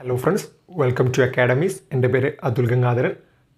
Hello friends welcome to academies എന്റെ പേര് അതുൽ ഗംഗാധരൻ.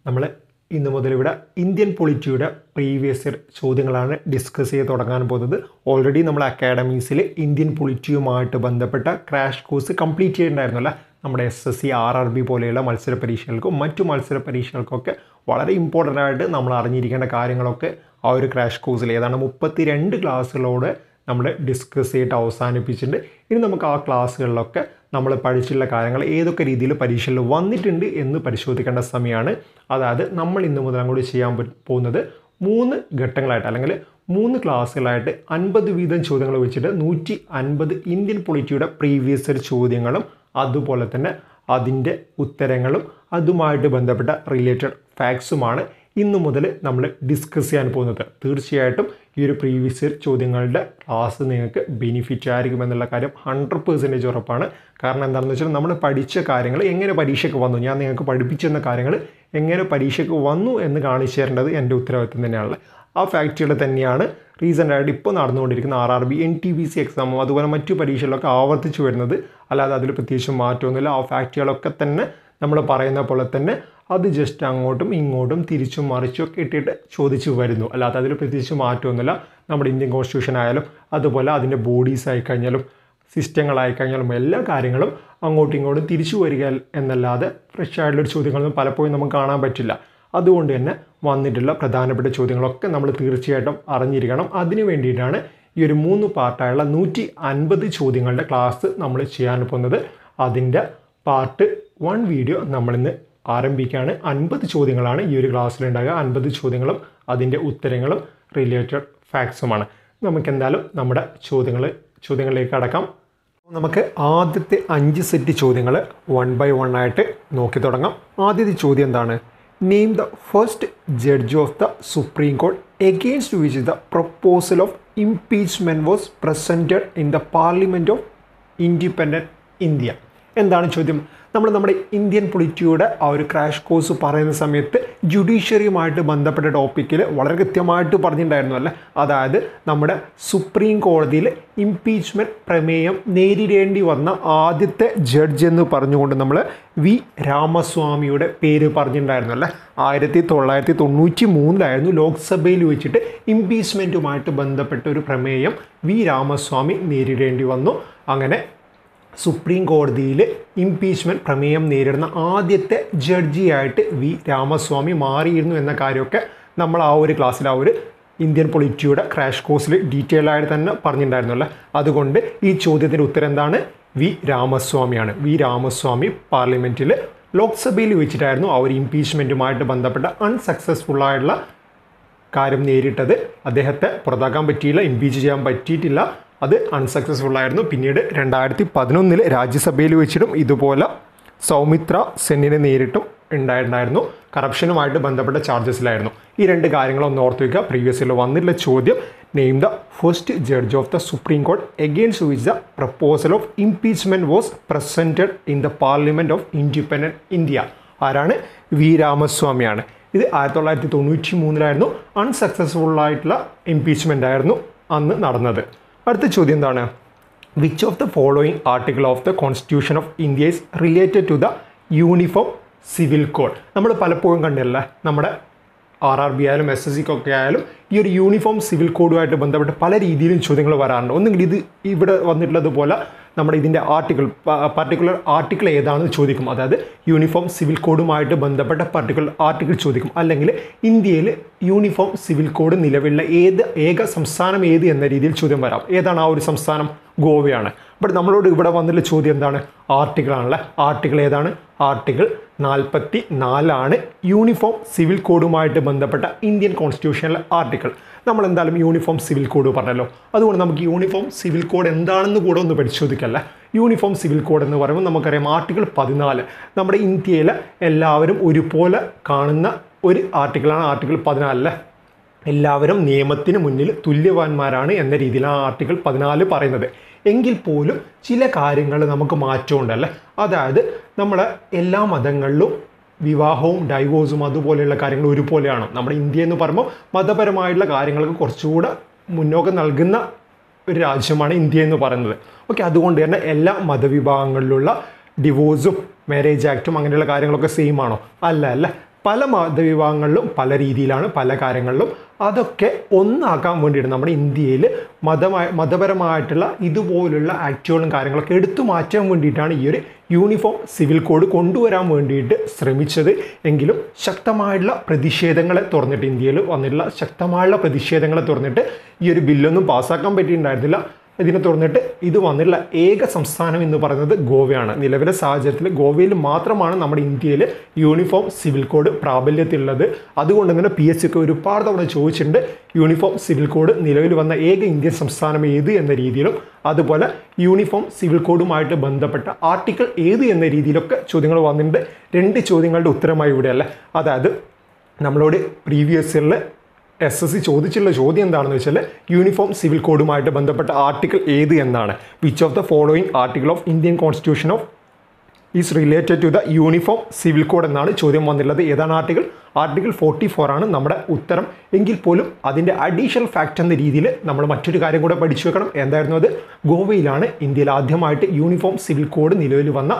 നമ്മൾ ഇന്ന് മുതൽ ഇവിടെ ഇന്ത്യൻ പൊളിറ്റിയുടെ പ്രീവിയസ് ഇയർ ചോദ്യങ്ങളാണ് ഡിസ്കസ് ചെയ്ത് തുടങ്ങാൻ പോകുന്നത്. ഓൾറെഡി നമ്മൾ അക്കാഡമീസിൽ ഇന്ത്യൻ പൊളിറ്റിയുമായിട്ട് ബന്ധപ്പെട്ട ക്രാഷ് കോഴ്സ് കംപ്ലീറ്റ് ചെയ്തിട്ടുണ്ടായിരുന്നല്ല. നമ്മുടെ S S C R R B പോലെയുള്ള മത്സര പരീക്ഷകൾക്കും മറ്റു മത്സര പരീക്ഷകൾക്കൊക്കെ വളരെ ഇമ്പോർട്ടന്റ് ആയിട്ട് നമ്മൾ അറിഞ്ഞിരിക്കേണ്ട കാര്യങ്ങളൊക്കെ ആ ഒരു ക്രാഷ് കോഴ്സിൽ ഏതാണ് മുപ്പത്തി രണ്ട് ക്ലാസ്സുകളോട് നമ്മൾ ഡിസ്കസ് ചെയ്തിട്ട് അവസാനിപ്പിച്ചിട്ടുണ്ട്. ഇനി നമുക്ക് ആ ക്ലാസ്സുകളിലൊക്കെ നമ്മൾ പഠിച്ചിട്ടുള്ള കാര്യങ്ങൾ ഏതൊക്കെ രീതിയിൽ പരീക്ഷയിൽ വന്നിട്ടുണ്ട് എന്ന് പരിശോധിക്കേണ്ട സമയമാണ്. അതായത് നമ്മൾ ഇന്ന് മുതൽ അങ്ങോട്ട് ചെയ്യാൻ പോകുന്നത് മൂന്ന് ഘട്ടങ്ങളായിട്ട് അല്ലെങ്കിൽ മൂന്ന് ക്ലാസ്സുകളായിട്ട് അൻപത് വീതം ചോദ്യങ്ങൾ വെച്ചിട്ട് നൂറ്റി അൻപത് ഇന്ത്യൻ പൊളിറ്റിയുടെ പ്രീവിയസ് ഇയർ ചോദ്യങ്ങളും അതുപോലെ തന്നെ അതിന്റെ ഉത്തരങ്ങളും അതുമായിട്ട് ബന്ധപ്പെട്ട റിലേറ്റഡ് ഫാക്ട്സുമാണ് ഇന്നു മുതൽ നമ്മൾ ഡിസ്കസ് ചെയ്യാൻ പോകുന്നത്. തീർച്ചയായിട്ടും ഈ ഒരു പ്രീവിയസ് ഇയർ ചോദ്യങ്ങളുടെ ക്ലാസ് നിങ്ങൾക്ക് ബെനിഫിറ്റ് ആയിരിക്കും എന്നുള്ള കാര്യം ഹൺഡ്രഡ് പെർസെന്റേജ് ഉറപ്പാണ്. കാരണം എന്താണെന്ന് വെച്ചാൽ നമ്മൾ പഠിച്ച കാര്യങ്ങൾ എങ്ങനെ പരീക്ഷയ്ക്ക് വന്നു? ഞാൻ നിങ്ങൾക്ക് പഠിപ്പിച്ചെന്ന കാര്യങ്ങൾ എങ്ങനെ പരീക്ഷയ്ക്ക് വന്നു എന്ന് കാണിച്ചു തരേണ്ടത് എന്റെ ഉത്തരവാദിത്വം തന്നെയാണ് ആ ഫാക്ടറിയുടെ തന്നെയാണ് റീസെന്റ് ആയിട്ട് ഇപ്പോൾ നടന്നുകൊണ്ടിരിക്കുന്ന R R B N T B C എക്സാമും അതുപോലെ മറ്റു പരീക്ഷകളൊക്കെ ആവർത്തിച്ചു വരുന്നത്. അല്ലാതെ അതിൽ പ്രത്യേകിച്ച് മാറ്റമൊന്നുമില്ല. ആ ഫാക്ടറികളൊക്കെ തന്നെ നമ്മൾ പറയുന്ന പോലെ തന്നെ അത് ജസ്റ്റ് അങ്ങോട്ടും ഇങ്ങോട്ടും തിരിച്ചും മറിച്ചും ഇട്ടിട്ട് ചോദിച്ചു വരുന്നു. അല്ലാതെ അതിൽ പ്രത്യേകിച്ച് മാറ്റമൊന്നുമില്ല. നമ്മുടെ ഇന്ത്യൻ കോൺസ്റ്റിറ്റ്യൂഷൻ ആയാലും അതുപോലെ അതിന്റെ ബോഡീസ് ആയിക്കഴിഞ്ഞാലും സിസ്റ്റങ്ങളായി കഴിഞ്ഞാലും എല്ലാ കാര്യങ്ങളും അങ്ങോട്ടും ഇങ്ങോട്ടും തിരിച്ചു വരിക എന്നല്ലാതെ ഫ്രഷ് ആയിട്ടുള്ളൊരു ചോദ്യങ്ങളൊന്നും പലപ്പോഴും നമുക്ക് കാണാൻ പറ്റില്ല. അതുകൊണ്ട് തന്നെ വന്നിട്ടുള്ള പ്രധാനപ്പെട്ട ചോദ്യങ്ങളൊക്കെ നമ്മൾ തീർച്ചയായിട്ടും അറിഞ്ഞിരിക്കണം. അതിനു വേണ്ടിയിട്ടാണ് ഈ ഒരു മൂന്ന് പാർട്ടായുള്ള നൂറ്റി അൻപത് ചോദ്യങ്ങളുടെ ക്ലാസ് നമ്മൾ ചെയ്യാൻ പോകുന്നത്. അതിന്റെ പാർട്ട് വൺ വീഡിയോ നമ്മളിന്ന് ആരംഭിക്കുകയാണ് അൻപത് ചോദ്യങ്ങളാണ് ഈ ഒരു ക്ലാസ്സിൽ ഉണ്ടാകുക അൻപത് ചോദ്യങ്ങളും അതിന്റെ ഉത്തരങ്ങളും റിലേറ്റഡ് ഫാക്ട്സുമാണ് നമുക്ക് എന്തായാലും നമ്മുടെ ചോദ്യങ്ങൾ ചോദ്യങ്ങളിലേക്ക് അടക്കാം നമുക്ക് ആദ്യത്തെ അഞ്ച് സെറ്റ് ചോദ്യങ്ങൾ വൺ ബൈ വൺ ആയിട്ട് നോക്കി തുടങ്ങാം. ആദ്യത്തെ ചോദ്യം എന്താണ്? Name the first judge of the supreme court against which the proposal of impeachment was presented in the parliament of independent India എന്താണ് ചോദ്യം? നമ്മൾ നമ്മുടെ ഇന്ത്യൻ പൊളിറ്റിയുടെ ആ ഒരു ക്രാഷ് കോഴ്സ് പറയുന്ന സമയത്ത് ജുഡീഷ്യറിയുമായിട്ട് ബന്ധപ്പെട്ട ടോപ്പിക്കിൽ വളരെ കൃത്യമായിട്ട് പറഞ്ഞിട്ടുണ്ടായിരുന്നു അല്ലേ? അതായത് നമ്മുടെ സുപ്രീം കോടതിയിൽ ഇംപീച്ച്മെന്റ് പ്രമേയം നേരിടേണ്ടി വന്ന ആദ്യത്തെ ജഡ്ജ് എന്ന് പറഞ്ഞുകൊണ്ട് നമ്മൾ വി രാമസ്വാമിയുടെ പേര് പറഞ്ഞിട്ടുണ്ടായിരുന്നു അല്ലേ? ആയിരത്തി തൊള്ളായിരത്തി തൊണ്ണൂറ്റി മൂന്നിലായിരുന്നു ലോക്സഭയിൽ വെച്ചിട്ട് ഇംപീച്ച്മെന്റുമായിട്ട് ബന്ധപ്പെട്ട ഒരു പ്രമേയം വി രാമസ്വാമി നേരിടേണ്ടി വന്നു. അങ്ങനെ സുപ്രീം കോടതിയിൽ ഇംപീച്ച്മെന്റ് പ്രമേയം നേരിടുന്ന ആദ്യത്തെ ജഡ്ജിയായിട്ട് വി രാമസ്വാമി മാറിയിരുന്നു എന്ന കാര്യമൊക്കെ നമ്മൾ ആ ഒരു ക്ലാസ്സിൽ ആ ഒരു ഇന്ത്യൻ പൊളിറ്റിയുടെ ക്രാഷ് കോഴ്സിൽ ഡീറ്റെയിൽ ആയിട്ട് തന്നെ പറഞ്ഞിട്ടുണ്ടായിരുന്നല്ലോ. അതുകൊണ്ട് ഈ ചോദ്യത്തിന്റെ ഉത്തരം എന്താണ്? വി രാമസ്വാമിയാണ്. വി രാമസ്വാമി പാർലമെന്റിൽ ലോക്സഭയിൽ വെച്ചിട്ടായിരുന്നു ആ ഒരു ഇംപീച്ച്മെന്റുമായിട്ട് ബന്ധപ്പെട്ട അൺസക്സസ്ഫുൾ ആയിട്ടുള്ള കാര്യം നേരിട്ടത്. അദ്ദേഹത്തെ പുറത്താക്കാൻ പറ്റിയില്ല ഇംപീച്ച് ചെയ്യാൻ പറ്റിയിട്ടില്ല. അത് അൺസക്സസ്ഫുൾ ആയിരുന്നു. പിന്നീട് രണ്ടായിരത്തി പതിനൊന്നിൽ രാജ്യസഭയിൽ വെച്ചിട്ടും ഇതുപോലെ സൗമിത്ര സെന്നിനെ നേരിട്ടും ഉണ്ടായിട്ടുണ്ടായിരുന്നു. കറപ്ഷനുമായിട്ട് ബന്ധപ്പെട്ട ചാർജസിലായിരുന്നു ഈ രണ്ട് കാര്യങ്ങളൊന്നും ഓർത്ത് വയ്ക്കുക പ്രീവിയസ് ഇയറിൽ വന്നിട്ടുള്ള ചോദ്യം name the first judge of the supreme court against which the proposal of impeachment was presented in the parliament of independent India ആരാണ്? വി. രാമസ്വാമിയാണ്. ഇത് ആയിരത്തി തൊള്ളായിരത്തി തൊണ്ണൂറ്റി മൂന്നിലായിരുന്നു അൺസക്സസ്ഫുൾ ആയിട്ടുള്ള ഇംപീച്ച്മെന്റ് ആയിരുന്നു അന്ന് നടന്നത്. അടുത്ത ചോദ്യം എന്താണ്? Which of the following article of the constitution of India is related to the uniform civil code നമ്മൾ പലപ്പോഴും കണ്ടില്ല നമ്മുടെ ആർ ആർ ബി ആയാലും എസ് എസ് സിക്കൊക്കെ ആയാലും ഈ ഒരു യൂണിഫോം സിവിൽ കോഡുമായിട്ട് ബന്ധപ്പെട്ട് പല രീതിയിലും ചോദ്യങ്ങൾ വരാറുണ്ട്. ഒന്നുകിൽ ഇത് ഇവിടെ വന്നിട്ടുള്ളതുപോലെ നമ്മുടെ ഇതിന്റെ ആർട്ടിക്കിൾ പർട്ടിക്കുലർ ആർട്ടിക്കിൾ ഏതാണെന്ന് ചോദിക്കും. അതായത് യൂണിഫോം സിവിൽ കോഡുമായിട്ട് ബന്ധപ്പെട്ട പർട്ടിക്കുലർ ആർട്ടിക്കിൾ ചോദിക്കും. അല്ലെങ്കിൽ ഇന്ത്യയിൽ യൂണിഫോം സിവിൽ കോഡ് നിലവിലുള്ള ഏത് ഏക സംസ്ഥാനം ഏത് എന്ന രീതിയിൽ ചോദ്യം വരാം. ഏതാണ് ആ ഒരു സംസ്ഥാനം? ഗോവയാണ്. ബട്ട് നമ്മളോട് ഇവിടെ വന്നിട്ടുള്ള ചോദ്യം എന്താണ്? ആർട്ടിക്കിൾ ആണല്ലേ? ആർട്ടിക്കിൾ ഏതാണ്? ആർട്ടിക്കിൾ നാൽപ്പത്തി നാലാണ് യൂണിഫോം സിവിൽ കോഡുമായിട്ട് ബന്ധപ്പെട്ട ഇന്ത്യൻ കോൺസ്റ്റിറ്റ്യൂഷനിലെ ആർട്ടിക്കിൾ നമ്മൾ എന്തായാലും യൂണിഫോം സിവിൽ കോഡ് പറഞ്ഞല്ലോ. അതുകൊണ്ട് നമുക്ക് യൂണിഫോം സിവിൽ കോഡ് എന്താണെന്ന് കൂടെ ഒന്ന് പരിശോധിക്കല്ലേ? യൂണിഫോം സിവിൽ കോഡ് എന്ന് പറയുമ്പോൾ നമുക്കറിയാം ആർട്ടിക്കിൾ പതിനാല്. നമ്മുടെ ഇന്ത്യയിലെ എല്ലാവരും ഒരുപോലെ കാണുന്ന ഒരു ആർട്ടിക്കിളാണ് ആർട്ടിക്കിൾ പതിനാലിലെ എല്ലാവരും നിയമത്തിന് മുന്നിൽ തുല്യവാന്മാരാണ് എന്ന രീതിയിലാണ് ആർട്ടിക്കിൾ പതിനാല് പറയുന്നത്. എങ്കിൽ പോലും ചില കാര്യങ്ങൾ നമുക്ക് മാറ്റമുണ്ടല്ലേ? അതായത് നമ്മുടെ എല്ലാ മതങ്ങളിലും വിവാഹവും ഡൈവോഴ്സും അതുപോലെയുള്ള കാര്യങ്ങൾ ഒരുപോലെയാണ്. നമ്മുടെ ഇന്ത്യ എന്ന് പറയുമ്പോൾ മതപരമായിട്ടുള്ള കാര്യങ്ങൾക്ക് കുറച്ചുകൂടെ മുന്നോക്കം നൽകുന്ന ഒരു രാജ്യമാണ് ഇന്ത്യ എന്ന് പറയുന്നത്. ഓക്കെ അതുകൊണ്ട് തന്നെ എല്ലാ മതവിഭാഗങ്ങളിലുള്ള ഡിവോഴ്സും മാരേജ് ആക്റ്റും അങ്ങനെയുള്ള കാര്യങ്ങളൊക്കെ സെയിം ആണോ? അല്ല അല്ല. പല മതവിഭാഗങ്ങളിലും പല രീതിയിലാണ് പല കാര്യങ്ങളിലും അതൊക്കെ ഒന്നാക്കാൻ വേണ്ടിയിട്ട് നമ്മുടെ ഇന്ത്യയിൽ മതമായ മതപരമായിട്ടുള്ള ഇതുപോലുള്ള ആക്റ്റുകളും കാര്യങ്ങളൊക്കെ എടുത്തു മാറ്റാൻ വേണ്ടിയിട്ടാണ് ഈ ഒരു യൂണിഫോം സിവിൽ കോഡ് കൊണ്ടുവരാൻ വേണ്ടിയിട്ട് ശ്രമിച്ചത്. എങ്കിലും ശക്തമായിട്ടുള്ള പ്രതിഷേധങ്ങളെ തുറന്നിട്ട് ഇന്ത്യയിൽ വന്നിട്ടുള്ള ശക്തമായുള്ള പ്രതിഷേധങ്ങളെ തുറന്നിട്ട് ഈ ഒരു ബില്ലൊന്നും പാസ്സാക്കാൻ പറ്റിയിട്ടുണ്ടായിരുന്നില്ല. ഇതിനെ തുടർന്നിട്ട് ഇത് വന്നിട്ടുള്ള ഏക സംസ്ഥാനം എന്ന് പറയുന്നത് ഗോവയാണ്. നിലവിലെ സാഹചര്യത്തിൽ ഗോവയിൽ മാത്രമാണ് നമ്മുടെ ഇന്ത്യയിൽ യൂണിഫോം സിവിൽ കോഡ് പ്രാബല്യത്തിലുള്ളത്. അതുകൊണ്ട് തന്നെ പി എസ് സിക്ക് ഒരുപാട് തവണ ചോദിച്ചിട്ടുണ്ട് യൂണിഫോം സിവിൽ കോഡ് നിലവിൽ വന്ന ഏക ഇന്ത്യൻ സംസ്ഥാനം ഏത് എന്ന രീതിയിലും? അതുപോലെ യൂണിഫോം സിവിൽ കോഡുമായിട്ട് ബന്ധപ്പെട്ട ആർട്ടിക്കിൾ ഏത് എന്ന രീതിയിലൊക്കെ ചോദ്യങ്ങൾ വന്നിട്ടുണ്ട്. രണ്ട് ചോദ്യങ്ങളുടെ ഉത്തരമായി ഇവിടെയല്ല. അതായത് നമ്മളോട് പ്രീവിയസ് ഇയറിൽ എസ് എസ് സി ചോദിച്ചുള്ള ചോദ്യം എന്താണെന്ന് വെച്ചാൽ യൂണിഫോം സിവിൽ കോഡുമായിട്ട് ബന്ധപ്പെട്ട ആർട്ടിക്കിൾ ഏത് എന്നാണ്. Which of the following article of Indian constitution of is related to the uniform civil code എന്നാണ് ചോദ്യം വന്നിട്ടുള്ളത്. ഏതാണ് ആർട്ടിക്കിൾ ആർട്ടിക്കിൾ ഫോർട്ടി ഫോർ ആണ് നമ്മുടെ ഉത്തരം. എങ്കിൽ പോലും അതിന്റെ അഡീഷണൽ ഫാക്റ്റ് എന്ന രീതിയിൽ നമ്മൾ മറ്റൊരു കാര്യം കൂടെ പഠിച്ചു വെക്കണം. എന്തായിരുന്നു അത്? ഗോവയിലാണ് ഇന്ത്യയിൽ ആദ്യമായിട്ട് യൂണിഫോം സിവിൽ കോഡ് നിലവിൽ വന്ന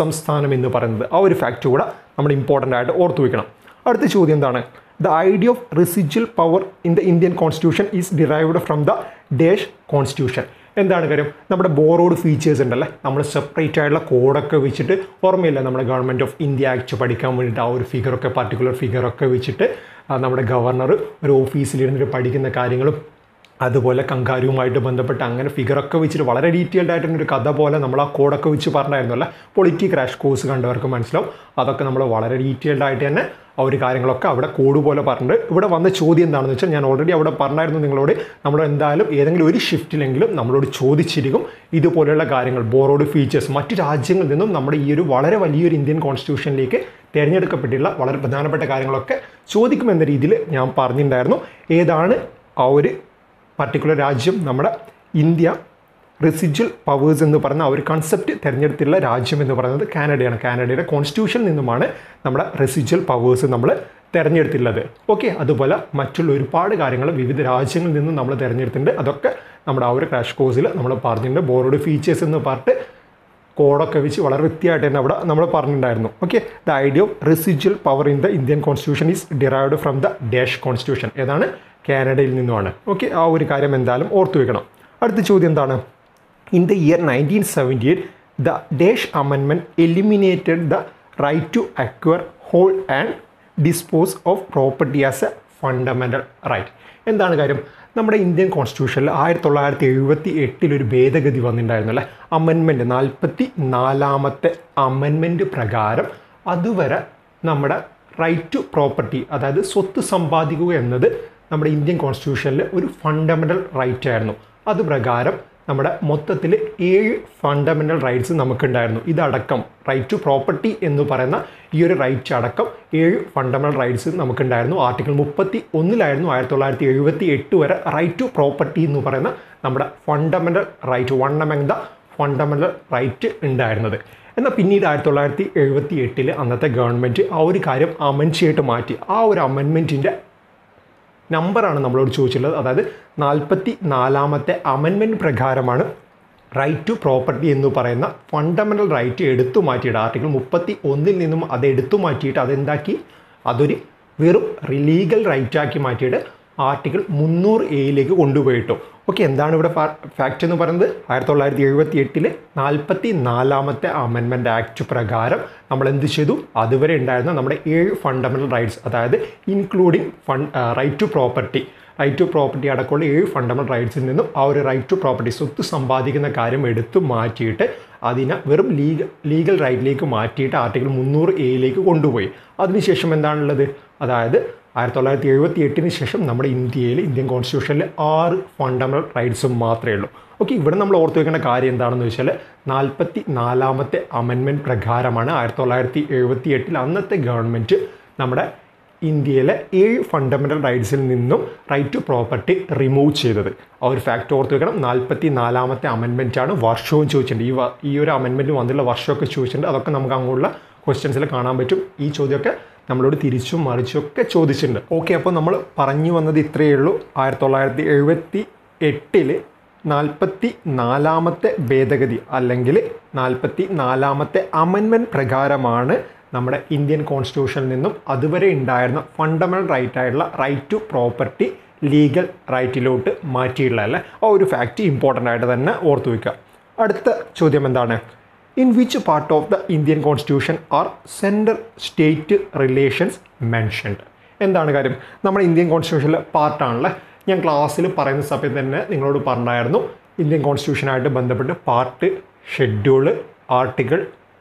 സംസ്ഥാനം എന്ന് പറയുന്നത്. ആ ഒരു ഫാക്റ്റ് കൂടെ നമ്മൾ ഇമ്പോർട്ടന്റ് ആയിട്ട് ഓർത്തു വയ്ക്കണം അടുത്ത ചോദ്യം എന്താണ്? The idea of residual power in the Indian constitution is derived from the dash constitution എന്താണ് കാര്യം? നമ്മുടെ ബോറോഡ് ഫീച്ചേഴ്സ് ഉണ്ടല്ലേ? നമ്മൾ സെപ്പറേറ്റ് ആയിട്ടുള്ള കോഡൊക്കെ വെച്ചിട്ട് ഓർമ്മയില്ല? നമ്മുടെ ഗവൺമെന്റ് ഓഫ് ഇന്ത്യ ആക്ട് പഠിക്കാൻ വേണ്ടിയിട്ട് ആ ഒരു ഫിഗറൊക്കെ പർട്ടിക്കുലർ ഫിഗറൊക്കെ വെച്ചിട്ട് നമ്മുടെ ഗവർണർ ഒരു ഓഫീസിലിരുന്നിട്ട് പഠിക്കുന്ന കാര്യങ്ങളും അതുപോലെ കങ്കാരുവുമായിട്ട് ബന്ധപ്പെട്ട് അങ്ങനെ ഫിഗറൊക്കെ വെച്ചിട്ട് വളരെ ഡീറ്റെയിൽഡ് ആയിട്ടുള്ള ഒരു കഥ പോലെ നമ്മൾ ആ കോഡൊക്കെ വെച്ച് പറഞ്ഞായിരുന്നല്ല. പൊളിറ്റി ക്രാഷ് കോഴ്സ് കണ്ടവർക്ക് മനസ്സിലാവും. അതൊക്കെ നമ്മൾ വളരെ ഡീറ്റെയിൽഡ് ആയിട്ട് തന്നെ ആ ഒരു കാര്യങ്ങളൊക്കെ അവിടെ കോഡ് പോലെ പറഞ്ഞിട്ട് ഇവിടെ വന്ന ചോദ്യം എന്താണെന്ന് വെച്ചാൽ ഞാൻ ഓൾറെഡി അവിടെ പറഞ്ഞായിരുന്നു നിങ്ങളോട്. നമ്മൾ എന്തായാലും ഏതെങ്കിലും ഒരു ഷിഫ്റ്റിലെങ്കിലും നമ്മളോട് ചോദിച്ചിരിക്കും. ഇതുപോലെയുള്ള കാര്യങ്ങൾ ബോറോഡ് ഫീച്ചേഴ്സ് മറ്റ് രാജ്യങ്ങളിൽ നിന്നും നമ്മുടെ ഈ ഒരു വളരെ വലിയൊരു ഇന്ത്യൻ കോൺസ്റ്റിറ്റ്യൂഷനിലേക്ക് തിരഞ്ഞെടുക്കപ്പെട്ടിട്ടുള്ള വളരെ പ്രധാനപ്പെട്ട കാര്യങ്ങളൊക്കെ ചോദിക്കുമെന്ന രീതിയിൽ ഞാൻ പറഞ്ഞിട്ടുണ്ടായിരുന്നു. ഏതാണ് ആ ഒരു പർട്ടിക്കുലർ രാജ്യം നമ്മുടെ ഇന്ത്യ റെസിജ്വൽ പവേഴ്സ് എന്ന് പറയുന്ന ആ ഒരു കൺസെപ്റ്റ് തിരഞ്ഞെടുത്തിട്ടുള്ള രാജ്യം എന്ന് പറയുന്നത് കാനഡയാണ്. കാനഡയുടെ കോൺസ്റ്റിറ്റ്യൂഷനിൽ നിന്നുമാണ് നമ്മുടെ റെസിജ്വൽ പവേഴ്സ് നമ്മൾ തിരഞ്ഞെടുത്തിട്ടുള്ളത്. ഓക്കെ അതുപോലെ മറ്റുള്ള ഒരുപാട് കാര്യങ്ങൾ വിവിധ രാജ്യങ്ങളിൽ നിന്നും നമ്മൾ തിരഞ്ഞെടുത്തിട്ടുണ്ട്. അതൊക്കെ നമ്മുടെ ആ ഒരു ക്രാഷ് കോഴ്സിൽ നമ്മൾ പറഞ്ഞിട്ടുണ്ട്. ബോർഡ് ഫീച്ചേഴ്സ് എന്ന് പറഞ്ഞിട്ട് കോഡൊക്കെ വെച്ച് വളരെ വൃത്തിയായിട്ട് തന്നെ അവിടെ നമ്മൾ പറഞ്ഞിട്ടുണ്ടായിരുന്നു. Okay the idea of residual power in the Indian constitution is derived from the dash constitution ഏതാണ്? കാനഡയിൽ നിന്നുമാണ്. ഓക്കെ ആ ഒരു കാര്യം എന്തായാലും ഓർത്തു വെക്കണം. അടുത്ത ചോദ്യം എന്താണ്? In the year nineteen seventy eight the dash അമെൻമെന്റ് eliminated the right to acquire hold and dispose of property as a fundamental right എന്താണ് കാര്യം? നമ്മുടെ ഇന്ത്യൻ കോൺസ്റ്റിറ്റ്യൂഷനിൽ ആയിരത്തി തൊള്ളായിരത്തി എഴുപത്തി എട്ടിലൊരു ഭേദഗതി വന്നിട്ടുണ്ടായിരുന്നു അല്ലേ അമെൻമെന്റ് നാൽപ്പത്തി നാലാമത്തെ അമെൻമെന്റ് പ്രകാരം അതുവരെ നമ്മുടെ റൈറ്റ് ടു പ്രോപ്പർട്ടി അതായത് സ്വത്ത് സമ്പാദിക്കുക എന്നത് നമ്മുടെ ഇന്ത്യൻ കോൺസ്റ്റിറ്റ്യൂഷനിൽ ഒരു ഫണ്ടമെന്റൽ റൈറ്റ് ആയിരുന്നു. അതുപ്രകാരം നമ്മുടെ മൊത്തത്തിൽ ഏഴ് ഫണ്ടമെന്റൽ റൈറ്റ്സ് നമുക്കുണ്ടായിരുന്നു. ഇതടക്കം റൈറ്റ് ടു പ്രോപ്പർട്ടി എന്ന് പറയുന്ന ഈ ഒരു റൈറ്റ് അടക്കം ഏഴ് ഫണ്ടമെന്റൽ റൈറ്റ്സ് നമുക്കുണ്ടായിരുന്നു. ആർട്ടിക്കിൾ മുപ്പത്തി ഒന്നിലായിരുന്നു ആയിരത്തി തൊള്ളായിരത്തി എഴുപത്തി എട്ട് വരെ റൈറ്റ് ടു പ്രോപ്പർട്ടി എന്ന് പറയുന്ന നമ്മുടെ fundamental right one among the fundamental right ഉണ്ടായിരുന്നത്. എന്നാൽ പിന്നീട് ആയിരത്തി തൊള്ളായിരത്തി എഴുപത്തി എട്ടിൽ അന്നത്തെ ഗവൺമെന്റ് ആ ഒരു കാര്യം അമെൻഡ് മാറ്റി. ആ ഒരു അമെൻമെന്റിന്റെ നമ്പറാണ് നമ്മളോട് ചോദിച്ചിട്ടുള്ളത്. അതായത് നാൽപ്പത്തി നാലാമത്തെ അമെൻമെന്റ് പ്രകാരമാണ് റൈറ്റ് ടു പ്രോപ്പർട്ടി എന്ന് പറയുന്ന ഫണ്ടമെന്റൽ റൈറ്റ് എടുത്തു മാറ്റിയിട്ട് ആർട്ടിക്കിൾ മുപ്പത്തി ഒന്നിൽ നിന്നും അത് എടുത്തു മാറ്റിയിട്ട് അതെന്താക്കി? അതൊരു വെറും ലീഗൽ റൈറ്റാക്കി മാറ്റിയിട്ട് ആർട്ടിക്കിൾ മുന്നൂറ് എയിലേക്ക് കൊണ്ടുപോയിട്ടു. ഓക്കെ എന്താണ് ഇവിടെ ഫാക്റ്റ് എന്ന് പറയുന്നത്? ആയിരത്തി തൊള്ളായിരത്തി എഴുപത്തി എട്ടിലെ നാൽപ്പത്തി നാലാമത്തെ അമെൻമെന്റ് ആക്ട് പ്രകാരം നമ്മൾ എന്ത് ചെയ്തു? അതുവരെ ഉണ്ടായിരുന്ന നമ്മുടെ ഏഴ് ഫണ്ടമെന്റൽ റൈറ്റ്സ് അതായത് including fund right to property right to property അടക്കമുള്ള ഏഴ് ഫണ്ടമെന്റൽ റൈറ്റ്സിൽ നിന്നും ആ ഒരു റൈറ്റ് ടു പ്രോപ്പർട്ടി സ്വത്ത് സമ്പാദിക്കുന്ന കാര്യം എടുത്തു മാറ്റിയിട്ട് അതിനെ വെറും ലീഗൽ ലീഗൽ റൈറ്റിലേക്ക് മാറ്റിയിട്ട് ആർട്ടിക്കിൾ മുന്നൂറ് എയിലേക്ക് കൊണ്ടുപോയി. അതിനുശേഷം എന്താണുള്ളത്? അതായത് ആയിരത്തി തൊള്ളായിരത്തി എഴുപത്തി എട്ടിന് ശേഷം നമ്മുടെ ഇന്ത്യയിൽ ഇന്ത്യൻ കോൺസ്റ്റിറ്റ്യൂഷനിൽ ആറ് ഫണ്ടമെന്റൽ റൈറ്റ്സും മാത്രമേ ഉള്ളൂ. ഓക്കെ ഇവിടെ നമ്മൾ ഓർത്തു വെക്കേണ്ട കാര്യം എന്താണെന്ന് വെച്ചാൽ നാൽപ്പത്തി നാലാമത്തെ അമെൻമെന്റ് പ്രകാരമാണ് ആയിരത്തി തൊള്ളായിരത്തി എഴുപത്തി എട്ടിൽ അന്നത്തെ ഗവൺമെന്റ് നമ്മുടെ ഇന്ത്യയിലെ ഏഴ് ഫണ്ടമെന്റൽ റൈറ്റ്സിൽ നിന്നും റൈറ്റ് ടു പ്രോപ്പർട്ടി റിമൂവ് ചെയ്തത്. ആ ഒരു ഫാക്ട് ഓർത്ത് വെക്കണം. നാൽപ്പത്തി നാലാമത്തെ അമെൻമെന്റ് ആണ് വർഷവും ചോദിച്ചിട്ടുണ്ട്. ഈ ഈ ഒരു അമെൻമെന്റ് വന്നിട്ടുള്ള വർഷമൊക്കെ ചോദിച്ചിട്ടുണ്ട്. അതൊക്കെ നമുക്ക് അങ്ങോട്ടുള്ള ക്വസ്റ്റ്യൻസിൽ കാണാൻ പറ്റും. ഈ ചോദ്യമൊക്കെ നമ്മളോട് തിരിച്ചും മറിച്ചും ഒക്കെ ചോദിച്ചിട്ടുണ്ട്. ഓക്കെ അപ്പോൾ നമ്മൾ പറഞ്ഞു വന്നത് ഇത്രയേ ഉള്ളൂ. ആയിരത്തി തൊള്ളായിരത്തി എഴുപത്തി എട്ടിൽ നാൽപ്പത്തി നാലാമത്തെ ഭേദഗതി അല്ലെങ്കിൽ നാൽപ്പത്തി നാലാമത്തെ അമെൻമെന്റ് പ്രകാരമാണ് നമ്മുടെ ഇന്ത്യൻ കോൺസ്റ്റിറ്റ്യൂഷനിൽ നിന്നും അതുവരെ ഉണ്ടായിരുന്ന ഫണ്ടമെന്റൽ റൈറ്റ് ആയിട്ടുള്ള റൈറ്റ് ടു പ്രോപ്പർട്ടി ലീഗൽ റൈറ്റിലോട്ട് മാറ്റിയിട്ടുള്ള അല്ലേ ആ ഒരു ഫാക്റ്റ് ഇമ്പോർട്ടന്റ് ആയിട്ട് തന്നെ ഓർത്തു വയ്ക്കുക അടുത്ത ചോദ്യം എന്താണ്? In which part of the Indian constitution are central state relations mentioned എന്താണ് കാര്യം? നമ്മുടെ ഇന്ത്യൻ കോൺസ്റ്റിറ്റ്യൂഷനിലെ പാർട്ടാണല്ലേ ഞാൻ ക്ലാസ്സിൽ പറയുന്ന സമയത്ത് തന്നെ നിങ്ങളോട് പറഞ്ഞായിരുന്നു. ഇന്ത്യൻ കോൺസ്റ്റിറ്റ്യൂഷനായിട്ട് ബന്ധപ്പെട്ട് പാർട്ട് ഷെഡ്യൂൾ ആർട്ടിക്കിൾ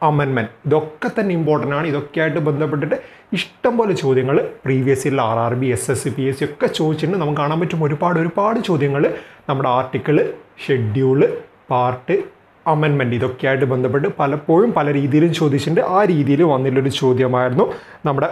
അമെൻമെന്റ് ഇതൊക്കെ തന്നെ ഇമ്പോർട്ടന്റ് ആണ്. ഇതൊക്കെയായിട്ട് ബന്ധപ്പെട്ടിട്ട് ഇഷ്ടംപോലെ ചോദ്യങ്ങൾ പ്രീവിയസ് ഇയറിൽ R R B S S C P S C ഒക്കെ ചോദിച്ചിട്ടുണ്ട്. നമുക്ക് കാണാൻ പറ്റും ഒരുപാട് ഒരുപാട് ചോദ്യങ്ങൾ നമ്മുടെ ആർട്ടിക്കിൾ ഷെഡ്യൂൾ പാർട്ട് അമെൻമെന്റ് ഇതൊക്കെയായിട്ട് ബന്ധപ്പെട്ട് പലപ്പോഴും പല രീതിയിലും ചോദിച്ചിട്ടുണ്ട്. ആ രീതിയിൽ വന്നിട്ടുള്ളൊരു ചോദ്യമായിരുന്നു. നമ്മുടെ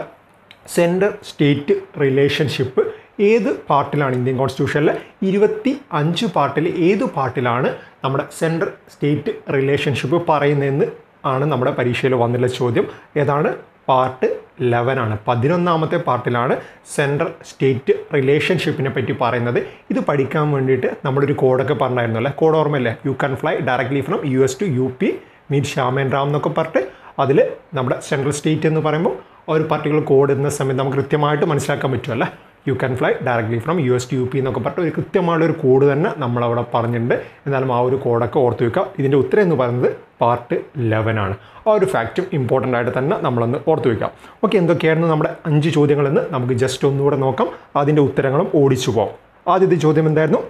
സെൻട്രൽ സ്റ്റേറ്റ് റിലേഷൻഷിപ്പ് ഏത് പാർട്ടിലാണ് ഇന്ത്യൻ കോൺസ്റ്റിറ്റ്യൂഷനിലെ ഇരുപത്തി അഞ്ച് പാർട്ടിൽ ഏത് പാർട്ടിലാണ് നമ്മുടെ സെൻട്രൽ സ്റ്റേറ്റ് റിലേഷൻഷിപ്പ് പറയുന്നതെന്ന് ആണ് നമ്മുടെ പരീക്ഷയിൽ വന്നിട്ടുള്ള ചോദ്യം. ഏതാണ്? പാർട്ട് ലെവനാണ്. പതിനൊന്നാമത്തെ പാർട്ടിലാണ് സെൻട്രൽ സ്റ്റേറ്റ് റിലേഷൻഷിപ്പിനെ പറ്റി പറയുന്നത്. ഇത് പഠിക്കാൻ വേണ്ടിയിട്ട് നമ്മളൊരു കോഡൊക്കെ പറഞ്ഞായിരുന്നു അല്ലേ കോഡ് ഓർമ്മയില്ലേ? You can fly directly from U S to U P മീൻ ശ്യാമൻ റാം എന്നൊക്കെ പറഞ്ഞിട്ട് അതിൽ നമ്മുടെ സെൻട്രൽ സ്റ്റേറ്റ് എന്ന് പറയുമ്പോൾ ഒരു പർട്ടിക്കുലർ കോഡ് എന്ന സമയത്ത് നമുക്ക് കൃത്യമായിട്ട് മനസ്സിലാക്കാൻ പറ്റുമല്ലേ you can fly directly from U S U P എന്നൊക്കെ പറഞ്ഞിട്ട് ഒരു കൃത്യമായുള്ള ഒരു കോഡ് തന്നെ നമ്മളവിടെ പറഞ്ഞിട്ടുണ്ട്. എന്നാലും ആ ഒരു കോഡൊക്കെ ഓർത്ത് വെക്കുക. ഇതിന്റെ ഉത്തരം എന്ന് പറയുന്നത് പാർട്ട് ലെവൻ ആണ്. ആ ഒരു ഫാക്റ്റും ഇമ്പോർട്ടന്റ് ആയിട്ട് തന്നെ നമ്മളൊന്ന് ഓർത്ത് വെക്കാം ഓക്കെ എന്തൊക്കെയായിരുന്നു നമ്മുടെ അഞ്ച് ചോദ്യങ്ങളെന്ന് നമുക്ക് ജസ്റ്റ് ഒന്നുകൂടെ നോക്കാം. അതിന്റെ ഉത്തരങ്ങളും ഓടിച്ചു പോകാം ആദ്യത്തെ ചോദ്യം എന്തായിരുന്നു?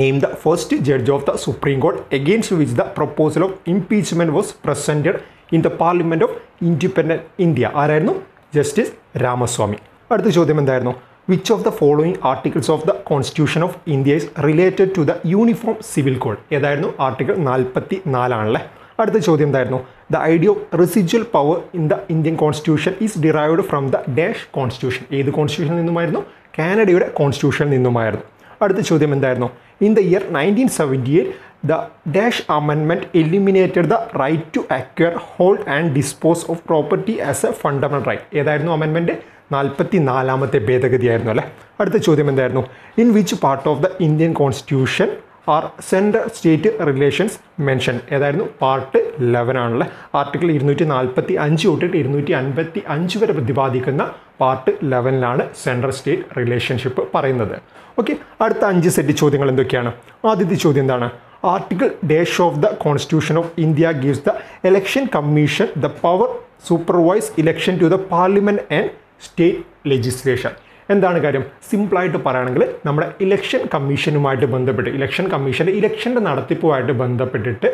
Name the first judge of the supreme court against which the proposal of impeachment was presented in the parliament of independent India ആരായിരുന്നു? ജസ്റ്റിസ് രാമസ്വാമി അടുത്ത ചോദ്യം എന്തായിരുന്നു? Which of the following articles of the constitution of India is related to the uniform civil code ഏതായിരുന്നു? Article നാൽപ്പത്തി നാലാണല്ലേ അടുത്ത ചോദ്യം എന്തായിരുന്നു? The idea of residual power in the Indian constitution is derived from the dash constitution ഏത് കോൺസ്റ്റിറ്റ്യൂഷനിൽ നിന്നുമായിരുന്നു? കാനഡയുടെ കോൺസ്റ്റിറ്റ്യൂഷനിൽ നിന്നുമായിരുന്നു. അടുത്ത ചോദ്യം എന്തായിരുന്നു? In the year nineteen seventy eight the dash അമെൻമെന്റ് eliminated the right to acquire hold and dispose of property as a fundamental right ഏതായിരുന്നു അമെൻമെന്റ് നാൽപ്പത്തി നാലാമത്തെ ഭേദഗതിയായിരുന്നു അല്ലേ? അടുത്ത ചോദ്യം എന്തായിരുന്നു? In which part of the Indian constitution are central state relations mention ഏതായിരുന്നു? പാർട്ട് ലെവൻ ആണല്ലേ. ആർട്ടിക്കിൾ ഇരുന്നൂറ്റി നാൽപ്പത്തി അഞ്ച് തൊട്ടിട്ട് ഇരുന്നൂറ്റി അൻപത്തി അഞ്ച് വരെ പ്രതിപാദിക്കുന്ന പാർട്ട് ലെവനിലാണ് സെൻട്രൽ സ്റ്റേറ്റ് റിലേഷൻഷിപ്പ് പറയുന്നത്. ഓക്കെ അടുത്ത അഞ്ച് സെറ്റ് ചോദ്യങ്ങൾ എന്തൊക്കെയാണ്? ആദ്യത്തെ ചോദ്യം എന്താണ്? Article dash of the constitution of India gives the election commission the power supervise election to the parliament and state legislation. എന്താണ് കാര്യം? സിമ്പിളായിട്ട് പറയുകയാണെങ്കിൽ നമ്മുടെ ഇലക്ഷൻ കമ്മീഷനുമായിട്ട് ബന്ധപ്പെട്ട് ഇലക്ഷൻ കമ്മീഷന്റെ ഇലക്ഷന്റെ നടത്തിപ്പുമായിട്ട് ബന്ധപ്പെട്ടിട്ട്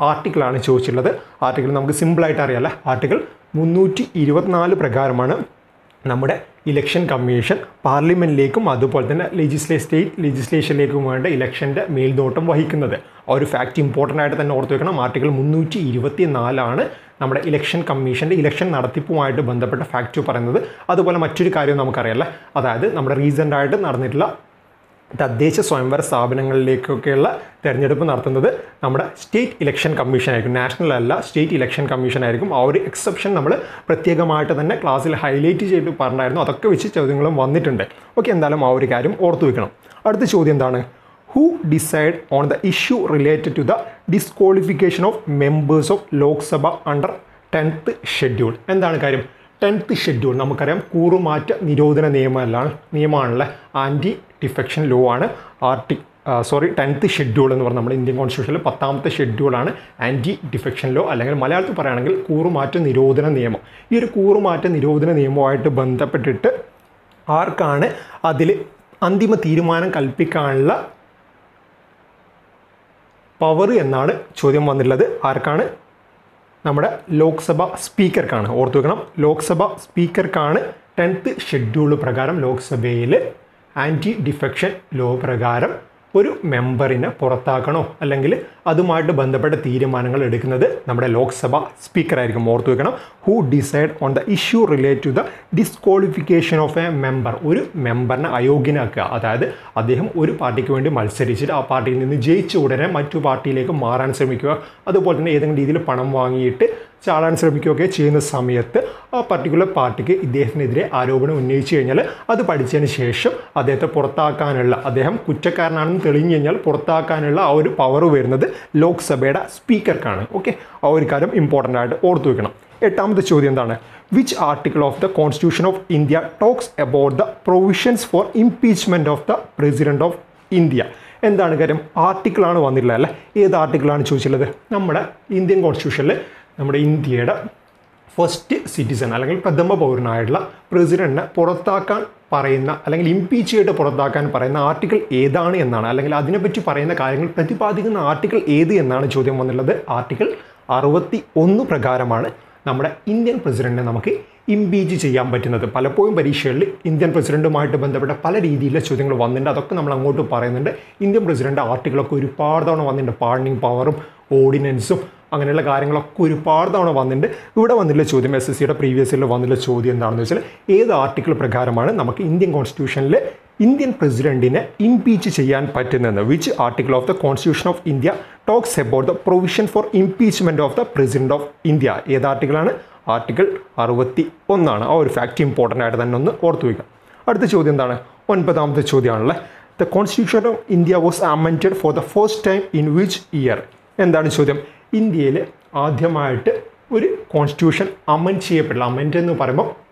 ആർട്ടിക്കിളാണ് ചോദിച്ചിട്ടുള്ളത്. ആർട്ടിക്കിൾ നമുക്ക് സിമ്പിളായിട്ട് അറിയാമല്ല ആർട്ടിക്കിൾ മുന്നൂറ്റി ഇരുപത്തിനാല് പ്രകാരമാണ് നമ്മുടെ ഇലക്ഷൻ കമ്മീഷൻ പാർലമെന്റിലേക്കും അതുപോലെ തന്നെ ലെജിസ്ലേ സ്റ്റേറ്റ് ലെജിസ്ലേഷനിലേക്കും വേണ്ട ഇലക്ഷന്റെ മേൽനോട്ടം വഹിക്കുന്നത്. ആ ഒരു ഫാക്റ്റ് ഇമ്പോർട്ടന്റ് ആയിട്ട് തന്നെ ഓർത്ത് വെക്കണം. ആർട്ടിക്കിൾ മുന്നൂറ്റി ഇരുപത്തി നാലാണ് നമ്മുടെ ഇലക്ഷൻ കമ്മീഷന്റെ ഇലക്ഷൻ നടത്തിപ്പുമായിട്ട് ബന്ധപ്പെട്ട ഫാക്റ്റ് പറയുന്നത്. അതുപോലെ മറ്റൊരു കാര്യം നമുക്കറിയാമല്ലേ അതായത് നമ്മുടെ റീസന്റായിട്ട് നടന്നിട്ടുള്ള തദ്ദേശ സ്വയംഭര സ്ഥാപനങ്ങളിലേക്കൊക്കെയുള്ള തിരഞ്ഞെടുപ്പ് നടത്തുന്നത് നമ്മുടെ സ്റ്റേറ്റ് ഇലക്ഷൻ കമ്മീഷൻ ആയിരിക്കും. നാഷണൽ അല്ല സ്റ്റേറ്റ് ഇലക്ഷൻ കമ്മീഷൻ ആയിരിക്കും. ആ ഒരു എക്സെപ്ഷൻ നമ്മൾ പ്രത്യേകമായിട്ട് തന്നെ ക്ലാസ്സിൽ ഹൈലൈറ്റ് ചെയ്ത് പറഞ്ഞായിരുന്നു. അതൊക്കെ വെച്ച് ചോദ്യങ്ങളും വന്നിട്ടുണ്ട്. ഓക്കെ എന്തായാലും ആ ഒരു കാര്യം ഓർത്തു വെക്കണം. അടുത്ത ചോദ്യം എന്താണ്? Who decide on the issue related to the disqualification of members of Lok Sabha under tenth schedule എന്താണ് കാര്യം? ടെൻത്ത് ഷെഡ്യൂൾ നമുക്കറിയാം. കൂറുമാറ്റ നിരോധന നിയമമല്ലാണ് നിയമമാണല്ലേ ആന്റി ഡിഫെക്ഷൻ ലോ ആണ് ആർട്ടി സോറി ടെൻത്ത് ഷെഡ്യൂൾ എന്ന് പറഞ്ഞാൽ നമ്മുടെ ഇന്ത്യൻ കോൺസ്റ്റിറ്റ്യൂഷനിൽ പത്താമത്തെ ഷെഡ്യൂളാണ് ആന്റി ഡിഫെക്ഷൻ ലോ അല്ലെങ്കിൽ മലയാളത്തിൽ പറയുകയാണെങ്കിൽ കൂറുമാറ്റ നിരോധന നിയമം. ഈ ഒരു കൂറുമാറ്റ നിരോധന നിയമവുമായിട്ട് ബന്ധപ്പെട്ടിട്ട് ആർക്കാണ് അതിൽ അന്തിമ തീരുമാനം കൽപ്പിക്കാനുള്ള പവർ എന്നാണ് ചോദ്യം വന്നിട്ടുള്ളത്. ആർക്കാണ്? നമ്മുടെ ലോക്സഭ സ്പീക്കർക്കാണ്. ഓർത്തു വെക്കണം. ലോക്സഭ സ്പീക്കർക്കാണ് ടെൻത്ത് ഷെഡ്യൂൾ പ്രകാരം ലോക്സഭയിൽ ആന്റി ഡിഫെക്ഷൻ ലോ പ്രകാരം ഒരു മെമ്പറിനെ പുറത്താക്കണോ? അല്ലെങ്കിൽ അതുമായിട്ട് ബന്ധപ്പെട്ട തീരുമാനങ്ങൾ എടുക്കുന്നത് നമ്മുടെ ലോക്സഭ സ്പീക്കറായിരിക്കും. ഓർത്തു വെക്കണം. Who decide on the issue relate to the disqualification of a member ഒരു മെമ്പറിനെ അയോഗ്യനാക്കുക. അതായത് അദ്ദേഹം ഒരു പാർട്ടിക്ക് വേണ്ടി മത്സരിച്ചിട്ട് ആ പാർട്ടിയിൽ നിന്ന് ജയിച്ച ഉടനെ മറ്റു പാർട്ടിയിലേക്ക് മാറാൻ ശ്രമിക്കുക. അതുപോലെ തന്നെ ഏതെങ്കിലും രീതിയിൽ പണം വാങ്ങിയിട്ട് ചാടാൻ ശ്രമിക്കുകയൊക്കെ ചെയ്യുന്ന സമയത്ത് ആ പർട്ടിക്കുലർ പാർട്ടിക്ക് ഇദ്ദേഹത്തിനെതിരെ ആരോപണം ഉന്നയിച്ചു കഴിഞ്ഞാൽ അത് പഠിച്ചതിന് ശേഷം അദ്ദേഹത്തെ പുറത്താക്കാനുള്ള അദ്ദേഹം കുറ്റക്കാരനാണെന്ന് തെളിഞ്ഞു കഴിഞ്ഞാൽ പുറത്താക്കാനുള്ള ആ ഒരു പവർ വരുന്നത് ലോക്സഭയുടെ സ്പീക്കർക്കാണ്. ഓക്കെ ആ ഒരു കാര്യം ഇമ്പോർട്ടന്റ് ആയിട്ട് ഓർത്തു വെക്കണം. എട്ടാമത്തെ ചോദ്യം എന്താണ്? Which article of the constitution of India talks about the provisions for impeachment of the president of India എന്താണ് കാര്യം? ആർട്ടിക്കിളാണ് വന്നിട്ടുള്ളത് അല്ലേ? ഏത് ആർട്ടിക്കിളാണ് ചോദിച്ചിട്ടുള്ളത്? നമ്മുടെ ഇന്ത്യൻ കോൺസ്റ്റിറ്റ്യൂഷനിൽ നമ്മുടെ ഇന്ത്യയുടെ ഫസ്റ്റ് സിറ്റിസൺ അല്ലെങ്കിൽ പ്രഥമ പൗരനായിട്ടുള്ള പ്രസിഡന്റിനെ പുറത്താക്കാൻ പറയുന്ന അല്ലെങ്കിൽ ഇംപീച്ച് ചെയ്ത് പുറത്താക്കാൻ പറയുന്ന ആർട്ടിക്കിൾ ഏതാണ് എന്നാണ് അല്ലെങ്കിൽ അതിനെപ്പറ്റി പറയുന്ന കാര്യങ്ങൾ പ്രതിപാദിക്കുന്ന ആർട്ടിക്കിൾ ഏത് എന്നാണ് ചോദ്യം വന്നിട്ടുള്ളത്? ആർട്ടിക്കിൾ അറുപത്തി ഒന്ന് പ്രകാരമാണ് നമ്മുടെ ഇന്ത്യൻ പ്രസിഡന്റിനെ നമുക്ക് ഇംപീച്ച് ചെയ്യാൻ പറ്റുന്നത്. പലപ്പോഴും പരീക്ഷകളിൽ ഇന്ത്യൻ പ്രസിഡന്റുമായിട്ട് ബന്ധപ്പെട്ട പല രീതിയിലുള്ള ചോദ്യങ്ങൾ വന്നിട്ടുണ്ട്. അതൊക്കെ നമ്മൾ അങ്ങോട്ട് പറയുന്നുണ്ട്. ഇന്ത്യൻ പ്രസിഡന്റ് ആർട്ടിക്കിളൊക്കെ ഒരുപാട് തവണ വന്നിട്ടുണ്ട്. പാർണിംഗ് പവറും ഓർഡിനൻസും അങ്ങനെയുള്ള കാര്യങ്ങളൊക്കെ ഒരുപാട് തവണ വന്നിട്ടുണ്ട്. ഇവിടെ വന്നിട്ടുള്ള ചോദ്യം എസ് എസ് സിയുടെ പ്രീവിയസ് ഇയറിൽ വന്നിട്ടുള്ള ചോദ്യം എന്താണെന്ന് വെച്ചാൽ ഏത് ആർട്ടിക്കിൾ പ്രകാരമാണ് നമുക്ക് ഇന്ത്യൻ കോൺസ്റ്റിറ്റ്യൂഷനിൽ ഇന്ത്യൻ പ്രസിഡന്റിനെ ഇംപീച്ച് ചെയ്യാൻ പറ്റുന്നതെന്ന്? Which article of the constitution of India talks about the provision for impeachment of the president of India ഏത് ആർട്ടിക്കിളാണ് ആർട്ടിക്കിൾ അറുപത്തി ഒന്നാണ് ആ ഒരു ഫാക്റ്റ് ഇമ്പോർട്ടന്റ് ആയിട്ട് തന്നെ ഒന്ന് ഓർത്തു വയ്ക്കാം അടുത്ത ചോദ്യം എന്താണ്? ഒൻപതാമത്തെ ചോദ്യമാണല്ലേ the constitution of India was amended for the first time in which year എന്താണ് ചോദ്യം? ഇന്ത്യയിൽ ആദ്യമായിട്ട് ഒരു കോൺസ്റ്റിറ്റ്യൂഷൻ അമൻഡ് ചെയ്യപ്പെട്ടില്ല അമൻഡ് എന്ന് പറയുമ്പോൾ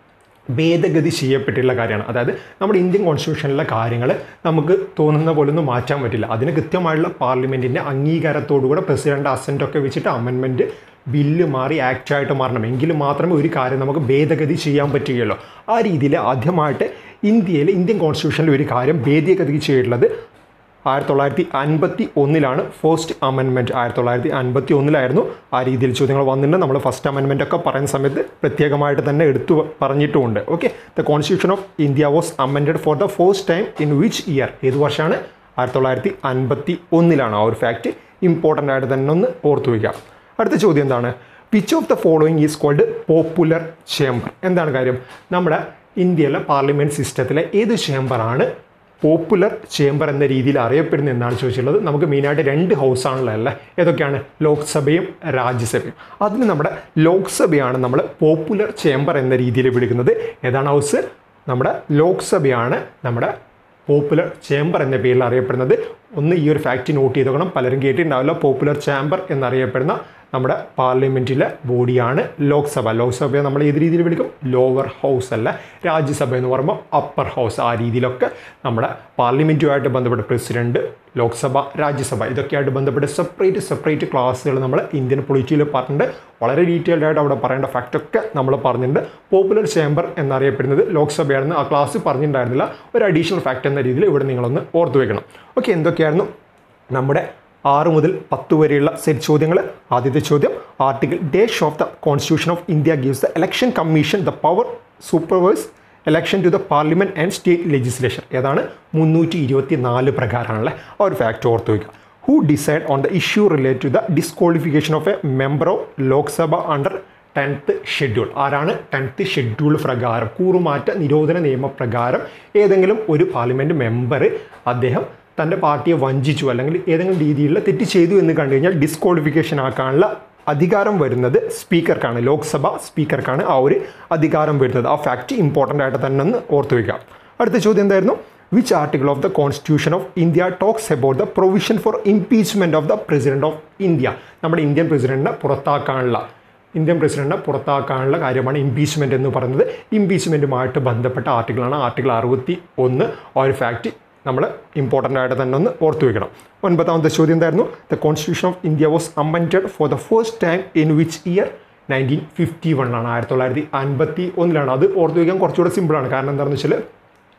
ഭേദഗതി ചെയ്യപ്പെട്ടിട്ടുള്ള കാര്യമാണ്. അതായത് നമ്മുടെ ഇന്ത്യൻ കോൺസ്റ്റിറ്റ്യൂഷനിലെ കാര്യങ്ങൾ നമുക്ക് തോന്നുന്ന പോലെ ഒന്നും മാറ്റാൻ പറ്റില്ല. അതിന് കൃത്യമായിട്ടുള്ള പാർലമെന്റിന്റെ അംഗീകാരത്തോടുകൂടെ പ്രസിഡന്റ് അസന്റൊക്കെ വെച്ചിട്ട് അമെൻമെന്റ് ബില്ല് മാറി ആക്റ്റായിട്ട് മാറണം. എങ്കിൽ മാത്രമേ ഒരു കാര്യം നമുക്ക് ഭേദഗതി ചെയ്യാൻ പറ്റുകയുള്ളൂ. ആ രീതിയിൽ ആദ്യമായിട്ട് ഇന്ത്യയിൽ ഇന്ത്യൻ കോൺസ്റ്റിറ്റ്യൂഷനിൽ ഒരു കാര്യം ഭേദഗതി ചെയ്തിട്ടുള്ളത് ആയിരത്തി തൊള്ളായിരത്തി അൻപത്തി ഒന്നിലാണ് ഫസ്റ്റ് അമെൻമെന്റ് ആയിരത്തി തൊള്ളായിരത്തി അൻപത്തി ഒന്നിലായിരുന്നു ആ രീതിയിൽ ചോദ്യങ്ങൾ വന്നിട്ടുണ്ട്. നമ്മൾ ഫസ്റ്റ് അമെൻമെന്റ് ഒക്കെ പറയുന്ന സമയത്ത് പ്രത്യേകമായിട്ട് തന്നെ എടുത്തു പറഞ്ഞിട്ടുമുണ്ട്. Okay the constitution of India was amend for the first time in which year ഏത് വർഷമാണ്? ആയിരത്തി തൊള്ളായിരത്തി അൻപത്തി ഒന്നിലാണ് ആ ഒരു ഫാക്റ്റ് ഇമ്പോർട്ടന്റ് ആയിട്ട് തന്നെ ഒന്ന് ഓർത്തു വയ്ക്കാം അടുത്ത ചോദ്യം എന്താണ്? Which of the following is called popular chamber എന്താണ് കാര്യം? നമ്മുടെ ഇന്ത്യയിലെ പാർലമെന്റ് സിസ്റ്റത്തിലെ ഏത് ചേംബറാണ് പോപ്പുലർ ചേംബർ എന്ന രീതിയിൽ അറിയപ്പെടുന്ന എന്നാണ് ചോദിച്ചിട്ടുള്ളത്. നമുക്ക് മെയിനായിട്ട് രണ്ട് ഹൗസാണല്ലോ അല്ലേ? ഏതൊക്കെയാണ്? ലോക്സഭയും രാജ്യസഭയും. അതിൽ നമ്മുടെ ലോക്സഭയാണ് നമ്മൾ പോപ്പുലർ ചേംബർ എന്ന രീതിയിൽ വിളിക്കുന്നത്. ഏതാണ് ഹൗസ് നമ്മുടെ ലോക്സഭയാണ് നമ്മുടെ പോപ്പുലർ ചേംബർ എന്ന പേരിൽ അറിയപ്പെടുന്നത്. ഒന്ന് ഈ ഒരു ഫാക്റ്റ് നോട്ട് ചെയ്തോക്കണം പലരും കേട്ടിട്ടുണ്ടാവില്ല. പോപ്പുലർ ചേംബർ എന്നറിയപ്പെടുന്ന നമ്മുടെ പാർലമെന്റിലെ ബോഡിയാണ് ലോക്സഭ. ലോക്സഭയെ നമ്മൾ ഏത് രീതിയിൽ വിളിക്കും? ലോവർ ഹൗസ് അല്ല. രാജ്യസഭ എന്ന് പറയുമ്പോൾ അപ്പർ ഹൗസ് ആ രീതിയിലൊക്കെ നമ്മുടെ പാർലമെന്റുമായിട്ട് ബന്ധപ്പെട്ട് പ്രസിഡന്റ് ലോക്സഭ രാജ്യസഭ ഇതൊക്കെയായിട്ട് ബന്ധപ്പെട്ട് സെപ്പറേറ്റ് സെപ്പറേറ്റ് ക്ലാസ്സുകൾ നമ്മൾ ഇന്ത്യൻ പൊളിറ്റിയിൽ പറഞ്ഞിട്ടുണ്ട്. വളരെ ഡീറ്റെയിൽഡ് ആയിട്ട് അവിടെ പറയേണ്ട ഫാക്റ്റൊക്കെ നമ്മൾ പറഞ്ഞിട്ടുണ്ട്. പോപ്പുലർ ചേംബർ എന്നറിയപ്പെടുന്നത് ലോക്സഭയാണെന്ന് ആ ക്ലാസ് പറഞ്ഞിട്ടുണ്ടായിരുന്നില്ല. ഒരു അഡീഷണൽ ഫാക്റ്റ് എന്ന രീതിയിൽ ഇവിടെ നിങ്ങളൊന്ന് ഓർത്തു വെക്കണം ഓക്കെ എന്തൊക്കെയായിരുന്നു? നമ്മുടെ ആറ് മുതൽ പത്ത് വരെയുള്ള സെറ്റ് ചോദ്യങ്ങൾ ആദ്യത്തെ ചോദ്യം article dash of the constitution of India gives the election commission the power supervise election to the parliament and state legislation ഏതാണ്? മുന്നൂറ്റി ഇരുപത്തി നാല് പ്രകാരമാണല്ലേ? ആ ഒരു ഫാക്റ്റ് ഓർത്ത് വയ്ക്കുക who decide on the issue relate to the disqualification of a member of Lok Sabha under tenth schedule ആരാണ്? Tenth schedule പ്രകാരം. കൂറുമാറ്റ നിരോധന നിയമപ്രകാരം ഏതെങ്കിലും ഒരു പാർലമെന്റ് മെമ്പർ അദ്ദേഹം തന്റെ പാർട്ടിയെ വഞ്ചിച്ചു അല്ലെങ്കിൽ ഏതെങ്കിലും രീതിയിലുള്ള തെറ്റ് ചെയ്തു എന്ന് കണ്ടു കഴിഞ്ഞാൽ ഡിസ്ക്വാളിഫിക്കേഷൻ ആക്കാനുള്ള അധികാരം വരുന്നത് സ്പീക്കർക്കാണ് ലോക്സഭ സ്പീക്കർക്കാണ് ആ ഒരു അധികാരം വരുന്നത്. ആ ഫാക്റ്റ് ഇമ്പോർട്ടന്റ് ആയിട്ട് തന്നെ ഒന്ന് ഓർത്തു വയ്ക്കാം. അടുത്ത ചോദ്യം എന്തായിരുന്നു? Which article of the constitution of India talks about the provision for impeachment of the president of India നമ്മുടെ ഇന്ത്യൻ പ്രസിഡന്റിനെ പുറത്താക്കാനുള്ള ഇന്ത്യൻ പ്രസിഡന്റിനെ പുറത്താക്കാനുള്ള കാര്യമാണ് ഇംപീച്ച്മെന്റ് എന്ന് പറയുന്നത്. ഇംപീച്ച്മെന്റുമായിട്ട് ബന്ധപ്പെട്ട ആർട്ടിക്കിളാണ് ആർട്ടിക്കിൾ അറുപത്തി ഒന്ന് ആ ഒരു ഫാക്റ്റ് നമ്മൾ ഇമ്പോർട്ടന്റ് ആയിട്ട് തന്നെ ഒന്ന് ഓർത്തു വയ്ക്കണം ഒൻപതാമത്തെ ചോദ്യം എന്തായിരുന്നു? The constitution of India was amended for the first time in which year nineteen fifty one ആണ്. ആയിരത്തി തൊള്ളായിരത്തി അൻപത്തി ഒന്നിലാണ്. അത് ഓർത്തു വയ്ക്കാൻ കുറച്ചുകൂടെ സിമ്പിളാണ് കാരണം എന്താണെന്ന് വെച്ചാൽ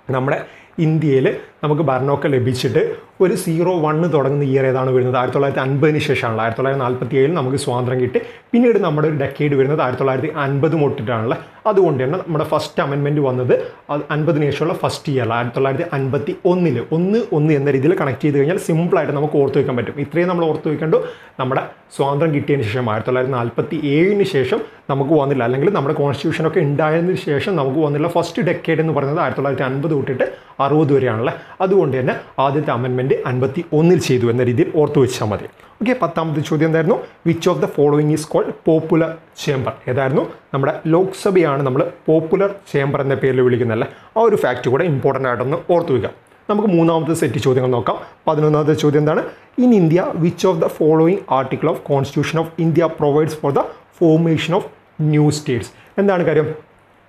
നമ്മുടെ ഇന്ത്യയിൽ നമുക്ക് ഭരണമൊക്കെ ലഭിച്ചിട്ട് ഒരു സീറോ വണ്ണ് തുടങ്ങുന്ന ഇയർ ഏതാണ് വരുന്നത്? ആയിരത്തി തൊള്ളായിരത്തി അൻപതിന് ശേഷമാണല്ലോ. ആയിരത്തി തൊള്ളായിരത്തി നാൽപ്പത്തി ഏഴിൽ നമുക്ക് സ്വാതന്ത്ര്യം കിട്ടി. പിന്നീട് നമ്മുടെ ഒരു ഡെക്കേഡ് വരുന്നത് ആയിരത്തി തൊള്ളായിരത്തി അൻപത് മുട്ടിട്ടാണല്ലോ അതുകൊണ്ട് തന്നെ നമ്മുടെ ഫസ്റ്റ് അമെൻമെന്റ് വന്നത് അത് അൻപതിന് ശേഷമുള്ള ഫസ്റ്റ് ഇയർ ആയിരത്തി തൊള്ളായിരത്തി അൻപത്തി ഒന്നിൽ ഒന്ന് ഒന്ന് എന്ന രീതിയിൽ കണക്ട് ചെയ്ത് കഴിഞ്ഞാൽ സിമ്പിളായിട്ട് നമുക്ക് ഓർത്ത് വയ്ക്കാൻ പറ്റും. ഇത്രയും നമ്മൾ ഓർത്ത് വയ്ക്കേണ്ടു നമ്മുടെ സ്വാതന്ത്ര്യം കിട്ടിയതിന് ശേഷം ആയിരത്തി തൊള്ളായിരത്തി നാൽപ്പത്തി ഏഴിന് ശേഷം നമുക്ക് വന്നില്ല. അല്ലെങ്കിൽ നമ്മുടെ കോൺസ്റ്റിറ്റ്യൂഷനൊക്കെ ഉണ്ടായതിന് ശേഷം നമുക്ക് വന്നില്ല ഫസ്റ്റ് ഡെക്കേഡ് എന്ന് പറയുന്നത് ആയിരത്തി തൊള്ളായിരത്തി അൻപത് തൊട്ടിട്ട് അറുപത് വരെയാണല്ലേ. അതുകൊണ്ട് തന്നെ ആദ്യത്തെ അമെൻമെന്റ് അൻപത്തി ഒന്നിൽ ചെയ്തു എന്ന രീതിയിൽ ഓർത്തു വെച്ചാൽ മതി. ഓക്കെ പത്താമത്തെ ചോദ്യം എന്തായിരുന്നു? Which of the following is called popular chamber ഏതായിരുന്നു? നമ്മുടെ ലോക്സഭയാണ് നമ്മൾ പോപ്പുലർ ചേംബർ എന്ന പേരിൽ വിളിക്കുന്നതല്ല ആ ഒരു ഫാക്റ്റ് കൂടെ ഇമ്പോർട്ടന്റ് ആയിട്ടൊന്ന് ഓർത്തു വയ്ക്കാം നമുക്ക് മൂന്നാമത്തെ സെറ്റ് ചോദ്യങ്ങൾ നോക്കാം. പതിനൊന്നാമത്തെ ചോദ്യം എന്താണ്? In India which of the following article of constitution of India provides for the formation of new states എന്താണ് കാര്യം?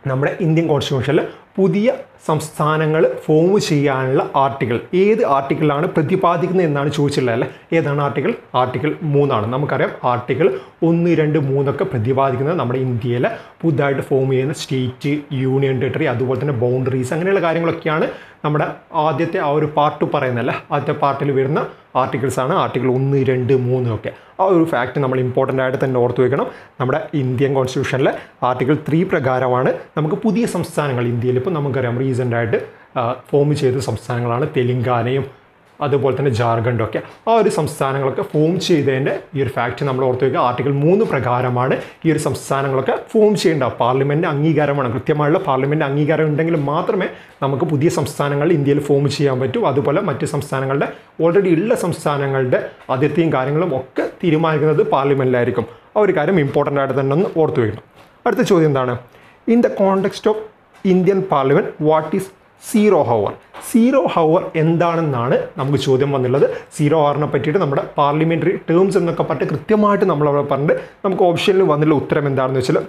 നമ്മുടെ ഇന്ത്യൻ കോൺസ്റ്റിറ്റ്യൂഷനിൽ പുതിയ സംസ്ഥാനങ്ങൾ ഫോം ചെയ്യാനുള്ള ആർട്ടിക്കിൾ ഏത് ആർട്ടിക്കിളാണ് പ്രതിപാദിക്കുന്നത് എന്നാണ് ചോദിച്ചിട്ടുള്ളത് അല്ലേ? ഏതാണ് ആർട്ടിക്കിൾ ആർട്ടിക്കിൾ മൂന്നാണ്. നമുക്കറിയാം ആർട്ടിക്കിൾ ഒന്ന് രണ്ട് മൂന്നൊക്കെ പ്രതിപാദിക്കുന്നത് നമ്മുടെ ഇന്ത്യയിലെ പുതുതായിട്ട് ഫോം ചെയ്യുന്ന സ്റ്റേറ്റ് യൂണിയൻ ടെറിട്ടറി അതുപോലെ തന്നെ ബൗണ്ടറീസ് അങ്ങനെയുള്ള കാര്യങ്ങളൊക്കെയാണ് നമ്മുടെ ആദ്യത്തെ ആ ഒരു പാർട്ട് പറയുന്നതല്ല ആദ്യത്തെ പാർട്ടിൽ വരുന്ന ആർട്ടിക്കിൾസ് ആണ്. ആർട്ടിക്കിൾ ഒന്ന് രണ്ട് മൂന്ന് ഒക്കെ. ആ ഒരു ഫാക്റ്റ് നമ്മൾ ഇമ്പോർട്ടന്റ് ആയിട്ട് തന്നെ ഓർത്ത് വെക്കണം. നമ്മുടെ ഇന്ത്യൻ കോൺസ്റ്റിറ്റ്യൂഷനിലെ ആർട്ടിക്കിൾ ത്രീ പ്രകാരമാണ് നമുക്ക് പുതിയ സംസ്ഥാനങ്ങൾ ഇന്ത്യയിൽ. ഇപ്പോൾ നമുക്കറിയാം ആയിട്ട് ഫോം ചെയ്ത സംസ്ഥാനങ്ങളാണ് തെലുങ്കാനയും അതുപോലെ തന്നെ ജാർഖണ്ഡും ഒക്കെ. ആ ഒരു സംസ്ഥാനങ്ങളൊക്കെ ഫോം ചെയ്തതിന്റെ ഈ ഒരു ഫാക്റ്റ് നമ്മൾ ഓർത്ത് വയ്ക്കുക ആർട്ടിക്കിൾ മൂന്ന് പ്രകാരമാണ് ഈ ഒരു സംസ്ഥാനങ്ങളൊക്കെ ഫോം ചെയ്യേണ്ട പാർലമെന്റ് അംഗീകാരമാണ്. കൃത്യമായുള്ള പാർലമെന്റ് അംഗീകാരം ഉണ്ടെങ്കിൽ മാത്രമേ നമുക്ക് പുതിയ സംസ്ഥാനങ്ങൾ ഇന്ത്യയിൽ ഫോം ചെയ്യാൻ പറ്റൂ. അതുപോലെ മറ്റ് സംസ്ഥാനങ്ങളുടെ ഓൾറെഡി ഉള്ള സംസ്ഥാനങ്ങളുടെ അതിർത്തിയും കാര്യങ്ങളും ഒക്കെ തീരുമാനിക്കുന്നത് പാർലമെന്റിലായിരിക്കും ആ ഒരു കാര്യം ഇമ്പോർട്ടന്റ് ആയിട്ട് തന്നെ ഒന്ന് ഓർത്ത് വയ്ക്കണം അടുത്ത ചോദ്യം എന്താണ്? In the context of Indian parliament what is zero hour zero hour എന്താണെന്നാണ് നമുക്ക് ചോദ്യം വന്നുള്ളത് സീറോ ഹവറിനെ പറ്റിയിട്ട് നമ്മുടെ പാർലമെന്ററി ടേംസ് എന്നൊക്കെ പറഞ്ഞിട്ട് കൃത്യമായിട്ട് നമ്മൾ അവിടെ പറഞ്ഞിട്ട് നമുക്ക് ഓപ്ഷനിൽ വന്നുള്ള ഉത്തരം എന്താണെന്ന് വെച്ചാൽ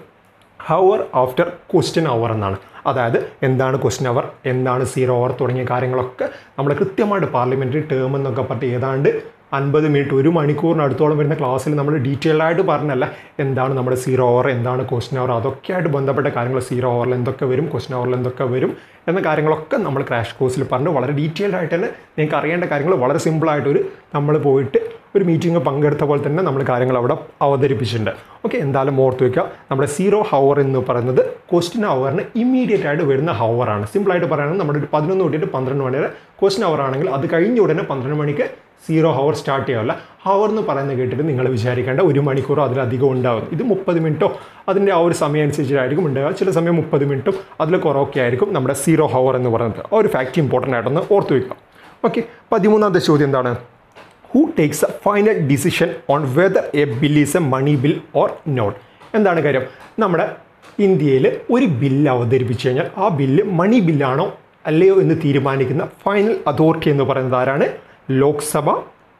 ഹവർ ആഫ്റ്റർ ക്വസ്റ്റ്യൻ അവർ എന്നാണ്. അതായത് എന്താണ് ക്വസ്റ്റ്യൻ അവർ എന്താണ് സീറോ അവർ തുടങ്ങിയ കാര്യങ്ങളൊക്കെ നമ്മൾ കൃത്യമായിട്ട് പാർലമെന്ററി ടേം എന്നൊക്കെ പറഞ്ഞിട്ട് ഏതാണ്ട് അൻപത് മിനിറ്റ് ഒരു മണിക്കൂറിനടുത്തോളം വരുന്ന ക്ലാസ്സിൽ നമ്മൾ ഡീറ്റെയിൽഡ് ആയിട്ട് പറഞ്ഞല്ല എന്താണ് നമ്മുടെ സീറോ ഓവർ എന്താണ് ക്വസ്റ്റ്യൻ അവർ അതൊക്കെ ആയിട്ട് ബന്ധപ്പെട്ട കാര്യങ്ങൾ സീറോ ഓവറിൽ എന്തൊക്കെ വരും ക്വസ്റ്റ്യൻ ഓവറിൽ എന്തൊക്കെ വരും എന്ന കാര്യങ്ങളൊക്കെ നമ്മൾ ക്രാഷ് കോഴ്സിൽ പറഞ്ഞ് വളരെ ഡീറ്റെയിൽഡ് ആയിട്ട് തന്നെ നിങ്ങൾക്ക് അറിയേണ്ട കാര്യങ്ങൾ വളരെ സിമ്പിളായിട്ട് ഒരു നമ്മൾ പോയിട്ട് ഒരു മീറ്റിംഗ് പങ്കെടുത്ത പോലെ തന്നെ നമ്മൾ കാര്യങ്ങൾ അവിടെ അവതരിപ്പിച്ചിട്ടുണ്ട്. ഓക്കെ എന്തായാലും ഓർത്ത് വയ്ക്കുക നമ്മുടെ സീറോ ഹവർ എന്ന് പറയുന്നത് ക്വസ്റ്റ്യൻ ഹവറിന് ഇമ്മീഡിയറ്റ് ആയിട്ട് വരുന്ന ഹവറാണ് സിമ്പിളായിട്ട് പറയുകയാണെങ്കിൽ നമ്മുടെ ഒരു പതിനൊന്ന് തൊട്ടിട്ട് പന്ത്രണ്ട് മണി വരെ ക്വസ്റ്റ്യൻ ഹവർ ആണെങ്കിൽ അത് കഴിഞ്ഞ ഉടനെ പന്ത്രണ്ട് മണിക്ക് സീറോ ഹവർ സ്റ്റാർട്ട് ചെയ്യാവില്ല ഹവർ എന്ന് പറയുന്നത് കേട്ടിട്ട് നിങ്ങൾ വിചാരിക്കേണ്ട ഒരു മണിക്കൂറോ അതിലധികം ഉണ്ടാകും ഇത് മുപ്പത് മിനിറ്റോ അതിന്റെ ആ ഒരു സമയം അനുസരിച്ചിട്ടായിരിക്കും ഉണ്ടാകുക ചില സമയം മുപ്പത് മിനിറ്റും അതിൽ കുറവൊക്കെ ആയിരിക്കും നമ്മുടെ സീറോ ഹവർ എന്ന് പറയുന്നത്. ആ ഒരു ഫാക്റ്റ് ഇമ്പോർട്ടന്റ് ആയിട്ടൊന്ന് ഓർത്ത് വയ്ക്കുക ഓക്കെ പതിമൂന്നാമത്തെ ചോദ്യം എന്താണ്? Who takes a final decision on whether a bill is a money bill or not എന്താണ് കാര്യം? നമ്മുടെ ഇന്ത്യയിൽ ഒരു ബില്ല് അവതരിപ്പിച്ചു കഴിഞ്ഞാൽ ആ ബില്ല് മണി ബില്ലാണോ അല്ലയോ എന്ന് തീരുമാനിക്കുന്ന ഫൈനൽ അതോറിറ്റി എന്ന് പറയുന്നത് ആരാണ്? ലോക്സഭ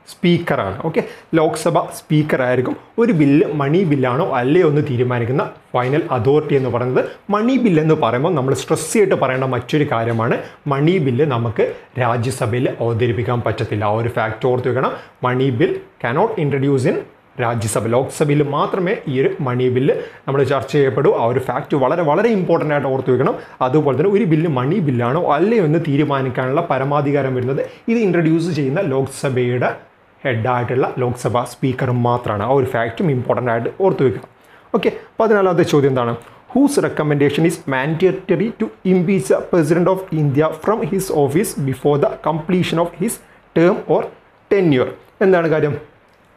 സ്പീക്കറാണ്. ഓക്കെ ലോക്സഭ സ്പീക്കറായിരിക്കും ഒരു ബില്ല് മണി ബില്ലാണോ അല്ലയോ എന്ന് തീരുമാനിക്കുന്ന ഫൈനൽ അതോറിറ്റി എന്ന് പറയുന്നത്. മണി ബില്ല് എന്ന് പറയുമ്പോൾ നമ്മൾ സ്ട്രെസ് ചെയ്തിട്ട് പറയേണ്ട മറ്റൊരു കാര്യമാണ്. മണി ബില്ല് നമുക്ക് രാജ്യസഭയിൽ അവതരിപ്പിക്കാൻ പറ്റത്തില്ല. ആ ഒരു ഫാക്ട് ഓർത്ത് വെക്കണം. Money bill cannot introduce in Rajya Sabha ലോക്സഭയിൽ മാത്രമേ ഈ ഒരു മണി ബില്ല് നമ്മൾ ചർച്ച ചെയ്യപ്പെടൂ. ആ ഒരു ഫാക്റ്റ് വളരെ വളരെ ഇമ്പോർട്ടന്റ് ആയിട്ട് ഓർത്ത് വെക്കണം. അതുപോലെ തന്നെ ഒരു ബില്ല് മണി ബില്ലാണോ അല്ലയോ എന്ന് തീരുമാനിക്കാനുള്ള പരമാധികാരം വരുന്നത് ഇത് ഇൻട്രൊഡ്യൂസ് ചെയ്യുന്ന ലോക്സഭയുടെ ഹെഡായിട്ടുള്ള ലോക്സഭാ സ്പീക്കർ മാത്രമാണ് ആ ഒരു ഫാക്റ്റും ഇമ്പോർട്ടന്റ് ആയിട്ട് ഓർത്ത് വെക്കുക ഓക്കെ പതിനാലാമത്തെ ചോദ്യം എന്താണ്? Whose recommendation is mandatory to impeach the president of India from his office before the completion of his term or tenure എന്താണ് കാര്യം?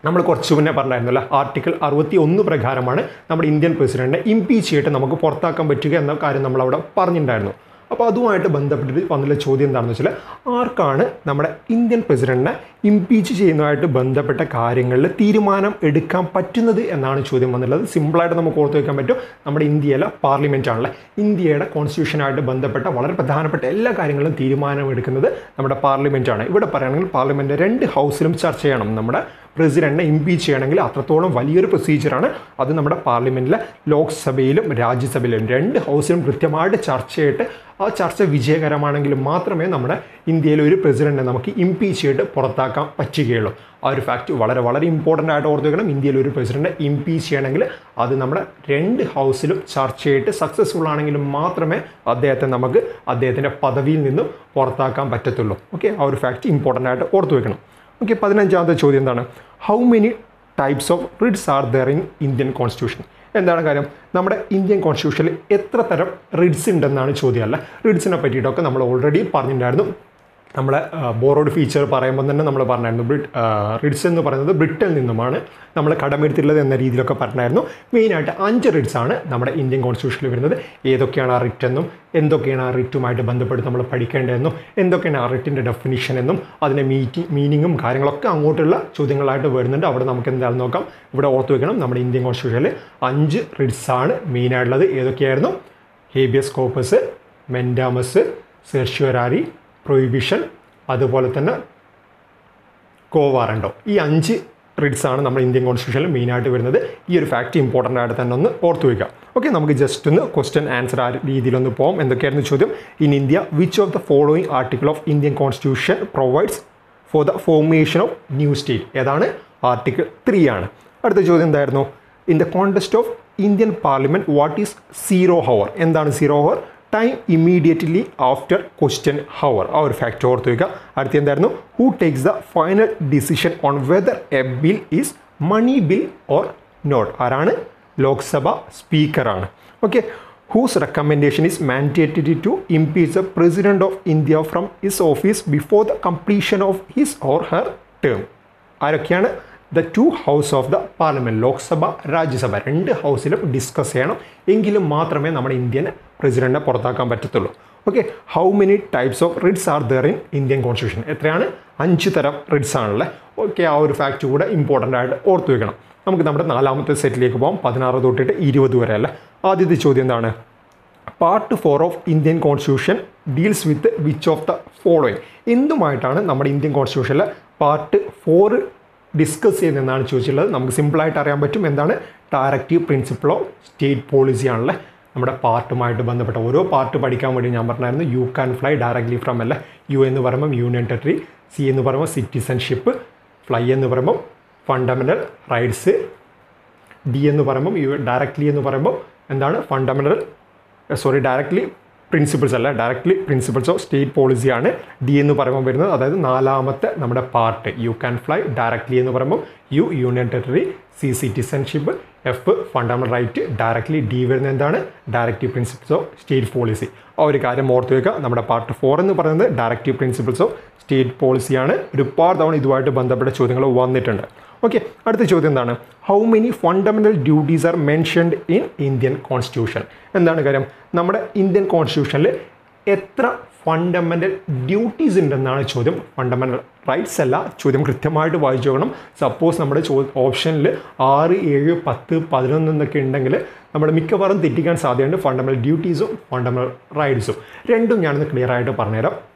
നമ്മൾ കുറച്ച് മുന്നേ പറഞ്ഞായിരുന്നല്ലോ ആർട്ടിക്കിൾ അറുപത്തി ഒന്ന് പ്രകാരമാണ് നമ്മുടെ ഇന്ത്യൻ പ്രസിഡന്റിനെ ഇംപീച്ച് ചെയ്തിട്ട് നമുക്ക് പുറത്താക്കാൻ പറ്റുക എന്ന കാര്യം നമ്മൾ അവിടെ പറഞ്ഞിട്ടുണ്ടായിരുന്നു. അപ്പോൾ അതുമായിട്ട് ബന്ധപ്പെട്ടിട്ട് വന്നുള്ള ചോദ്യം എന്താണെന്ന് വെച്ചാൽ ആർക്കാണ് നമ്മുടെ ഇന്ത്യൻ പ്രസിഡന്റിനെ ഇംപീച്ച് ചെയ്യുന്നതുമായിട്ട് ബന്ധപ്പെട്ട കാര്യങ്ങളിൽ തീരുമാനം എടുക്കാൻ പറ്റുന്നത് എന്നാണ് ചോദ്യം വന്നുള്ളത് സിമ്പിളായിട്ട് നമുക്ക് ഓർത്ത് വയ്ക്കാൻ പറ്റും. നമ്മുടെ ഇന്ത്യയിലെ പാർലമെന്റ് ആണല്ലേ. ഇന്ത്യയുടെ കോൺസ്റ്റിറ്റ്യൂഷനായിട്ട് ബന്ധപ്പെട്ട വളരെ പ്രധാനപ്പെട്ട എല്ലാ കാര്യങ്ങളും തീരുമാനം എടുക്കുന്നത് നമ്മുടെ പാർലമെന്റാണ് ഇവിടെ പറയുകയാണെങ്കിൽ പാർലമെന്റ് രണ്ട് ഹൗസിലും ചർച്ച ചെയ്യണം നമ്മുടെ പ്രസിഡന്റിനെ ഇംപീച്ച് ചെയ്യണമെങ്കിൽ അത്രത്തോളം വലിയൊരു പ്രൊസീജിയറാണ് അത് നമ്മുടെ പാർലമെന്റിലെ ലോക്സഭയിലും രാജ്യസഭയിലും രണ്ട് ഹൗസിലും കൃത്യമായിട്ട് ചർച്ച ചെയ്തിട്ട് ആ ചർച്ച വിജയകരമാണെങ്കിൽ മാത്രമേ നമ്മുടെ ഇന്ത്യയിലെ ഒരു പ്രസിഡന്റിനെ നമുക്ക് ഇംപീച്ച് ചെയ്തിട്ട് പുറത്താക്കാൻ പറ്റുകയുള്ളൂ. ആ ഒരു ഫാക്റ്റ് വളരെ വളരെ ഇമ്പോർട്ടന്റ് ആയിട്ട് ഓർത്ത് വെക്കണം. ഇന്ത്യയിൽ ഒരു പ്രസിഡന്റിനെ ഇംപീച്ച് ചെയ്യണമെങ്കിൽ അത് നമ്മുടെ രണ്ട് ഹൗസിലും ചർച്ച ചെയ്തിട്ട് സക്സസ്ഫുൾ ആണെങ്കിൽ മാത്രമേ അദ്ദേഹത്തെ നമുക്ക് അദ്ദേഹത്തിന്റെ പദവിയിൽ നിന്നും പുറത്താക്കാൻ പറ്റത്തുള്ളൂ. ഓക്കെ ആ ഒരു ഫാക്റ്റ് ഇമ്പോർട്ടന്റ് ആയിട്ട് ഓർത്ത് വെക്കണം. ഓക്കെ പതിനഞ്ചാമത്തെ ചോദ്യം എന്താണ്? How many types of writs are there in Indian constitution എന്താണ് കാര്യം? നമ്മുടെ ഇന്ത്യൻ കോൺസ്റ്റിറ്റ്യൂഷനിൽ എത്ര തരം റിഡ്സ് ഉണ്ടെന്നാണ് ചോദ്യം അല്ല റിഡ്സിനെ പറ്റിയിട്ടൊക്കെ നമ്മൾ ഓൾറെഡി പറഞ്ഞിട്ടുണ്ടായിരുന്നു. നമ്മളെ ബോറോഡ് ഫീച്ചർ പറയുമ്പോൾ തന്നെ നമ്മൾ പറഞ്ഞായിരുന്നു. ബ്രിട്ട് റിഡ്സ് എന്ന് പറയുന്നത് ബ്രിട്ടിൽ നിന്നുമാണ് നമ്മൾ കടമെടുത്തിട്ടുള്ളത് എന്ന രീതിയിലൊക്കെ പറഞ്ഞായിരുന്നു. മെയിനായിട്ട് അഞ്ച് റിഡ്സ് ആണ് നമ്മുടെ ഇന്ത്യൻ കോൺസ്റ്റിറ്റ്യൂഷനിൽ വരുന്നത്. ഏതൊക്കെയാണ് ആ റിറ്റ് എന്നും എന്തൊക്കെയാണ് ആ റിറ്റുമായിട്ട് ബന്ധപ്പെട്ട് നമ്മൾ പഠിക്കേണ്ടതെന്നും എന്തൊക്കെയാണ് ആ റിറ്റിന്റെ ഡെഫിനിഷൻ എന്നും അതിന്റെ മീറ്റി മീനിങ്ങും കാര്യങ്ങളൊക്കെ അങ്ങോട്ടുള്ള ചോദ്യങ്ങളായിട്ട് വരുന്നുണ്ട്. അവിടെ നമുക്ക് എന്താണെന്ന് നോക്കാം. ഇവിടെ ഓർത്ത് വെക്കണം നമ്മുടെ ഇന്ത്യൻ കോൺസ്റ്റിറ്റ്യൂഷനിൽ അഞ്ച് റിഡ്സ് ആണ് മെയിനായിട്ടുള്ളത് ഏതൊക്കെയായിരുന്നു? Habeas corpus mandamus certiorari prohibition അതുപോലെ തന്നെ കോവാറണ്ടോ ഈ അഞ്ച് റിഡ്സ് ആണ് നമ്മൾ ഇന്ത്യൻ കോൺസ്റ്റിറ്റ്യൂഷനിൽ മെയിനായിട്ട് വരുന്നത്. ഈ ഒരു ഫാക്റ്റ് ഇമ്പോർട്ടന്റ് ആയിട്ട് തന്നെ ഒന്ന് ഓർത്ത് വയ്ക്കുക ഓക്കെ നമുക്ക് ജസ്റ്റ് ഒന്ന് ക്വസ്റ്റ്യൻ ആൻസർ ആ രീതിയിലൊന്ന് പോകാം എന്തൊക്കെയായിരുന്നു ചോദ്യം? In India which of the following article of Indian constitution provides for the formation of new state ഏതാണ്? ആർട്ടിക്കിൾ ത്രീ ആണ്. അടുത്ത ചോദ്യം എന്തായിരുന്നു? In the context of Indian parliament what is zero hour എന്താണ് zero hour time immediately after question hour ആ ഒരു fact ഓർത്ത് വയ്ക്കുക അടുത്ത എന്തായിരുന്നു who takes the final decision on whether a bill is money bill or not ആരാണ്? Lok Sabha സ്പീക്കറാണ് okay whose recommendation is mandated to impeach the president of India from his office before the completion of his or her term ആരൊക്കെയാണ്? The two house of the parliament Lok Sabha Rajya Sabha. രണ്ട് ഹൗസിലും discuss ചെയ്യണം. എങ്കിലും മാത്രമേ നമ്മുടെ Indian പ്രസിഡന്റിനെ പുറത്താക്കാൻ പറ്റത്തുള്ളൂ. Okay how many types of writs are there in Indian constitution എത്രയാണ്? അഞ്ച് തരം റിഡ്സ് ആണല്ലേ. ഓക്കെ ആ ഒരു ഫാക്റ്റ് കൂടെ ഇമ്പോർട്ടന്റ് ആയിട്ട് ഓർത്തു വെക്കണം. നമുക്ക് നമ്മുടെ നാലാമത്തെ സെറ്റിലേക്ക് പോകാം പതിനാറ് തൊട്ടിട്ട് ഇരുപത് വരെ അല്ലേ? ആദ്യത്തെ ചോദ്യം എന്താണ്? Part four of Indian constitution deals with which of the following എന്തുമായിട്ടാണ് നമ്മുടെ ഇന്ത്യൻ കോൺസ്റ്റിറ്റ്യൂഷനിലെ പാർട്ട് ഫോർ ഡിസ്കസ് ചെയ്യുന്നതെന്നാണ് ചോദിച്ചിട്ടുള്ളത്. നമുക്ക് സിമ്പിളായിട്ട് അറിയാൻ പറ്റും. എന്താണ്? Directive principle of state policy ആണല്ലേ. നമ്മുടെ പാർട്ടുമായിട്ട് ബന്ധപ്പെട്ട ഓരോ പാർട്ട് പഠിക്കാൻ വേണ്ടി ഞാൻ പറഞ്ഞായിരുന്നു you can fly directly from അല്ല യു എന്ന് പറയുമ്പം യൂണിയൻ ടെറിട്ടറി സി എന്ന് പറയുമ്പോൾ സിറ്റിസൺഷിപ്പ് ഫ്ലൈ എന്ന് പറയുമ്പോൾ ഫണ്ടമെന്റൽ റൈറ്റ്സ് ഡി എന്ന് പറയുമ്പോൾ യു ഡയറക്ട്ലി എന്ന് പറയുമ്പോൾ എന്താണ്? ഫണ്ടമെന്റൽ സോറി ഡയറക്ട്ലി പ്രിൻസിപ്പിൾസ് അല്ല ഡയറക്ട്ലി പ്രിൻസിപ്പിൾസ് ഓഫ് സ്റ്റേറ്റ് പോളിസിയാണ് ഡി എന്ന് പറയുമ്പോൾ വരുന്നത്. അതായത് നാലാമത്തെ നമ്മുടെ part you can fly directly എന്ന് പറയുമ്പോൾ U union territory C citizenship F fundamental right directly D വരുന്ന എന്താണ്? Directive principles of state policy ആ ഒരു കാര്യം ഓർത്ത് വയ്ക്കുക നമ്മുടെ പാർട്ട് ഫോർ എന്ന് പറയുന്നത് ഡയറക്റ്റീവ് പ്രിൻസിപ്പിൾസ് ഓഫ് സ്റ്റേറ്റ് പോളിസിയാണ് ഒരുപാട് തവണ ഇതുമായിട്ട് ബന്ധപ്പെട്ട ചോദ്യങ്ങൾ വന്നിട്ടുണ്ട്. ഓക്കെ അടുത്ത ചോദ്യം എന്താണ്? How many fundamental duties are mentioned in Indian constitution എന്താണ് കാര്യം? നമ്മുടെ ഇന്ത്യൻ കോൺസ്റ്റിറ്റ്യൂഷനിൽ എത്ര ഫണ്ടമെന്റൽ ഡ്യൂട്ടീസ് ഉണ്ടെന്നാണ് ചോദ്യം. ഫണ്ടമെന്റൽ റൈറ്റ്സ് അല്ല ചോദ്യം കൃത്യമായിട്ട് വായിച്ചു നോക്കണം. സപ്പോസ് നമ്മുടെ ചോ ഓപ്ഷനിൽ ആറ് ഏഴ് പത്ത് പതിനൊന്ന് എന്നൊക്കെ ഉണ്ടെങ്കിൽ നമ്മൾ മിക്കവാറും തെറ്റിക്കാൻ സാധ്യതയുണ്ട്. ഫണ്ടമെന്റൽ ഡ്യൂട്ടീസും ഫണ്ടമെന്റൽ റൈറ്റ്സും രണ്ടും ഞാനൊന്ന് ക്ലിയർ ആയിട്ട് പറഞ്ഞുതരാം.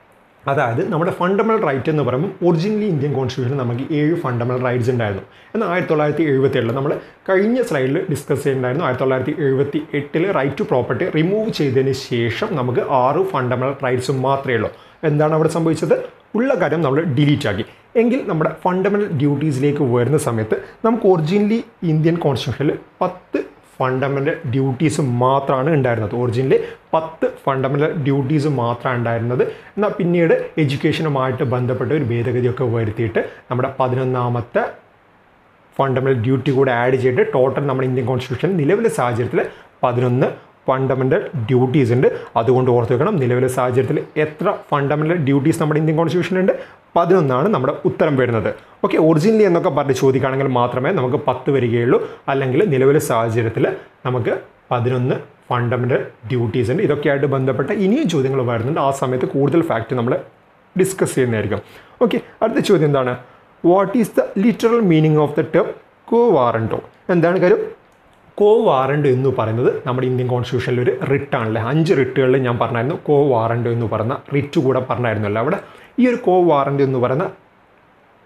അതായത് നമ്മുടെ ഫണ്ടമെന്റൽ റൈറ്റ് എന്ന് പറയുമ്പോൾ ഒറിജിനലി ഇന്ത്യൻ കോൺസ്റ്റിറ്റ്യൂഷൻ നമുക്ക് ഏഴ് ഫണ്ടമെന്റൽ റൈറ്റ്സ് ഉണ്ടായിരുന്നു. എന്നാൽ ആയിരത്തി തൊള്ളായിരത്തി എഴുപത്തി ഏഴിൽ നമ്മൾ കഴിഞ്ഞ സ്ലൈഡിൽ ഡിസ്കസ് ചെയ്യുന്നുണ്ടായിരുന്നു ആയിരത്തി തൊള്ളായിരത്തി എഴുപത്തി എട്ടിൽ റൈറ്റ് ടു പ്രോപ്പർട്ടി റിമൂവ് ചെയ്തതിന് ശേഷം നമുക്ക് ആറ് ഫണ്ടമെന്റൽ റൈറ്റ്സ് മാത്രമേ ഉള്ളൂ. എന്താണ് അവിടെ സംഭവിച്ചത്? ഉള്ള കാര്യം നമ്മൾ ഡിലീറ്റ് ആക്കി. എങ്കിൽ നമ്മുടെ ഫണ്ടമെന്റൽ ഡ്യൂട്ടീസിലേക്ക് വരുന്ന സമയത്ത് നമുക്ക് ഒറിജിനലി ഇന്ത്യൻ കോൺസ്റ്റിറ്റ്യൂഷനിൽ പത്ത് ഫണ്ടമെന്റൽ ഡ്യൂട്ടീസ് മാത്രമാണ് ഉണ്ടായിരുന്നത്. ഒറിജിനലി പത്ത് ഫണ്ടമെന്റൽ ഡ്യൂട്ടീസ് മാത്രമാണ് ഉണ്ടായിരുന്നത്. എന്നാൽ പിന്നീട് എഡ്യൂക്കേഷനുമായിട്ട് ബന്ധപ്പെട്ട ഒരു ഭേദഗതിയൊക്കെ വരുത്തിയിട്ട് നമ്മുടെ പതിനൊന്നാമത്തെ ഫണ്ടമെന്റൽ ഡ്യൂട്ടി കൂടെ ആഡ് ചെയ്തിട്ട് ടോട്ടൽ നമ്മുടെ ഇന്ത്യൻ കോൺസ്റ്റിറ്റ്യൂഷൻ നിലവിലെ സാഹചര്യത്തിൽ പതിനൊന്ന് ഫണ്ടമെന്റൽ ഡ്യൂട്ടീസ് ഉണ്ട്. അതുകൊണ്ട് ഓർത്ത് വെക്കണം നിലവിലെ സാഹചര്യത്തിൽ എത്ര ഫണ്ടമെന്റൽ ഡ്യൂട്ടീസ് നമ്മുടെ ഇന്ത്യൻ കോൺസ്റ്റിറ്റ്യൂഷനുണ്ട് പതിനൊന്നാണ് നമ്മുടെ ഉത്തരം വരുന്നത്. ഓക്കെ ഒറിജിനലി എന്നൊക്കെ പറഞ്ഞ് ചോദിക്കുകയാണെങ്കിൽ മാത്രമേ നമുക്ക് പത്ത് വരികയുള്ളൂ. അല്ലെങ്കിൽ നിലവിലെ സാഹചര്യത്തിൽ നമുക്ക് പതിനൊന്ന് ഫണ്ടമെന്റൽ ഡ്യൂട്ടീസ് ഉണ്ട്. ഇതൊക്കെയായിട്ട് ബന്ധപ്പെട്ട ഇനിയും ചോദ്യങ്ങൾ വരുന്നുണ്ട്. ആ സമയത്ത് കൂടുതൽ ഫാക്റ്റ് നമ്മൾ ഡിസ്കസ് ചെയ്യുന്നതായിരിക്കും. ഓക്കെ അടുത്ത ചോദ്യം എന്താണ്? What is the literal meaning of the term quo warranto എന്താണ് കാര്യം? കോ വാറണ്ട് എന്ന് പറയുന്നത് നമ്മുടെ ഇന്ത്യൻ കോൺസ്റ്റിറ്റ്യൂഷനിൽ ഒരു റിട്ടാണല്ലേ അഞ്ച് റിട്ടുകളിൽ ഞാൻ പറഞ്ഞായിരുന്നു കോ വാറണ്ട് എന്ന് പറയുന്ന റിറ്റ് കൂടെ പറഞ്ഞായിരുന്നല്ലോ അവിടെ. ഈ ഒരു കോ വാറന്റ് എന്ന് പറയുന്ന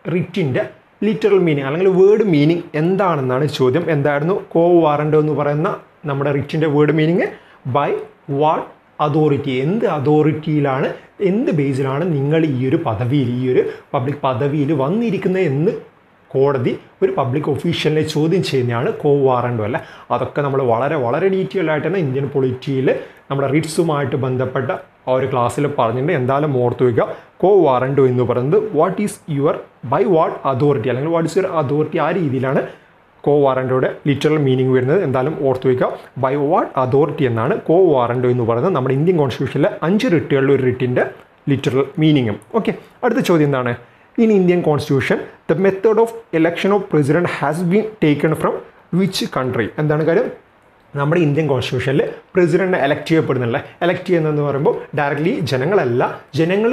റിറ്റിന്റെ ലിറ്ററൽ മീനിങ് അല്ലെങ്കിൽ വേർഡ് മീനിങ് എന്താണെന്നാണ് ചോദ്യം. എന്തായിരുന്നു? കോ വാറന്റ് എന്ന് പറയുന്ന നമ്മുടെ റിറ്റിന്റെ word meaning by what authority എന്ത് അതോറിറ്റിയിലാണ് എന്ത് ബേസിലാണ് നിങ്ങൾ ഈ ഒരു പദവിയിൽ ഈ ഒരു പബ്ലിക് പദവിയിൽ വന്നിരിക്കുന്നത് എന്ന് കോടതി ഒരു പബ്ലിക് ഒഫീഷ്യലിനെ ചോദ്യം ചെയ്യുന്നതാണ് കോ വാറന്റ് അല്ല. അതൊക്കെ നമ്മൾ വളരെ വളരെ ഡീറ്റെയിൽ ആയിട്ട് തന്നെ ഇന്ത്യൻ പൊളിറ്റിയിൽ നമ്മുടെ റിറ്റ്സുമായിട്ട് ബന്ധപ്പെട്ട ആ ഒരു ക്ലാസ്സിൽ പറഞ്ഞിട്ടുണ്ട്. എന്തായാലും ഓർത്ത് വയ്ക്കുക. കോ വാറണ്ടോ എന്ന് പറയുന്നത് what is your by what authority അല്ലെങ്കിൽ വാട്ട് ഇസ് യുവർ അതോറിറ്റി ആ രീതിയിലാണ് കോ വാറണ്ടോയുടെ ലിറ്ററൽ മീനിങ് വരുന്നത്. എന്തായാലും ഓർത്ത് വയ്ക്കുക. ബൈ വാട്ട് അതോറിറ്റി എന്നാണ് കോ വാറണ്ടോ എന്ന് പറയുന്നത്. നമ്മുടെ ഇന്ത്യൻ കോൺസ്റ്റിറ്റ്യൂഷനിലെ അഞ്ച് റിട്ടുകളിൽ ഒരു റിട്ടിന്റെ ലിറ്ററൽ മീനിങ്ങും ഓക്കെ അടുത്ത ചോദ്യം എന്താണ്? In Indian constitution the method of election of president has been taken from which country എന്താണ് കാര്യം? നമ്മുടെ ഇന്ത്യൻ കോൺസ്റ്റിറ്റ്യൂഷനിൽ പ്രസിഡന്റ് എലക്ട് ചെയ്യപ്പെടുന്നില്ല എലക്ട് ചെയ്യുന്നതെന്ന് പറയുമ്പോൾ ഡയറക്റ്റ്ലി ജനങ്ങളല്ല ജനങ്ങൾ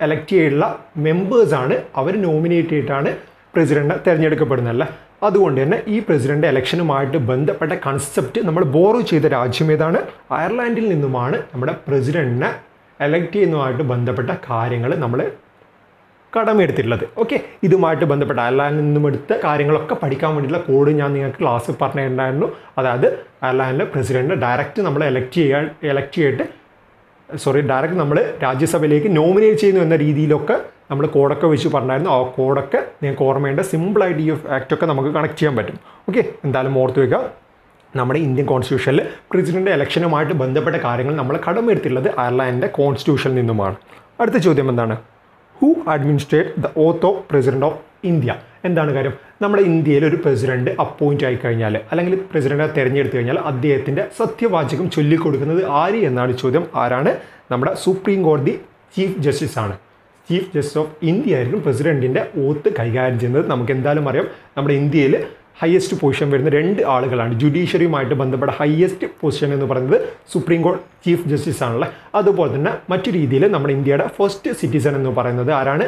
എലക്ട് ചെയ്യുള്ള മെമ്പേഴ്സാണ് അവർ നോമിനേറ്റ് ചെയ്തിട്ടാണ് പ്രസിഡന്റ് തിരഞ്ഞെടുക്കപ്പെടുന്നതല്ല അതുകൊണ്ട് തന്നെ ഈ പ്രസിഡന്റ് ഇലക്ഷനുമായിട്ട് ബന്ധപ്പെട്ട കൺസെപ്റ്റ് നമ്മൾ ബോറോ ചെയ്ത രാജ്യം ഏതാണ്? അയർലാൻഡിൽ നിന്നുമാണ് നമ്മുടെ പ്രസിഡന്റിനെ എലക്ട് ചെയ്യുന്നതുമായിട്ട് ബന്ധപ്പെട്ട കാര്യങ്ങൾ നമ്മൾ കടമെടുത്തിട്ടുള്ളത്. ഓക്കെ ഇതുമായിട്ട് ബന്ധപ്പെട്ട അയർലാൻഡിൽ നിന്നും എടുത്ത കാര്യങ്ങളൊക്കെ പഠിക്കാൻ വേണ്ടിയിട്ടുള്ള കോഡ് ഞാൻ നിങ്ങൾക്ക് ക്ലാസ്സിൽ പറഞ്ഞിട്ടുണ്ടായിരുന്നു. അതായത് അയർലാൻഡിലെ പ്രസിഡന്റ് ഡയറക്റ്റ് നമ്മൾ എലക്ട് ചെയ്യാൻ എലക്ട് ചെയ്തിട്ട് സോറി ഡയറക്റ്റ് നമ്മൾ രാജ്യസഭയിലേക്ക് നോമിനേറ്റ് ചെയ്യുന്നു എന്ന രീതിയിലൊക്കെ നമ്മൾ കോഡൊക്കെ വെച്ച് പറഞ്ഞായിരുന്നു. ആ കോഡൊക്കെ നിങ്ങൾക്ക് ഓർമ്മയുണ്ട്. സിമ്പിളായിട്ട് ഈ ആക്റ്റൊക്കെ നമുക്ക് കണക്ട് ചെയ്യാൻ പറ്റും. ഓക്കെ എന്തായാലും ഓർത്ത് വയ്ക്കുക നമ്മുടെ ഇന്ത്യൻ കോൺസ്റ്റിറ്റ്യൂഷനിൽ പ്രസിഡന്റ് ഇലക്ഷനുമായിട്ട് ബന്ധപ്പെട്ട കാര്യങ്ങൾ നമ്മൾ കടമെടുത്തിട്ടുള്ളത് അയർലാൻഡിന്റെ കോൺസ്റ്റിറ്റ്യൂഷനിൽ നിന്നുമാണ്. അടുത്ത ചോദ്യം എന്താണ്? Who administrate the oath of president of India എന്താണ് കാര്യം? നമ്മുടെ ഇന്ത്യയിൽ ഒരു പ്രസിഡന്റ് അപ്പോയിന്റ് ആയി കഴിഞ്ഞാൽ അല്ലെങ്കിൽ പ്രസിഡന്റിനെ തിരഞ്ഞെടുത്തു കഴിഞ്ഞാൽ അദ്ദേഹത്തിന്റെ സത്യവാചകം ചൊല്ലിക്കൊടുക്കുന്നത് ആര് എന്നാണ് ചോദ്യം. ആരാണ്? നമ്മുടെ സുപ്രീം കോടതി ചീഫ് ജസ്റ്റിസ് ആണ്. ചീഫ് ജസ്റ്റിസ് ഓഫ് ഇന്ത്യ ആയിരിക്കും പ്രസിഡന്റിന്റെ ഓത്ത് കൈകാര്യം ചെയ്യുന്നത്. നമുക്ക് എന്തായാലും അറിയാം. നമ്മുടെ ഇന്ത്യയിൽ ഹയസ്റ്റ് പൊസിഷൻ വരുന്ന രണ്ട് ആളുകളാണ്. ജുഡീഷ്യറിയുമായിട്ട് ബന്ധപ്പെട്ട ഹയസ്റ്റ് പൊസിഷൻ എന്ന് പറയുന്നത് സുപ്രീം കോടതി ചീഫ് ജസ്റ്റിസ് ആണല്ലേ അതുപോലെ തന്നെ മറ്റു രീതിയിൽ നമ്മുടെ ഇന്ത്യയുടെ ഫസ്റ്റ് സിറ്റിസൺ എന്ന് പറയുന്നത് ആരാണ്?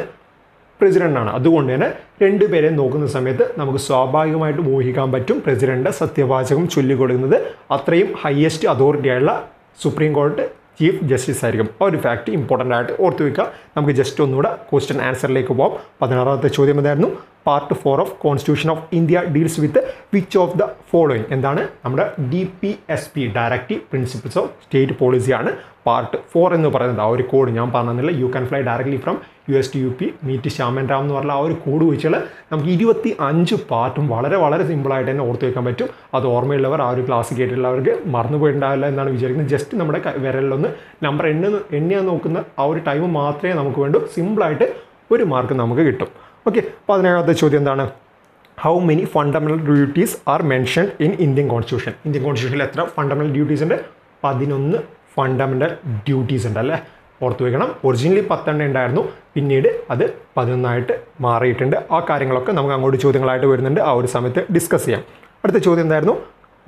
പ്രസിഡന്റാണ് അതുകൊണ്ട് തന്നെ രണ്ടുപേരെ നോക്കുന്ന സമയത്ത് നമുക്ക് സ്വാഭാവികമായിട്ട് ഊഹിക്കാൻ പറ്റും പ്രസിഡന്റ് സത്യവാചകം ചൊല്ലിക്കൊടുക്കുന്നത് അത്രയും ഹയസ്റ്റ് അതോറിറ്റിയായുള്ള സുപ്രീം കോടതി ചീഫ് ജസ്റ്റിസ് ആയിരിക്കും. ആ ഒരു ഫാക്ട് ഇമ്പോർട്ടന്റ് ആയിട്ട് ഓർത്ത് വയ്ക്കുക നമുക്ക് ജസ്റ്റ് ഒന്നുകൂടെ ക്വസ്റ്റ്യൻ ആൻസറിലേക്ക് പോകാം പതിനാറാമത്തെ ചോദ്യം എന്തായിരുന്നു? Part four of constitution of India deals with which of the following എന്താണ്? നമ്മുടെ D P S P directive principles of state പോളിസിയാണ് part four എന്ന് പറയുന്നത്. ആ ഒരു കോഡ് ഞാൻ പറഞ്ഞില്ല you can fly directly from U S T U P meet ശ്യാമൻ Ram എന്ന് പറഞ്ഞ ആ ഒരു കോഡ് വെച്ചാൽ നമുക്ക് ഇരുപത്തി അഞ്ച് പാർട്ടും വളരെ വളരെ സിമ്പിളായിട്ട് തന്നെ ഓർത്ത് വെക്കാൻ പറ്റും. അത് ഓർമ്മയുള്ളവർ ആ ഒരു ക്ലാസ് കേട്ടിട്ടുള്ളവർക്ക് മറന്നുപോയിട്ടുണ്ടാവില്ല എന്നാണ് വിചാരിക്കുന്നത്. ജസ്റ്റ് നമ്മുടെ വിരലിലൊന്ന് നമ്പർ എണ്ണ എണ്ണിയാൻ നോക്കുന്ന ആ ഒരു ടൈം മാത്രമേ നമുക്ക് വേണ്ടൂ. സിമ്പിളായിട്ട് ഒരു മാർക്ക് നമുക്ക് കിട്ടും. ഓക്കെ പതിനേഴാമത്തെ ചോദ്യം എന്താണ്? How many fundamental duties are mention in Indian constitution Indian കോൺസ്റ്റിറ്റ്യൂഷനിൽ എത്ര ഫണ്ടമെന്റൽ ഡ്യൂട്ടീസ് ഉണ്ട്? പതിനൊന്ന് ഫണ്ടമെന്റൽ ഡ്യൂട്ടീസ് ഉണ്ട് അല്ലേ? ഓർത്ത് വയ്ക്കണം ഒറിജിനലി പത്തെണ്ണം ഉണ്ടായിരുന്നു. പിന്നീട് അത് പതിനൊന്നായിട്ട് മാറിയിട്ടുണ്ട്. ആ കാര്യങ്ങളൊക്കെ നമുക്ക് അങ്ങോട്ട് ചോദ്യങ്ങളായിട്ട് വരുന്നുണ്ട്. ആ ഒരു സമയത്ത് ഡിസ്കസ് ചെയ്യാം. അടുത്ത ചോദ്യം എന്തായിരുന്നു?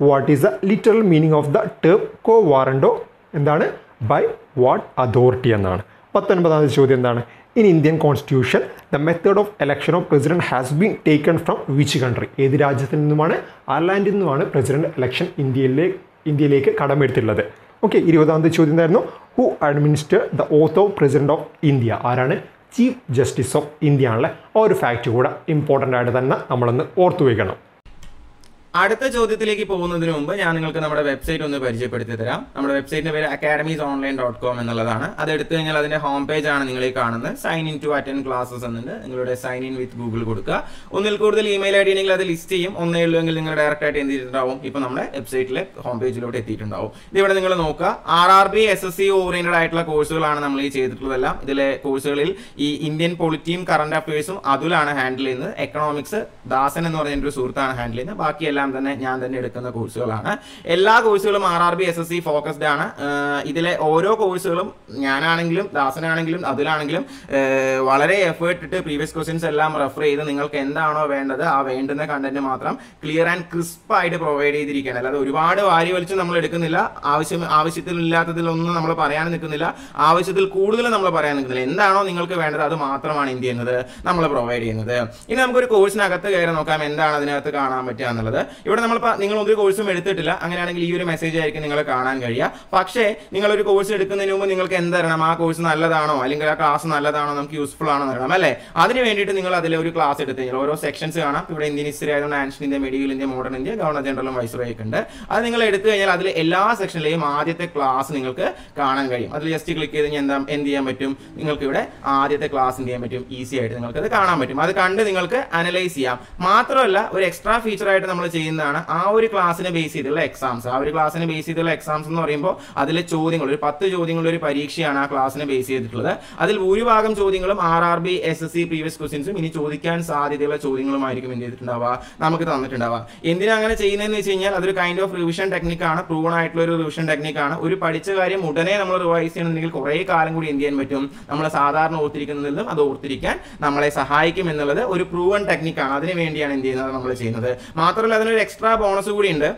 What is the literal meaning of the term quo warranto എന്താണ്? ബൈ വാട്ട് അതോറിറ്റി എന്നാണ്. പത്തൊൻപതാമത്തെ ചോദ്യം എന്താണ്? In Indian constitution the method of election of president has been taken from which country ഏത് രാജ്യത്തിൽ നിന്നുമാണ്? അയർലാൻഡിൽ നിന്നുമാണ് പ്രസിഡന്റ് എലക്ഷൻ ഇന്ത്യയിലേക്ക് ഇന്ത്യയിലേക്ക് കടമെടുത്തിട്ടുള്ളത്. ഓക്കെ ഇരുപതാമത്തെ ചോദ്യം എന്തായിരുന്നു? Who administer the oath of president of India ആരാണ്? ചീഫ് ജസ്റ്റിസ് ഓഫ് ഇന്ത്യ ആണല്ലേ? ആ ഒരു ഫാക്റ്റ് കൂടെ ഇമ്പോർട്ടന്റ് ആയിട്ട് തന്നെ നമ്മളൊന്ന് ഓർത്തു വയ്ക്കണം അടുത്ത ചോദ്യത്തിലേക്ക് പോകുന്നതിന് മുമ്പ് ഞാൻ നിങ്ങൾക്ക് നമ്മുടെ വെബ്സൈറ്റ് ഒന്ന് പരിചയപ്പെടുത്തി തരാം. നമ്മുടെ വെബ്സൈറ്റിന്റെ പേര് അക്കാഡമീസ് ഓൺലൈൻ ഡോട്ട് കോം എന്നുള്ളതാണ്. അത് എടുത്തു കഴിഞ്ഞാൽ അതിന്റെ ഹോം പേജ് ആണ് നിങ്ങൾ ഈ കാണുന്നത്. Sign in to attend classes എന്നുണ്ട്. നിങ്ങളുടെ സൈൻ ഇൻ വിത്ത് ഗൂഗിൾ കൊടുക്കുക. ഒന്നിൽ കൂടുതൽ ഇമെയിൽ ഐ ഡി ഉണ്ടെങ്കിൽ അത് ലിസ്റ്റ് ചെയ്യും. ഒന്നേ ഉള്ളൂ എങ്കിൽ നിങ്ങൾ ഡയറക്റ്റ് ആയിട്ട് എന്ത് ചെയ്തിട്ടുണ്ടാവും? ഇപ്പൊ നമ്മുടെ വെബ്സൈറ്റിലെ ഹോം പേജിലോട്ട് എത്തിയിട്ടുണ്ടാവും. ഇവിടെ നിങ്ങൾ നോക്കുക. R R B S S C oriented ആയിട്ടുള്ള കോഴ്സുകളാണ് നമ്മൾ ഈ ചെയ്തിട്ടുള്ളതെല്ലാം. ഇതിലെ കോഴ്സുകളിൽ ഈ ഇന്ത്യൻ പൊളിറ്റിയും കറണ്ട് അഫയേഴ്സും അതിലാണ് ഹാൻഡിൽ ചെയ്യുന്നത്. എക്കണോമിക്സ് ദാസൻ എന്ന് പറഞ്ഞ ഒരു സുഹൃത്താണ് ഹാൻഡിൽ ചെയ്യുന്നത്. ബാക്കിയെല്ലാം തന്നെ ഞാൻ തന്നെ എടുക്കുന്ന കോഴ്സുകളാണ് എല്ലാ കോഴ്സുകളും R R B S S C focused ആണ്. ഇതിലെ ഓരോ കോഴ്സുകളും ഞാനാണെങ്കിലും ദാസനാണെങ്കിലും അതിലാണെങ്കിലും വളരെ എഫേർട്ട് ഇട്ട് പ്രീവിയസ് ക്വസ്റ്റ്യൻസ് എല്ലാം റെഫർ ചെയ്ത് നിങ്ങൾക്ക് എന്താണോ വേണ്ടത് ആ വേണ്ടുന്ന കണ്ടന്റ് മാത്രം ക്ലിയർ ആൻഡ് ക്രിസ്പ് ആയിട്ട് പ്രൊവൈഡ് ചെയ്തിരിക്കുകയാണ്. അല്ലാതെ ഒരുപാട് വാരി വലിച്ച് നമ്മൾ എടുക്കുന്നില്ല. ആവശ്യം ആവശ്യത്തിലില്ലാത്തതിലൊന്നും നമ്മൾ പറയാൻ നിൽക്കുന്നില്ല. ആവശ്യത്തിൽ കൂടുതൽ നമ്മൾ പറയാൻ നിൽക്കുന്നില്ല. എന്താണോ നിങ്ങൾക്ക് വേണ്ടത് അത് മാത്രമാണ് എന്ത് ചെയ്യുന്നത് നമ്മൾ പ്രൊവൈഡ് ചെയ്യുന്നത്. ഇനി നമുക്കൊരു കോഴ്സിനകത്ത് കയറി നോക്കാം. എന്താണ് അതിനകത്ത് കാണാൻ പറ്റുക എന്നുള്ളത്. ഇവിടെ നമ്മൾ നിങ്ങൾ ഒരു കോഴ്സും എടുത്തിട്ടില്ല. അങ്ങനെയാണെങ്കിൽ ഈ ഒരു മെസ്സേജ് ആയിരിക്കും നിങ്ങളെ കാണാൻ കഴിയുക. പക്ഷേ നിങ്ങൾ ഒരു കോഴ്സ് എടുക്കുന്നതിന് മുമ്പ് നിങ്ങൾക്ക് എന്തരണം ആ കോഴ്സ് നല്ലതാണോ? അല്ലെങ്കിൽ ആ ക്ലാസ് നല്ലതാണോ? നമുക്ക് യൂസ്ഫുൾ ആണോ അറിയണം അല്ലേ? അതിന് വേണ്ടിയിട്ട് നിങ്ങൾ അതിലെ ഒരു ക്ലാസ് എടുത്ത് കഴിഞ്ഞാൽ ഓരോ സെക്ഷൻസ് കാണാം. ഇവിടെ ഇന്ത്യൻ ഹിസ്റ്ററി ആയതുകൊണ്ട് ancient India medical India modern India governor ജനറലും വൈസ്രോയൊക്കെ ഉണ്ട്. അത് നിങ്ങൾ എടുത്തു കഴിഞ്ഞാൽ അതിൽ എല്ലാ സെക്ഷനിലെയും ആദ്യത്തെ ക്ലാസ് നിങ്ങൾക്ക് കാണാൻ കഴിയും. അതിൽ ജസ്റ്റ് ക്ലിക്ക് ചെയ്ത് കഴിഞ്ഞാൽ എന്താ എന്ത് ചെയ്യാൻ പറ്റും? നിങ്ങൾക്ക് ഇവിടെ ആദ്യത്തെ ക്ലാസ് എന്ത് ചെയ്യാൻ പറ്റും? ഈസി ആയിട്ട് നിങ്ങൾക്ക് അത് കാണാൻ പറ്റും. അത് കണ്ട് നിങ്ങൾക്ക് അനലൈസ് ചെയ്യാം. മാത്രമല്ല ഒരു എക്സ്ട്രാ ഫീച്ചർ ആയിട്ട് നമ്മൾ ചെയ്യുന്നതാണ് ആ ഒരു ക്ലാസ്സിനെ ബേസ് ചെയ്തുള്ള എക്സാംസ് ആ ഒരു ക്ലാസ്സിനെ ബേസ് ചെയ്തുള്ള എക്സാംസ് എന്ന് പറയുമ്പോൾ അതിലെ ചോദ്യങ്ങൾ ഒരു പത്ത് ചോദ്യങ്ങളുടെ ഒരു പരീക്ഷയാണ് ആ ക്ലാസ്സിനെ ബേസ് ചെയ്തിട്ടുള്ളത്. അതിൽ ഭൂരിഭാഗം ചോദ്യങ്ങളും R R B S S C previous ക്വസ്റ്റ്യൻസും ഇനി ചോദിക്കാൻ സാധ്യതയുള്ള ചോദ്യങ്ങളുമായിരിക്കും എന്ത് ചെയ്തിട്ടുണ്ടാവുക? നമുക്ക് തന്നിട്ടുണ്ടാവുക. എന്തിനാ അങ്ങനെ ചെയ്യുന്നതെന്ന് വെച്ച് കഴിഞ്ഞാൽ അതൊരു കൈൻഡ് ഓഫ് റിവിഷൻ ടെക്നിക്കാണ് പ്രൂവൺ ആയിട്ടുള്ള ഒരു റിവിഷൻ ടെക്നിക്കാണ് ഒരു പഠിച്ച കാര്യം ഉടനെ നമ്മൾ റിവൈസ് ചെയ്യണമെങ്കിൽ കുറേ കാലം കൂടി എന്ത് ചെയ്യാൻ പറ്റും? നമ്മൾ സാധാരണ ഓർത്തിരിക്കുന്നതിൽ നിന്നും അത് ഓർത്തിരിക്കാൻ നമ്മളെ സഹായിക്കും എന്നുള്ളത് ഒരു പ്രൂവൺ ടെക്നിക്കാണ് അതിനു വേണ്ടിയാണ് എന്ത് ചെയ്യുന്നത്? നമ്മൾ ചെയ്യുന്നത്. മാത്രമല്ല അതിനൊരു എക്സ്ട്രാ ബോണസ് കൂടി ഉണ്ട്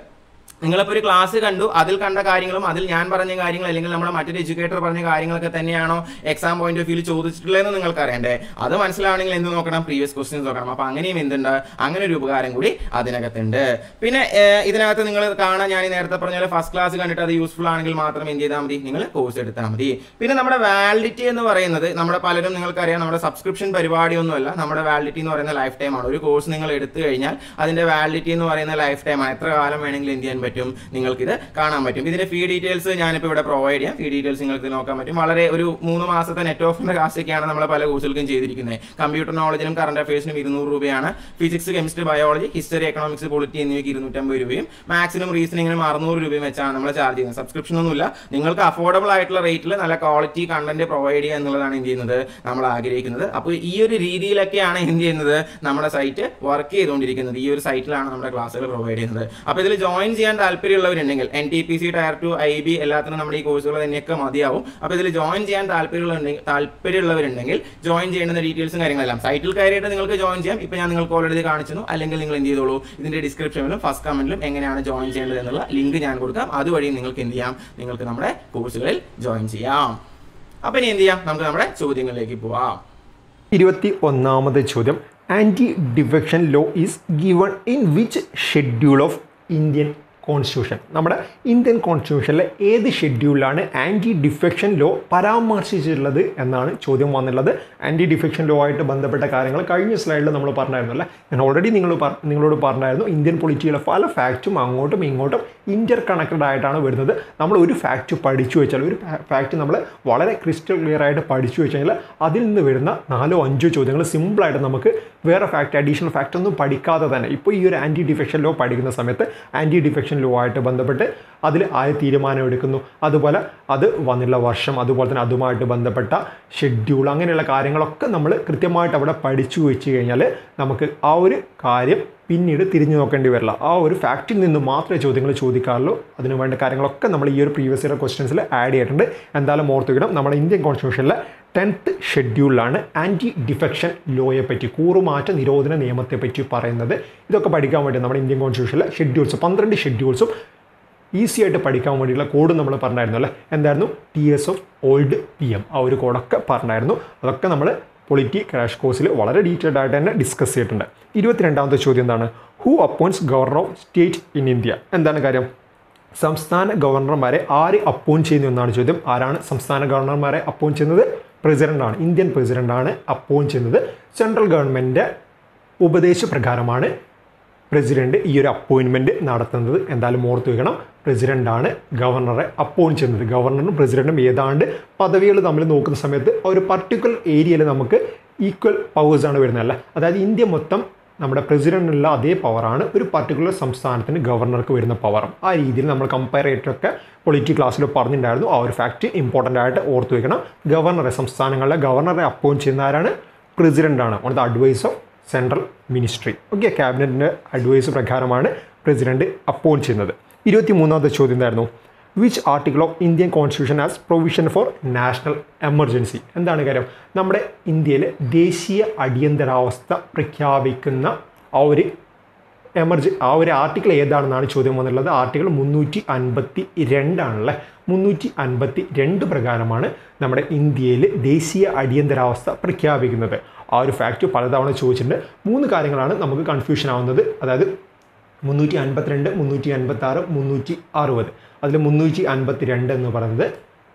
നിങ്ങളിപ്പോൾ ഒരു ക്ലാസ് കണ്ടു അതിൽ കണ്ട കാര്യങ്ങളും അതിൽ ഞാൻ പറഞ്ഞ കാര്യങ്ങൾ അല്ലെങ്കിൽ നമ്മുടെ മറ്റൊരു എഡ്യൂക്കേറ്റർ പറഞ്ഞ കാര്യങ്ങളൊക്കെ തന്നെയാണോ എക്സാം പോയിന്റ് ഓഫ് വ്യൂ ചോദിച്ചിട്ടുള്ളതെന്ന് നിങ്ങൾക്ക് അറിയണ്ടേ? അത് മനസ്സിലാവണമെങ്കിൽ എന്ത് നോക്കണം? പ്രീവിയസ് ക്വസ്റ്റ്യൻസ് നോക്കണം. അപ്പോൾ അങ്ങനെയും എന്തുണ്ട്? അങ്ങനെ ഒരു ഉപകാരം കൂടി അതിനകത്തുണ്ട്. പിന്നെ ഇതിനകത്ത് നിങ്ങൾ കാണാൻ ഞാൻ നേരത്തെ പറഞ്ഞ പോലെ ഫസ്റ്റ് ക്ലാസ് കണ്ടിട്ട് അത് യൂസ്ഫുൾ ആണെങ്കിൽ മാത്രം എന്ത് ചെയ്താൽ മതി? നിങ്ങൾ കോഴ്സ് എടുത്താൽ മതി. പിന്നെ നമ്മുടെ വാലിഡിറ്റി എന്ന് പറയുന്നത് നമ്മുടെ പലരും നിങ്ങൾക്കറിയാം നമ്മുടെ സബ്സ്ക്രിപ്ഷൻ പരിപാടിയൊന്നുമല്ല. നമ്മുടെ വാലിഡിറ്റി എന്ന് പറയുന്ന ലൈഫ് ടൈമാണ് ഒരു കോഴ്സ് നിങ്ങൾ എടുത്തു കഴിഞ്ഞാൽ അതിന്റെ വാലിഡിറ്റി എന്ന് പറയുന്ന ലൈഫ് ടൈമാണ് എത്ര കാലം വേണമെങ്കിലും എന്ത് ചെയ്യാൻ പറ്റും നിങ്ങൾക്കിത് കാണാൻ പറ്റും. ഇതിന്റെ ഫീ ഡീറ്റെയിൽസ് ഞാനിപ്പോൾ ഇവിടെ പ്രൊവൈഡ് ചെയ്യാം. ഫീ ഡീറ്റെയിൽസ് നിങ്ങൾക്ക് നോക്കാൻ പറ്റും. വളരെ ഒരു മൂന്ന് മാസത്തെ നെറ്റ് ഓഫിന്റെ കാശൊക്കെയാണ് നമ്മൾ പല കോഴ്സുകൾക്കും ചെയ്തിരിക്കുന്നത്. കമ്പ്യൂട്ടർ നോളജിനും കറണ്ട് അഫയേഴ്സിനും ഇരുന്നൂറ് രൂപയാണ്. Physics chemistry biology history economics polity എന്നിവയ്ക്ക് ഇരുന്നൂറ്റമ്പത് രൂപയും മാത്സിനും റീസണിങ്ങിനും അറുന്നൂറ് രൂപയും വെച്ചാണ് നമ്മൾ ചാർജ് ചെയ്യുന്നത്. സബ്സ്ക്രിപ്ഷൻ ഒന്നുമില്ല. നിങ്ങൾക്ക് അഫോർഡബിൾ ആയിട്ടുള്ള റേറ്റിൽ നല്ല ക്വാളിറ്റി കണ്ടന്റ് പ്രൊവൈഡ് ചെയ്യുക എന്നുള്ളതാണ് എന്ത് ചെയ്യുന്നത് നമ്മൾ ആഗ്രഹിക്കുന്നത്. അപ്പോൾ ഈ ഒരു രീതിയിലൊക്കെയാണ് എന്ത് ചെയ്യുന്നത് നമ്മുടെ സൈറ്റ് വർക്ക് ചെയ്തുകൊണ്ടിരിക്കുന്നത്. ഈ ഒരു സൈറ്റിലാണ് നമ്മുടെ ക്ലാസ്സുകൾ പ്രൊവൈഡ് ചെയ്യുന്നത്. അപ്പോൾ ഇതിൽ ജോയിൻ ചെയ്യാൻ താല്പര്യമുള്ളവരുണ്ടെങ്കിൽ N T P C tier two I B എല്ലാത്തിനും നമ്മുടെ ഈ കോഴ്സുകൾ തന്നെയൊക്കെ മതിയാവും. അപ്പോൾ ഇതിൽ ജോയിൻ ചെയ്യാൻ താല്പര്യമുള്ള താല്പര്യമുള്ളവരുണ്ടെങ്കിൽ ജോയിൻ ചെയ്യേണ്ട ഡീറ്റെയിൽസും കാര്യങ്ങളെല്ലാം. സൈറ്റിൽ കയറിയിട്ട് നിങ്ങൾക്ക് ജോയിൻ ചെയ്യാം. ഇപ്പോൾ ഞാൻ നിങ്ങൾക്ക് ഓൾറെഡി കാണിച്ചു അല്ലെങ്കിൽ നിങ്ങൾ എന്ത് ചെയ്തോളൂ ഇതിന്റെ ഡിസ്ക്രിപ്ഷനിലും ഫസ്റ്റ് കമന്റിലും എങ്ങനെയാണ് ജോയിൻ ചെയ്യേണ്ടത് എന്നുള്ള ലിങ്ക് ഞാൻ കൊടുക്കാം. അതുവഴി നിങ്ങൾക്ക് എന്ത് ചെയ്യാം? നിങ്ങൾക്ക് നമ്മുടെ കോഴ്സുകളിൽ ജോയിൻ ചെയ്യാം. അപ്പം ഇനി എന്ത് ചെയ്യാം? നമുക്ക് നമ്മുടെ ചോദ്യങ്ങളിലേക്ക് പോവാം. ഇരുപത്തി ഒന്നാമത് ചോദ്യം. Anti defection law is given in which schedule of Indian constitution നമ്മുടെ ഇന്ത്യൻ കോൺസ്റ്റിറ്റ്യൂഷനിലെ ഏത് ഷെഡ്യൂളിലാണ് ആന്റി ഡിഫെക്ഷൻ ലോ പരാമർശിച്ചിട്ടുള്ളത് എന്നാണ് ചോദ്യം വന്നിട്ടുള്ളത്. ആന്റി ഡിഫെക്ഷൻ ലോ ആയിട്ട് ബന്ധപ്പെട്ട കാര്യങ്ങൾ കഴിഞ്ഞ സ്ലൈഡിൽ നമ്മൾ പറഞ്ഞായിരുന്നു അല്ലേ ഞാൻ ഓൾറെഡി നിങ്ങൾ നിങ്ങളോട് പറഞ്ഞായിരുന്നു ഇന്ത്യൻ പൊളിറ്റിയിലെ പല ഫാക്റ്റും അങ്ങോട്ടും ഇങ്ങോട്ടും ഇന്റർ കണക്റ്റഡ് ആയിട്ടാണ് വരുന്നത്. നമ്മൾ ഒരു ഫാക്റ്റ് പഠിച്ചു വെച്ചാൽ ഒരു ഫാക്റ്റ് നമ്മൾ വളരെ ക്രിസ്റ്റൽ ക്ലിയർ ആയിട്ട് പഠിച്ചു വെച്ചാൽ അതിൽ നിന്ന് വരുന്ന നാലോ അഞ്ചോ ചോദ്യങ്ങൾ സിമ്പിളായിട്ട് നമുക്ക് വേറെ ഫാക്റ്റ് അഡീഷണൽ ഫാക്റ്റ് ഒന്നും പഠിക്കാതെ തന്നെ. ഇപ്പോൾ ഈ ഒരു ആന്റി ഡിഫെക്ഷൻ ലോ പഠിക്കുന്ന സമയത്ത് ആന്റി ഡിഫെക്ഷൻ ലോ ആയിട്ട് ബന്ധപ്പെട്ട് അതിൽ ആയ തീരുമാനം എടുക്കുന്നു. അതുപോലെ അത് വന്നുള്ള വർഷം അതുപോലെ തന്നെ അതുമായിട്ട് ബന്ധപ്പെട്ട ഷെഡ്യൂൾ അങ്ങനെയുള്ള കാര്യങ്ങളൊക്കെ നമ്മൾ കൃത്യമായിട്ട് അവിടെ പഠിച്ചു വെച്ച് കഴിഞ്ഞാൽ നമുക്ക് ആ ഒരു കാര്യം പിന്നീട് തിരിഞ്ഞു നോക്കേണ്ടി വരില്ല. ആ ഒരു ഫാക്റ്റിൽ നിന്ന് മാത്രമേ ചോദ്യങ്ങൾ ചോദിക്കാറുള്ളൂ. അതിന് വേണ്ട കാര്യങ്ങളൊക്കെ നമ്മൾ ഈ ഒരു പ്രീവിയസ് ഇയർ ക്വസ്റ്റ്യൻസിൽ ആഡ് ചെയ്തിട്ടുണ്ട്. എന്തായാലും ഓർത്തുവിടും നമ്മുടെ ഇന്ത്യൻ കോൺസ്റ്റിറ്റ്യൂഷനിലെ ടെൻത്ത് ഷെഡ്യൂളിലാണ് ആന്റി ഡിഫെക്ഷൻ ലോയെ പറ്റി കൂറുമാറ്റ നിരോധന നിയമത്തെ പറ്റി പറയുന്നത്. ഇതൊക്കെ പഠിക്കാൻ വേണ്ടി നമ്മുടെ ഇന്ത്യൻ കോൺസ്റ്റിറ്റ്യൂഷനിലെ ഷെഡ്യൂൾസ് പന്ത്രണ്ട് ഷെഡ്യൂൾസും ഈസി ആയിട്ട് പഠിക്കാൻ വേണ്ടിയുള്ള കോഡ് നമ്മൾ പറഞ്ഞായിരുന്നു അല്ലേ എന്തായിരുന്നു? T S of old P M ആ ഒരു കോഡൊക്കെ പറഞ്ഞായിരുന്നു. അതൊക്കെ നമ്മൾ പൊളിറ്റി ക്രാഷ് കോഴ്സിൽ വളരെ ഡീറ്റെയിൽഡ് ആയിട്ട് തന്നെ ഡിസ്കസ് ചെയ്തിട്ടുണ്ട്. ഇരുപത്തിരണ്ടാമത്തെ ചോദ്യം എന്താണ്? Who appoints governor of state in India എന്താണ് കാര്യം? സംസ്ഥാന ഗവർണർമാരെ ആര് അപ്പോയിന്റ് ചെയ്യുന്നു എന്നാണ് ചോദ്യം. ആരാണ് സംസ്ഥാന ഗവർണർമാരെ അപ്പോയിന്റ് ചെയ്യുന്നത്? പ്രസിഡന്റാണ് ഇന്ത്യൻ പ്രസിഡന്റാണ് അപ്പോയിന്റ് ചെയ്യുന്നത്. സെൻട്രൽ ഗവൺമെന്റ് ഉപദേശപ്രകാരമാണ് പ്രസിഡന്റ് ഈ ഒരു അപ്പോയിൻമെന്റ് നടത്തുന്നത്. എന്തായാലും ഓർത്ത് വയ്ക്കണം പ്രസിഡന്റാണ് ഗവർണറെ അപ്പോയിന്റ് ചെയ്യുന്നത്. ഗവർണറും പ്രസിഡന്റും ഏതാണ്ട് പദവികൾ തമ്മിൽ നോക്കുന്ന സമയത്ത് ഒരു പർട്ടിക്കുലർ ഏരിയയിൽ നമുക്ക് ഈക്വൽ പവേഴ്സാണ് വരുന്നത് അല്ല? അതായത് ഇന്ത്യ മൊത്തം നമ്മുടെ പ്രസിഡന്റിനുള്ള അതേ പവറാണ് ഒരു പർട്ടിക്കുലർ സംസ്ഥാനത്തിന് ഗവർണർക്ക് വരുന്ന പവറും. ആ രീതിയിൽ നമ്മൾ കമ്പയർ ചെയ്തിട്ടൊക്കെ പൊളിറ്റി ക്ലാസ്സിൽ പറഞ്ഞിട്ടുണ്ടായിരുന്നു. ആ ഒരു ഫാക്റ്റ് ഇമ്പോർട്ടന്റ് ആയിട്ട് ഓർത്തു വയ്ക്കണം ഗവർണറെ സംസ്ഥാനങ്ങളിലെ ഗവർണറെ അപ്പോയിന്റ് ചെയ്യുന്ന ആരാണ്? പ്രസിഡന്റാണ് on the advice of central ministry okay ക്യാബിനറ്റിന്റെ advice പ്രകാരമാണ് പ്രസിഡന്റ് അപ്പോയിന്റ് ചെയ്യുന്നത്. ഇരുപത്തി മൂന്നാമത്തെ ചോദ്യം എന്തായിരുന്നു? Which article of Indian constitution has provision for national emergency എന്താണ് കാര്യം? നമ്മുടെ ഇന്ത്യയിൽ ദേശീയ അടിയന്തരാവസ്ഥ പ്രഖ്യാപിക്കുന്ന ആ ഒരു എമർജൻ ആ ഒരു ആർട്ടിക്കിൾ ഏതാണെന്നാണ് ചോദ്യം വന്നിട്ടുള്ളത്? ആർട്ടിക്കിൾ മുന്നൂറ്റി അൻപത്തി രണ്ടാണല്ലേ മുന്നൂറ്റി അൻപത്തി രണ്ട് പ്രകാരമാണ് നമ്മുടെ ഇന്ത്യയിൽ ദേശീയ അടിയന്തരാവസ്ഥ പ്രഖ്യാപിക്കുന്നത്. ആ ഒരു ഫാക്റ്റ് പലതവണ ചോദിച്ചിട്ടുണ്ട്. മൂന്ന് കാര്യങ്ങളാണ് നമുക്ക് കൺഫ്യൂഷൻ ആവുന്നത്. അതായത് മുന്നൂറ്റി അൻപത്തിരണ്ട് മുന്നൂറ്റി അൻപത്തി ആറ് മുന്നൂറ്റി അറുപത് അതിൽ മുന്നൂറ്റി അൻപത്തി രണ്ട് എന്ന് പറയുന്നത്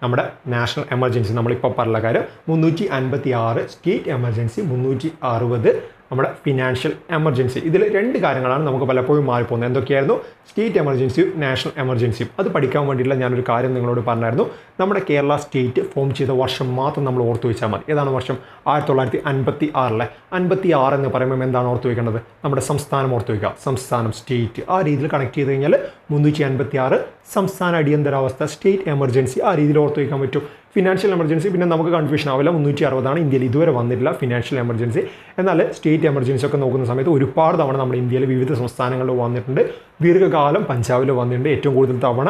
നമ്മുടെ നാഷണൽ എമർജൻസി നമ്മളിപ്പോൾ പറഞ്ഞ കാര്യം മുന്നൂറ്റി അൻപത്തി ആറ് സ്റ്റേറ്റ് എമർജൻസി മുന്നൂറ്റി അറുപത് നമ്മുടെ ഫിനാൻഷ്യൽ എമർജൻസി ഇതിൽ രണ്ട് കാര്യങ്ങളാണ് നമുക്ക് പലപ്പോഴും മാറിപ്പോകുന്നത്. എന്തൊക്കെയായിരുന്നു? സ്റ്റേറ്റ് എമർജൻസിയും നാഷണൽ എമർജൻസിയും അത് പഠിക്കാൻ വേണ്ടിയിട്ടുള്ള ഞാനൊരു കാര്യം നിങ്ങളോട് പറഞ്ഞായിരുന്നു. നമ്മുടെ കേരള സ്റ്റേറ്റ് ഫോം ചെയ്ത വർഷം മാത്രം നമ്മൾ ഓർത്തു വെച്ചാൽ മതി. ഏതാണ് വർഷം? ആയിരത്തി തൊള്ളായിരത്തി അൻപത്തി ആറിലെ അൻപത്തി ആറ് എന്ന് പറയുമ്പോൾ എന്താണ് ഓർത്തു വയ്ക്കേണ്ടത് നമ്മുടെ സംസ്ഥാനം ഓർത്തു വയ്ക്കുക സംസ്ഥാനം സ്റ്റേറ്റ് ആ രീതിയിൽ കണക്ട് ചെയ്ത് കഴിഞ്ഞാൽ മുന്നൂറ്റി അൻപത്തി ആറ് സംസ്ഥാന അടിയന്തരാവസ്ഥ സ്റ്റേറ്റ് എമർജൻസി ആ രീതിയിൽ ഓർത്തു വയ്ക്കാൻ പറ്റും. ഫിനാൻഷ്യൽ എമർജൻസി പിന്നെ നമുക്ക് കൺഫ്യൂഷൻ ആവില്ല. മുന്നൂറ്റി അറുപതാണ് ഇന്ത്യയിൽ ഇതുവരെ വന്നിട്ടില്ല ഫിനാൻഷ്യൽ എമർജൻസി എന്നാൽ സ്റ്റേറ്റ് എമർജൻസി ഒക്കെ നോക്കുന്ന സമയത്ത് ഒരുപാട് തവണ നമ്മുടെ ഇന്ത്യയിൽ വിവിധ സംസ്ഥാനങ്ങളിൽ വന്നിട്ടുണ്ട്. ദീർഘകാലം പഞ്ചാബിൽ വന്നിട്ടുണ്ട്. ഏറ്റവും കൂടുതൽ തവണ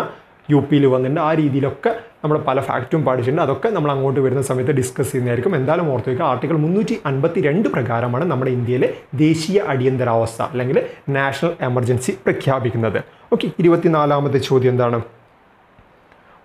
യു പിയിൽ വന്നിട്ടുണ്ട്. ആ രീതിയിലൊക്കെ നമ്മൾ പല ഫാക്റ്റും പഠിച്ചിട്ടുണ്ട്. അതൊക്കെ നമ്മൾ അങ്ങോട്ട് വരുന്ന സമയത്ത് ഡിസ്കസ് ചെയ്യുന്നതായിരിക്കും. എന്തായാലും ഓർത്തു വയ്ക്കുക ആർട്ടിക്കിൾ മുന്നൂറ്റി അൻപത്തി രണ്ട് പ്രകാരമാണ് നമ്മുടെ ഇന്ത്യയിലെ ദേശീയ അടിയന്തരാവസ്ഥ അല്ലെങ്കിൽ നാഷണൽ എമർജൻസി പ്രഖ്യാപിക്കുന്നത്. ഓക്കെ ഇരുപത്തിനാലാമത്തെ ചോദ്യം എന്താണ്?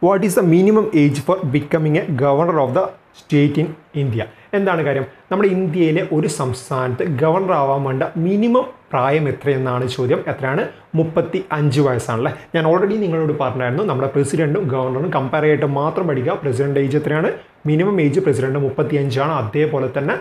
What is the minimum age for becoming a governor of the state in India എന്താണ് കാര്യം? നമ്മുടെ ഇന്ത്യയിലെ ഒരു സംസ്ഥാനത്ത് ഗവർണർ ആവാൻ വേണ്ട മിനിമം പ്രായം എത്രയെന്നാണ് ചോദ്യം. എത്രയാണ്? മുപ്പത്തി അഞ്ച് വയസ്സാണല്ലേ? ഞാൻ ഓൾറെഡി നിങ്ങളോട് പറഞ്ഞായിരുന്നു നമ്മുടെ പ്രസിഡന്റും ഗവർണറും കമ്പയർ ചെയ്തിട്ട് മാത്രം പഠിക്കുക. പ്രസിഡന്റ് ഏജ് എത്രയാണ്? മിനിമം ഏജ് പ്രസിഡന്റ് മുപ്പത്തി അഞ്ചാണ് അതേപോലെ തന്നെ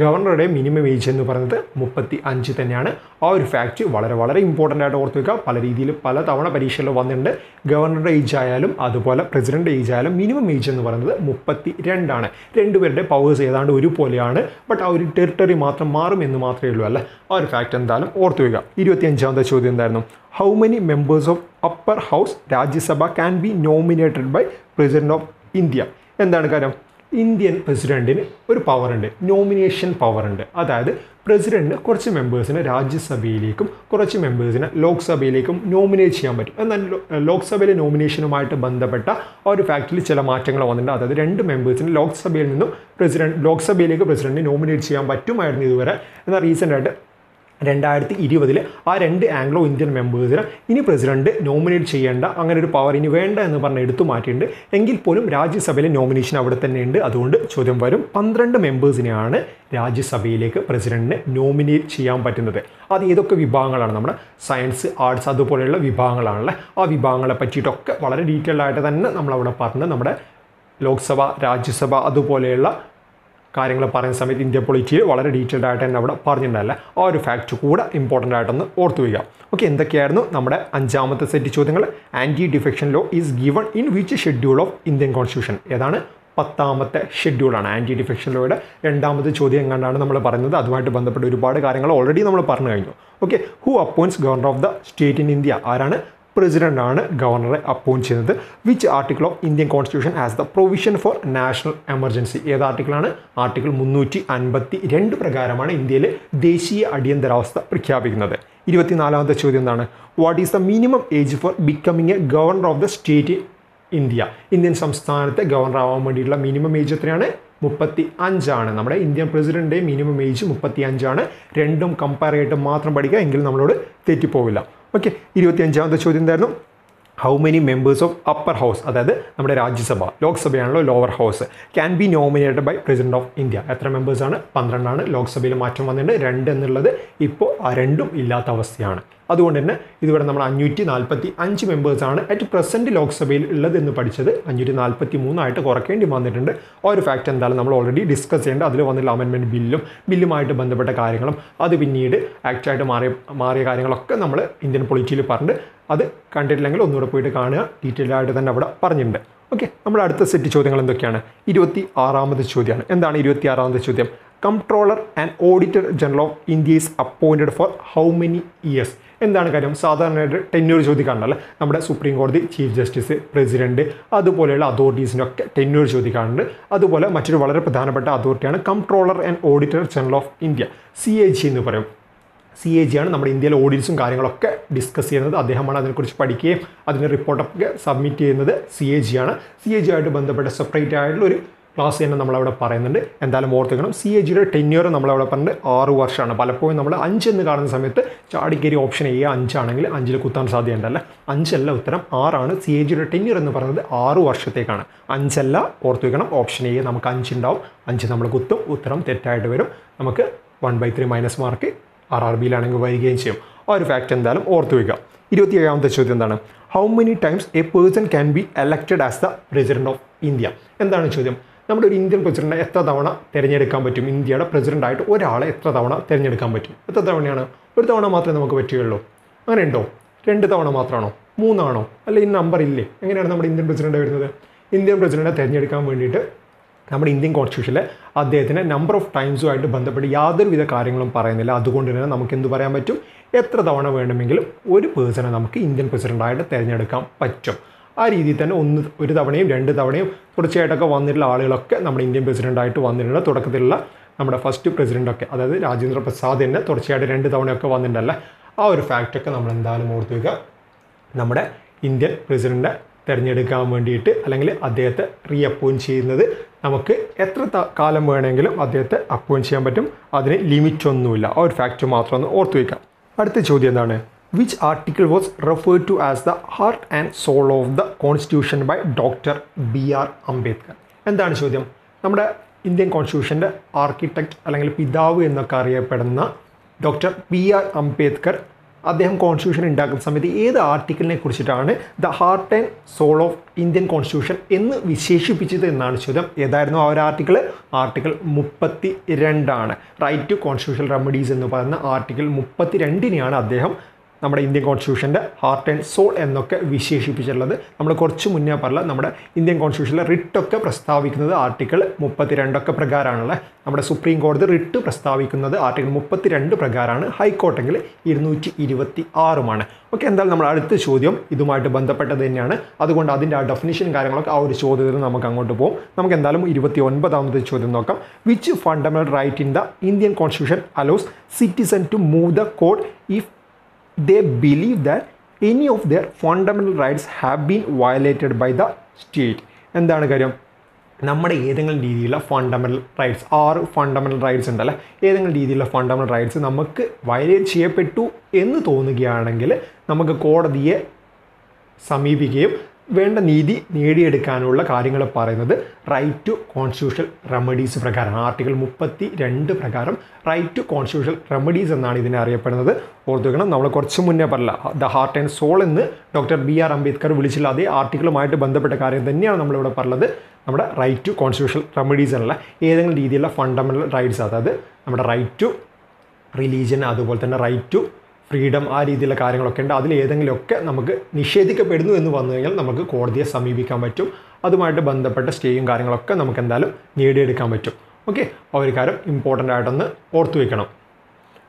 ഗവർണറുടെ മിനിമം ഏജ് എന്ന് പറയുന്നത് മുപ്പത്തി അഞ്ച് തന്നെയാണ്. ആ ഒരു ഫാക്റ്റ് വളരെ വളരെ ഇമ്പോർട്ടന്റ് ആയിട്ട് ഓർത്ത് വെക്കുക. പല രീതിയിൽ പല തവണ പരീക്ഷയിൽ വന്നിട്ടുണ്ട്. ഗവർണറുടെ ഏജ് ആയാലും അതുപോലെ പ്രസിഡന്റ് ഏജ് ആയാലും മിനിമം ഏജ് എന്ന് പറയുന്നത് മുപ്പത്തി രണ്ടാണ് രണ്ടുപേരുടെ പവേഴ്സ് ഏതാണ്ട് ഒരുപോലെയാണ്. ബട്ട് ആ ഒരു ടെറിട്ടറി മാത്രം മാറും എന്ന് മാത്രമേ ഉള്ളൂ അല്ലേ? ആ ഒരു ഫാക്റ്റ് എന്തായാലും ഓർത്ത് വയ്ക്കുക ഇരുപത്തിയഞ്ചാമത്തെ ചോദ്യം എന്തായിരുന്നു? How many members of upper house Rajya Sabha can be nominated by president of India എന്താണ് കാര്യം? ഇന്ത്യൻ പ്രസിഡന്റിന് ഒരു പവറുണ്ട്. നോമിനേഷൻ പവറുണ്ട്. അതായത് പ്രസിഡന്റിന് കുറച്ച് മെമ്പേഴ്സിനെ രാജ്യസഭയിലേക്കും കുറച്ച് മെമ്പേഴ്സിനെ ലോക്സഭയിലേക്കും നോമിനേറ്റ് ചെയ്യാൻ പറ്റും. എന്നാൽ ലോക്സഭയിലെ നോമിനേഷനുമായിട്ട് ബന്ധപ്പെട്ട ആ ഒരു ഫാക്റ്റിൽ ചില മാറ്റങ്ങൾ വന്നിട്ടുണ്ട്. അതായത് രണ്ട് മെമ്പേഴ്സിന് ലോക്സഭയിൽ നിന്നും പ്രസിഡന്റ് ലോക്സഭയിലേക്ക് പ്രസിഡന്റിനെ നോമിനേറ്റ് ചെയ്യാൻ പറ്റുമായിരുന്നു ഇതുവരെ. എന്നാൽ റീസെന്റ് ആയിട്ട് രണ്ടായിരത്തി ഇരുപതിൽ ആ രണ്ട് ആംഗ്ലോ ഇന്ത്യൻ മെമ്പേഴ്സിനെ ഇനി പ്രസിഡന്റ് നോമിനേറ്റ് ചെയ്യേണ്ട അങ്ങനെ ഒരു പവർ ഇനി വേണ്ട എന്ന് പറഞ്ഞ് എടുത്തു മാറ്റിയിട്ടുണ്ട്. എങ്കിൽ പോലും രാജ്യസഭയിലെ നോമിനേഷൻ അവിടെ തന്നെ ഉണ്ട്. അതുകൊണ്ട് ചോദ്യം വരും പന്ത്രണ്ട് മെമ്പേഴ്സിനെയാണ് രാജ്യസഭയിലേക്ക് പ്രസിഡന്റിനെ നോമിനേറ്റ് ചെയ്യാൻ പറ്റുന്നത്. അത് ഏതൊക്കെ വിഭാഗങ്ങളാണ്? നമ്മുടെ സയൻസ് ആർട്സ് അതുപോലെയുള്ള വിഭാഗങ്ങളാണല്ലേ? ആ വിഭാഗങ്ങളെ പറ്റിയിട്ടൊക്കെ വളരെ ഡീറ്റെയിൽഡ് ആയിട്ട് തന്നെ നമ്മളവിടെ പറഞ്ഞ് നമ്മുടെ ലോക്സഭ രാജ്യസഭ അതുപോലെയുള്ള കാര്യങ്ങൾ പറയുന്ന സമയത്ത് ഇന്ത്യ പൊളിറ്റിയിൽ വളരെ ഡീറ്റെയിൽഡ് ആയിട്ട് തന്നെ അവിടെ പറഞ്ഞിട്ടുണ്ടായില്ല. ആ ഒരു ഫാക്റ്റ് കൂടെ ഇമ്പോർട്ടന്റ് ആയിട്ടൊന്ന് ഓർത്തു വയ്ക്കുക ഓക്കെ എന്തൊക്കെയായിരുന്നു നമ്മുടെ അഞ്ചാമത്തെ സെറ്റ് ചോദ്യങ്ങൾ? Anti defection law is given in which schedule of Indian constitution ഏതാണ്? പത്താമത്തെ ഷെഡ്യൂളാണ് ആന്റി ഡിഫെക്ഷൻ ലോയുടെ രണ്ടാമത്തെ ചോദ്യം എങ്ങാണ്ടാണ് നമ്മൾ പറയുന്നത്. അതുമായിട്ട് ബന്ധപ്പെട്ട് ഒരുപാട് കാര്യങ്ങൾ ഓൾറെഡി നമ്മൾ പറഞ്ഞു കഴിഞ്ഞു. Okay who appoints governor of the state in India ആരാണ്? പ്രസിഡന്റ് ആണ് ഗവർണറെ അപ്പോയിന്റ് ചെയ്യുന്നത്. Which article of Indian constitution has the provision for national emergency ഏത് ആർട്ടിക്കിളാണ് ആർട്ടിക്കിൾ മുന്നൂറ്റി അൻപത്തി രണ്ട് പ്രകാരമാണ് ഇന്ത്യയിലെ ദേശീയ അടിയന്തരാവസ്ഥ പ്രഖ്യാപിക്കുന്നത്. ഇരുപത്തിനാലാമത്തെ ചോദ്യം എന്താണ്? What is the minimum age for becoming a governor of the state India Indian സംസ്ഥാനത്തെ ഗവർണർ ആവാൻ വേണ്ടിയിട്ടുള്ള മിനിമം ഏജ് എത്രയാണ്? മുപ്പത്തി അഞ്ചാണ് നമ്മുടെ ഇന്ത്യൻ പ്രസിഡന്റിന്റെ മിനിമം ഏജ് മുപ്പത്തി അഞ്ചാണ് രണ്ടും കമ്പയർ ചെയ്തിട്ട് മാത്രം പഠിക്കുക. എങ്കിൽ നമ്മളോട് തെറ്റിപ്പോവില്ല. ഓക്കെ ഇരുപത്തി അഞ്ചാമത്തെ ചോദ്യം എന്തായിരുന്നു? How many members of upper house അതായത് നമ്മുടെ Rajya Sabha ലോക്സഭയാണല്ലോ lower house can be nominated by president of India എത്ര മെമ്പേഴ്സാണ് പന്ത്രണ്ടാണ്. ലോക്സഭയിൽ മാറ്റം വന്നിട്ടുണ്ട്. രണ്ട് എന്നുള്ളത് ഇപ്പോൾ ആ രണ്ടും ഇല്ലാത്ത അവസ്ഥയാണ്. അതുകൊണ്ട് തന്നെ ഇതുവരെ നമ്മൾ അഞ്ഞൂറ്റി നാൽപ്പത്തി അഞ്ച് മെമ്പേഴ്സാണ് അറ്റ് പ്രസന്റ് ലോക്സഭയിൽ ഉള്ളത് എന്ന് പഠിച്ചത്. അഞ്ഞൂറ്റി നാൽപ്പത്തി മൂന്നായിട്ട് കുറയ്ക്കേണ്ടി വന്നിട്ടുണ്ട്. ആ ഒരു ഫാക്റ്റ് എന്തായാലും നമ്മൾ ഓൾറെഡി ഡിസ്കസ് ചെയ്യേണ്ട. അതിൽ വന്നിട്ടുള്ള അമെൻമെന്റ് ബില്ലും ബില്ലുമായിട്ട് ബന്ധപ്പെട്ട കാര്യങ്ങളും അത് പിന്നീട് ആക്റ്റായിട്ട് മാറിയ മാറിയ കാര്യങ്ങളൊക്കെ നമ്മൾ ഇന്ത്യൻ പൊളിറ്റിയിൽ പറഞ്ഞിട്ട് അത് കണ്ടിട്ടില്ലെങ്കിൽ ഒന്നുകൂടെ പോയിട്ട് കാണുക. ഡീറ്റെയിൽ ആയിട്ട് തന്നെ അവിടെ പറഞ്ഞിട്ടുണ്ട്. ഓക്കെ നമ്മൾ അടുത്ത സെറ്റ് ചോദ്യങ്ങൾ എന്തൊക്കെയാണ്? ഇരുപത്തി ആറാമത് ചോദ്യമാണ്. എന്താണ് ഇരുപത്തി ആറാമത് ചോദ്യം? Comptroller and auditor general of India is appointed for how many years എന്താണ് കാര്യം? സാധാരണയായിട്ട് ടെന്യൂർ ചോദിക്കാറുണ്ടല്ലേ? നമ്മുടെ സുപ്രീം കോടതി ചീഫ് ജസ്റ്റിസ് പ്രസിഡന്റ് അതുപോലെയുള്ള അതോറിറ്റീസിനൊക്കെ ടെന്യൂർ ചോദിക്കാറുണ്ട്. അതുപോലെ മറ്റൊരു വളരെ പ്രധാനപ്പെട്ട അതോറിറ്റിയാണ് comptroller and auditor general of India C എന്ന് പറയും. സി എ ജി ആണ് നമ്മുടെ ഇന്ത്യയിലെ ഓഡിറ്റ്സും കാര്യങ്ങളൊക്കെ ഡിസ്കസ് ചെയ്യുന്നത്. അദ്ദേഹമാണ് അതിനെക്കുറിച്ച് പഠിക്കുകയും അതിന്റെ റിപ്പോർട്ടൊക്കെ സബ്മിറ്റ് ചെയ്യുന്നത് സി എ ജി ആണ്. സി എ ജി ആയിട്ട് ബന്ധപ്പെട്ട സെപ്പറേറ്റ് ആയിട്ടുള്ള ഒരു ക്ലാസ് തന്നെ നമ്മളവിടെ പറയുന്നുണ്ട്. എന്തായാലും ഓർത്തുക്കണം സി എ ജിയുടെ ടെന്യൂർ നമ്മളവിടെ പറഞ്ഞിട്ട് ആറ് വർഷമാണ്. പലപ്പോഴും നമ്മൾ അഞ്ച് എന്ന് കാണുന്ന സമയത്ത് ചാടിക്കേരി ഓപ്ഷൻ എ അഞ്ചാണെങ്കിൽ അഞ്ചിൽ കുത്താൻ സാധ്യതയുണ്ടല്ല? അഞ്ചല്ല ഉത്തരം ആറാണ്. സി എ ജിയുടെ ടെന്യൂർ എന്ന് പറയുന്നത് ആറ് വർഷത്തേക്കാണ്. അഞ്ചല്ല ഓർത്ത് വയ്ക്കണം ഓപ്ഷൻ എ നമുക്ക് അഞ്ചുണ്ടാവും അഞ്ച് നമ്മൾ കുത്തും ഉത്തരം തെറ്റായിട്ട് വരും. നമുക്ക് one by three minus mark R R ബിയിലാണെങ്കിൽ വരികയും ചെയ്യും. ആ ഒരു ഫാക്റ്റ് എന്തായാലും ഓർത്ത് വയ്ക്കുക ഇരുപത്തി ഏഴാമത്തെ ചോദ്യം എന്താണ്? How many times a person can be elected as the president of India എന്താണ് ചോദ്യം? നമ്മുടെ ഒരു ഇന്ത്യൻ പ്രസിഡന്റ് എത്ര തവണ തിരഞ്ഞെടുക്കാൻ പറ്റും? ഇന്ത്യയുടെ പ്രസിഡന്റായിട്ട് ഒരാളെ എത്ര തവണ തിരഞ്ഞെടുക്കാൻ പറ്റും? എത്ര തവണയാണ്? ഒരു തവണ മാത്രമേ നമുക്ക് പറ്റുകയുള്ളൂ. അങ്ങനെ ഉണ്ടോ? രണ്ട് തവണ മാത്രമാണോ? മൂന്നാണോ? അല്ല ഈ നമ്പർ ഇല്ലേ? എങ്ങനെയാണ് നമ്മുടെ ഇന്ത്യൻ പ്രസിഡന്റ് വരുന്നത്? ഇന്ത്യൻ പ്രസിഡന്റിനെ തിരഞ്ഞെടുക്കാൻ വേണ്ടിയിട്ട് നമ്മുടെ ഇന്ത്യൻ കോൺസ്റ്റിറ്റ്യൂഷനിൽ അദ്ദേഹത്തിന് നമ്പർ ഓഫ് ടൈംസുമായിട്ട് ബന്ധപ്പെട്ട് യാതൊരുവിധ കാര്യങ്ങളും പറയുന്നില്ല. അതുകൊണ്ട് തന്നെ നമുക്ക് എന്ത് പറയാൻ പറ്റും? എത്ര തവണ വേണമെങ്കിലും ഒരു പേഴ്സണെ നമുക്ക് ഇന്ത്യൻ പ്രസിഡന്റായിട്ട് തിരഞ്ഞെടുക്കാൻ പറ്റും. ആ രീതിയിൽ തന്നെ ഒന്ന് ഒരു തവണയും രണ്ട് തവണയും തുടർച്ചയായിട്ടൊക്കെ വന്നിട്ടുള്ള ആളുകളൊക്കെ നമ്മുടെ ഇന്ത്യൻ പ്രസിഡന്റായിട്ട് വന്നിട്ടുണ്ട്. തുടക്കത്തിലുള്ള നമ്മുടെ ഫസ്റ്റ് പ്രസിഡന്റൊക്കെ അതായത് രാജേന്ദ്ര പ്രസാദ് തന്നെ തുടർച്ചയായിട്ട് രണ്ട് തവണയൊക്കെ വന്നിട്ടുണ്ടല്ലേ? ആ ഒരു ഫാക്റ്റൊക്കെ നമ്മൾ എന്തായാലും ഓർത്ത് വയ്ക്കുക നമ്മുടെ ഇന്ത്യൻ പ്രസിഡന്റ് തിരഞ്ഞെടുക്കാൻ വേണ്ടിയിട്ട് അല്ലെങ്കിൽ അദ്ദേഹത്തെ റീ അപ്പോയിന്റ് ചെയ്യുന്നത് നമുക്ക് എത്ര കാലം വേണമെങ്കിലും അദ്ദേഹത്തെ അപ്പോയിന്റ് ചെയ്യാൻ പറ്റും. അതിന് ലിമിറ്റ് ഒന്നുമില്ല. ആ ഒരു ഫാക്റ്റ് മാത്രം ഒന്ന് ഓർത്ത് വയ്ക്കാം അടുത്ത ചോദ്യം എന്താണ്? Which article was referred to as the heart and soul of the constitution by doctor B R Ambedkar എന്താണ് ചോദ്യം? നമ്മുടെ ഇന്ത്യൻ കോൺസ്റ്റിറ്റ്യൂഷന്റെ ആർക്കിടെക്ട് അല്ലെങ്കിൽ പിതാവ് എന്നൊക്കെ അറിയപ്പെടുന്ന ഡോക്ടർ ബി ആർ അംബേദ്കർ അദ്ദേഹം കോൺസ്റ്റിറ്റ്യൂഷൻ ഉണ്ടാക്കുന്ന സമയത്ത് ഏത് ആർട്ടിക്കിളിനെ കുറിച്ചിട്ടാണ് the heart and soul of Indian constitution എന്ന് വിശേഷിപ്പിച്ചത് എന്നാണ് ചോദ്യം. ഏതായിരുന്നു ആ ഒരു ആർട്ടിക്കിൾ ആർട്ടിക്കിൾ മുപ്പത്തി രണ്ടാണ് റൈറ്റ് ടു കോൺസ്റ്റിറ്റ്യൂഷൻ റെമഡീസ് എന്ന് പറയുന്ന ആർട്ടിക്കിൾ മുപ്പത്തി രണ്ടിനെയാണ് അദ്ദേഹം നമ്മുടെ ഇന്ത്യൻ കോൺസ്റ്റിറ്റ്യൂഷന്റെ ഹാർട്ട് ആൻഡ് സോൾ എന്നൊക്കെ വിശേഷിപ്പിച്ചിട്ടുള്ളത്. നമ്മൾ കുറച്ച് മുന്നേ പറഞ്ഞ നമ്മുടെ ഇന്ത്യൻ കോൺസ്റ്റിറ്റ്യൂഷനിലെ റിട്ടൊക്കെ പ്രസ്താവിക്കുന്നത് ആർട്ടിക്കിൾ മുപ്പത്തിരണ്ടൊക്കെ പ്രകാരമാണല്ലേ? നമ്മുടെ സുപ്രീം കോടതി റിട്ട് പ്രസ്താവിക്കുന്നത് ആർട്ടിക്കിൾ മുപ്പത്തിരണ്ട് പ്രകാരമാണ്. ഹൈക്കോട്ടെങ്കിൽ ഇരുന്നൂറ്റി ഇരുപത്തി ആറുമാണ് ഓക്കെ എന്തായാലും നമ്മൾ അടുത്ത ചോദ്യം ഇതുമായിട്ട് ബന്ധപ്പെട്ടത് തന്നെയാണ്. അതുകൊണ്ട് അതിന്റെ ആ ഡെഫിനിഷൻ കാര്യങ്ങളൊക്കെ ആ ഒരു ചോദ്യത്തിൽ നമുക്ക് അങ്ങോട്ട് പോകും നമുക്ക് എന്തായാലും ഇരുപത്തി ഒൻപതാമത്തെ ചോദ്യം നോക്കാം. Which fundamental right in the Indian constitution allows citizen to move the court if they believe that any of their fundamental rights have been violated by the state. എന്താണ് കാര്യം? നമ്മുടെ ഏതെങ്കിലും രീതിയിലുള്ള ഫണ്ടമെന്റൽ റൈറ്റ്സ് ആറ് ഫണ്ടമെന്റൽ റൈറ്റ്സ് ഉണ്ടല്ലേ? ഏതെങ്കിലും രീതിയിലുള്ള fundamental rights നമുക്ക് വയലേറ്റ് ചെയ്യപ്പെട്ടു എന്ന് തോന്നുകയാണെങ്കിൽ നമുക്ക് കോടതിയെ സമീപിക്കുകയും വേണ്ട നീതി നേടിയെടുക്കാനുള്ള കാര്യങ്ങൾ പറയുന്നത് റൈറ്റ് ടു കോൺസ്റ്റിറ്റ്യൂഷണൽ റെമഡീസ് പ്രകാരമാണ്. ആർട്ടിക്കിൾ മുപ്പത്തി രണ്ട് പ്രകാരം റൈറ്റ് ടു കോൺസ്റ്റിറ്റ്യൂഷണൽ റെമഡീസ് എന്നാണ് ഇതിനെ അറിയപ്പെടുന്നത്. ഓർത്തുവെക്കണം നമ്മൾ കുറച്ച് മുന്നേ പറഞ്ഞില്ല. ദ ഹാർട്ട് ആൻഡ് സോൾ എന്ന് ഡോക്ടർ ബി ആർ അംബേദ്കർ വിളിച്ചുള്ള അതേ ആർട്ടിക്കിളുമായിട്ട് ബന്ധപ്പെട്ട കാര്യം തന്നെയാണ് നമ്മളിവിടെ പറഞ്ഞത്. നമ്മുടെ റൈറ്റ് ടു കോൺസ്റ്റിറ്റ്യൂഷണൽ റെമഡീസ് എന്നുള്ള ഏതെങ്കിലും രീതിയിലുള്ള ഫണ്ടമെന്റൽ റൈറ്റ്സ് അതായത് നമ്മുടെ റൈറ്റ് ടു റിലീജിയൻ അതുപോലെ തന്നെ റൈറ്റ് ടു ഫ്രീഡം ആ രീതിയിലുള്ള കാര്യങ്ങളൊക്കെ ഉണ്ട്. അതിൽ ഏതെങ്കിലുമൊക്കെ നമുക്ക് നിഷേധിക്കപ്പെടുന്നു എന്ന് വന്നു കഴിഞ്ഞാൽ നമുക്ക് കോടതിയെ സമീപിക്കാൻ പറ്റും. അതുമായിട്ട് ബന്ധപ്പെട്ട സ്റ്റേയും കാര്യങ്ങളൊക്കെ നമുക്ക് എന്തായാലും നേടിയെടുക്കാൻ പറ്റും. ഓക്കെ? ആ ഒരു കാര്യം ഇമ്പോർട്ടന്റ് ആയിട്ടൊന്ന് ഓർത്തു വയ്ക്കണം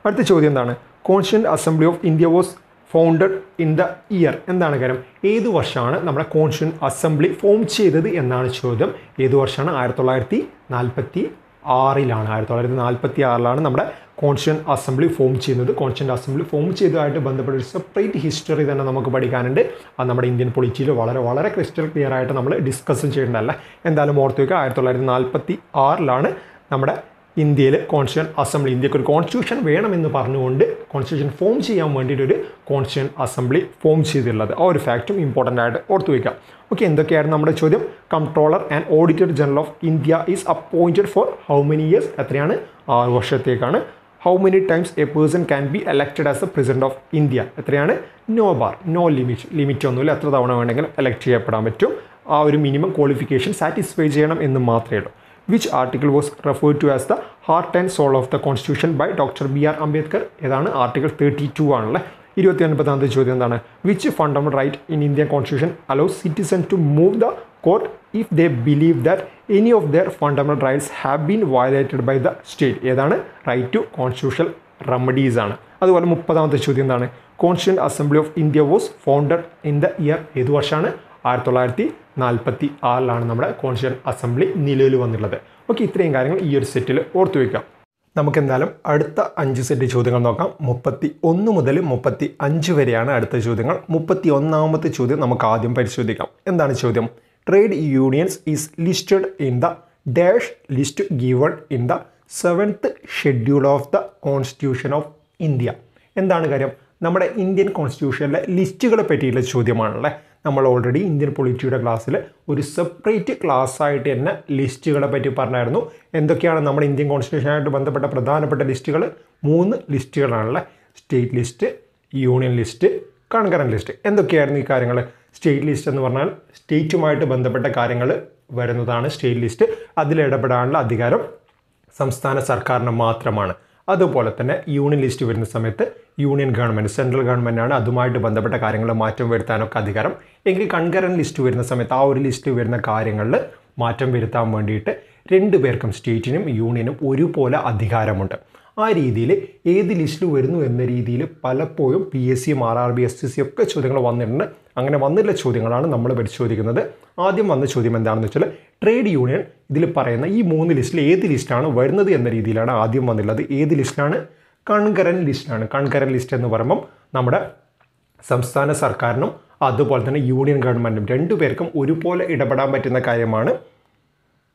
അടുത്ത ചോദ്യം എന്താണ്? Constituent assembly of India was founded in the year എന്താണ് കാര്യം? ഏത് വർഷമാണ് നമ്മുടെ കോൺസ്റ്റിറ്റ്യൂന്റ് അസംബ്ലി ഫോം ചെയ്തത് എന്നാണ് ചോദ്യം. ഏത് വർഷമാണ്? ആയിരത്തി തൊള്ളായിരത്തി നാൽപ്പത്തി ആറിലാണ് ആയിരത്തി തൊള്ളായിരത്തി നാൽപ്പത്തി ആറിലാണ് നമ്മുടെ കോൺസ്റ്റിറ്റ്യൂന്റ് അസംബ്ലി ഫോം ചെയ്യുന്നത്. കോൺസ്റ്റിറ്റ്യൂന്റ് അസംബ്ലി ഫോം ചെയ്തതായിട്ട് ബന്ധപ്പെട്ട ഒരു സെപ്പറേറ്റ് ഹിസ്റ്ററി തന്നെ നമുക്ക് പഠിക്കാനുണ്ട്. അത് നമ്മുടെ ഇന്ത്യൻ പൊളിറ്റിയിൽ വളരെ വളരെ ക്രിസ്റ്റൽ ക്ലിയർ ആയിട്ട് നമ്മൾ ഡിസ്കസ് ചെയ്യേണ്ടതല്ല. എന്തായാലും ഓർത്ത് വയ്ക്കുക ആയിരത്തി തൊള്ളായിരത്തി നാൽപ്പത്തി ആറിലാണ് നമ്മുടെ ഇന്ത്യയിൽ കോൺസ്റ്റിറ്റ്യൂഷൻ അസംബ്ലി ഇന്ത്യയ്ക്ക് ഒരു കോൺസ്റ്റിറ്റ്യൂഷൻ വേണമെന്ന് പറഞ്ഞുകൊണ്ട് കോൺസ്റ്റിറ്റ്യൂഷൻ ഫോം ചെയ്യാൻ വേണ്ടിയിട്ട് ഒരു കോൺസ്റ്റിറ്റ്യൂഷൻ അസംബ്ലി ഫോം ചെയ്തിട്ടുള്ളത്. ആ ഒരു ഫാക്റ്റും ഇമ്പോർട്ടന്റ് ആയിട്ട് ഓർത്തു വയ്ക്കാം ഓക്കെ എന്തൊക്കെയായിരുന്നു നമ്മുടെ ചോദ്യം? Controller and auditor general of India is appointed for how many years എത്രയാണ്? ആറ് വർഷത്തേക്കാണ്. How many times a person can be elected as a president of India എത്രയാണ്? No bar no limit limit ഒന്നുമില്ല. എത്ര തവണ വേണമെങ്കിലും എലക്ട് ചെയ്യപ്പെടാൻ പറ്റും. ആ ഒരു മിനിമം ക്വാളിഫിക്കേഷൻ സാറ്റിസ്ഫൈ ചെയ്യണം എന്ന് മാത്രമേ ഉള്ളൂ. Which article was refer to as the heart and soul of the constitution by doctor B R Ambedkar ഏതാണ്? ആർട്ടിക്കിൾ തേർട്ടി ടു ആണല്ലേ ഇരുപത്തി ഒൻപതാമത്തെ ചോദ്യം എന്താണ്? Which fundamental right in Indian constitution allow citizen to move the court if they believe that any of their fundamental rights have been violated by the state ഏതാണ്? Right to constitutional remedies ആണ്. അതുപോലെ മുപ്പതാമത്തെ ചോദ്യം എന്താണ്? Constituent assembly of India was founded in the year ഏത് വർഷമാണ്? ആയിരത്തി തൊള്ളായിരത്തി നാൽപ്പത്തി ആറിലാണ് നമ്മുടെ കോൺസ്റ്റിറ്റ്യൂൺ അസംബ്ലി നിലവിൽ വന്നിട്ടുള്ളത്. ഓക്കെ ഇത്രയും കാര്യങ്ങൾ ഈ ഒരു സെറ്റിൽ ഓർത്തു വയ്ക്കാം നമുക്ക് എന്തായാലും അടുത്ത അഞ്ച് സെറ്റ് ചോദ്യങ്ങൾ നോക്കാം. മുപ്പത്തി ഒന്ന് മുതൽ മുപ്പത്തി അഞ്ച് വരെയാണ് അടുത്ത ചോദ്യങ്ങൾ. മുപ്പത്തി ഒന്നാമത്തെ ചോദ്യം നമുക്ക് ആദ്യം പരിശോധിക്കാം. എന്താണ് ചോദ്യം? Trade unions is listed in the dash list given in the seventh schedule of the constitution of India എന്താണ് കാര്യം? നമ്മുടെ ഇന്ത്യൻ കോൺസ്റ്റിറ്റ്യൂഷനിലെ ലിസ്റ്റുകളെ പറ്റിയുള്ള ചോദ്യമാണല്ലേ? നമ്മൾ ഓൾറെഡി ഇന്ത്യൻ പൊളിറ്റിയുടെ ക്ലാസ്സിൽ ഒരു സെപ്പറേറ്റ് ക്ലാസ് ആയിട്ട് തന്നെ ലിസ്റ്റുകളെ പറ്റി പറഞ്ഞായിരുന്നു. എന്തൊക്കെയാണ് നമ്മുടെ ഇന്ത്യൻ കോൺസ്റ്റിറ്റ്യൂഷനായിട്ട് ബന്ധപ്പെട്ട പ്രധാനപ്പെട്ട ലിസ്റ്റുകൾ മൂന്ന് ലിസ്റ്റുകളാണുള്ളത് state list union list concurrent list എന്തൊക്കെയായിരുന്നു ഈ കാര്യങ്ങൾ? സ്റ്റേറ്റ് ലിസ്റ്റ് എന്ന് പറഞ്ഞാൽ സ്റ്റേറ്റുമായിട്ട് ബന്ധപ്പെട്ട കാര്യങ്ങൾ വരുന്നതാണ് സ്റ്റേറ്റ് ലിസ്റ്റ് അതിൽ ഇടപെടാനുള്ള അധികാരം സംസ്ഥാന സർക്കാരിന് മാത്രമാണ്. അതുപോലെ തന്നെ യൂണിയൻ ലിസ്റ്റ് വരുന്ന സമയത്ത് യൂണിയൻ ഗവൺമെന്റ് സെൻട്രൽ ഗവൺമെന്റാണ് അതുമായിട്ട് ബന്ധപ്പെട്ട കാര്യങ്ങൾ മാറ്റം വരുത്താനൊക്കെ അധികാരം. എങ്കിൽ കൺകറൻ ലിസ്റ്റ് വരുന്ന സമയത്ത് ആ ഒരു ലിസ്റ്റ് വരുന്ന കാര്യങ്ങളിൽ മാറ്റം വരുത്താൻ വേണ്ടിയിട്ട് രണ്ടു പേർക്കും സ്റ്റേറ്റിനും യൂണിയനും ഒരുപോലെ അധികാരമുണ്ട്. ആ രീതിയിൽ ഏത് ലിസ്റ്റിൽ വരുന്നു എന്ന രീതിയിൽ പലപ്പോഴും പി എസ് സിയും R R B S T C ഒക്കെ ചോദ്യങ്ങൾ വന്നിട്ടുണ്ട്. അങ്ങനെ വന്നിട്ടുള്ള ചോദ്യങ്ങളാണ് നമ്മൾ പരിശോധിക്കുന്നത്. ആദ്യം വന്ന ചോദ്യം എന്താണെന്ന് വെച്ചാൽ ട്രേഡ് യൂണിയൻ ഇതിൽ പറയുന്ന ഈ മൂന്ന് ലിസ്റ്റിൽ ഏത് ലിസ്റ്റാണ് വരുന്നത് എന്ന രീതിയിലാണ് ആദ്യം വന്നിട്ടുള്ളത്. ഏത് ലിസ്റ്റിലാണ് കൺകരൻ ലിസ്റ്റാണ് കൺകരൻ ലിസ്റ്റ് എന്ന് പറയുമ്പം നമ്മുടെ സംസ്ഥാന സർക്കാരിനും അതുപോലെ തന്നെ യൂണിയൻ ഗവൺമെന്റും രണ്ടുപേർക്കും ഒരുപോലെ ഇടപെടാൻ പറ്റുന്ന കാര്യമാണ്.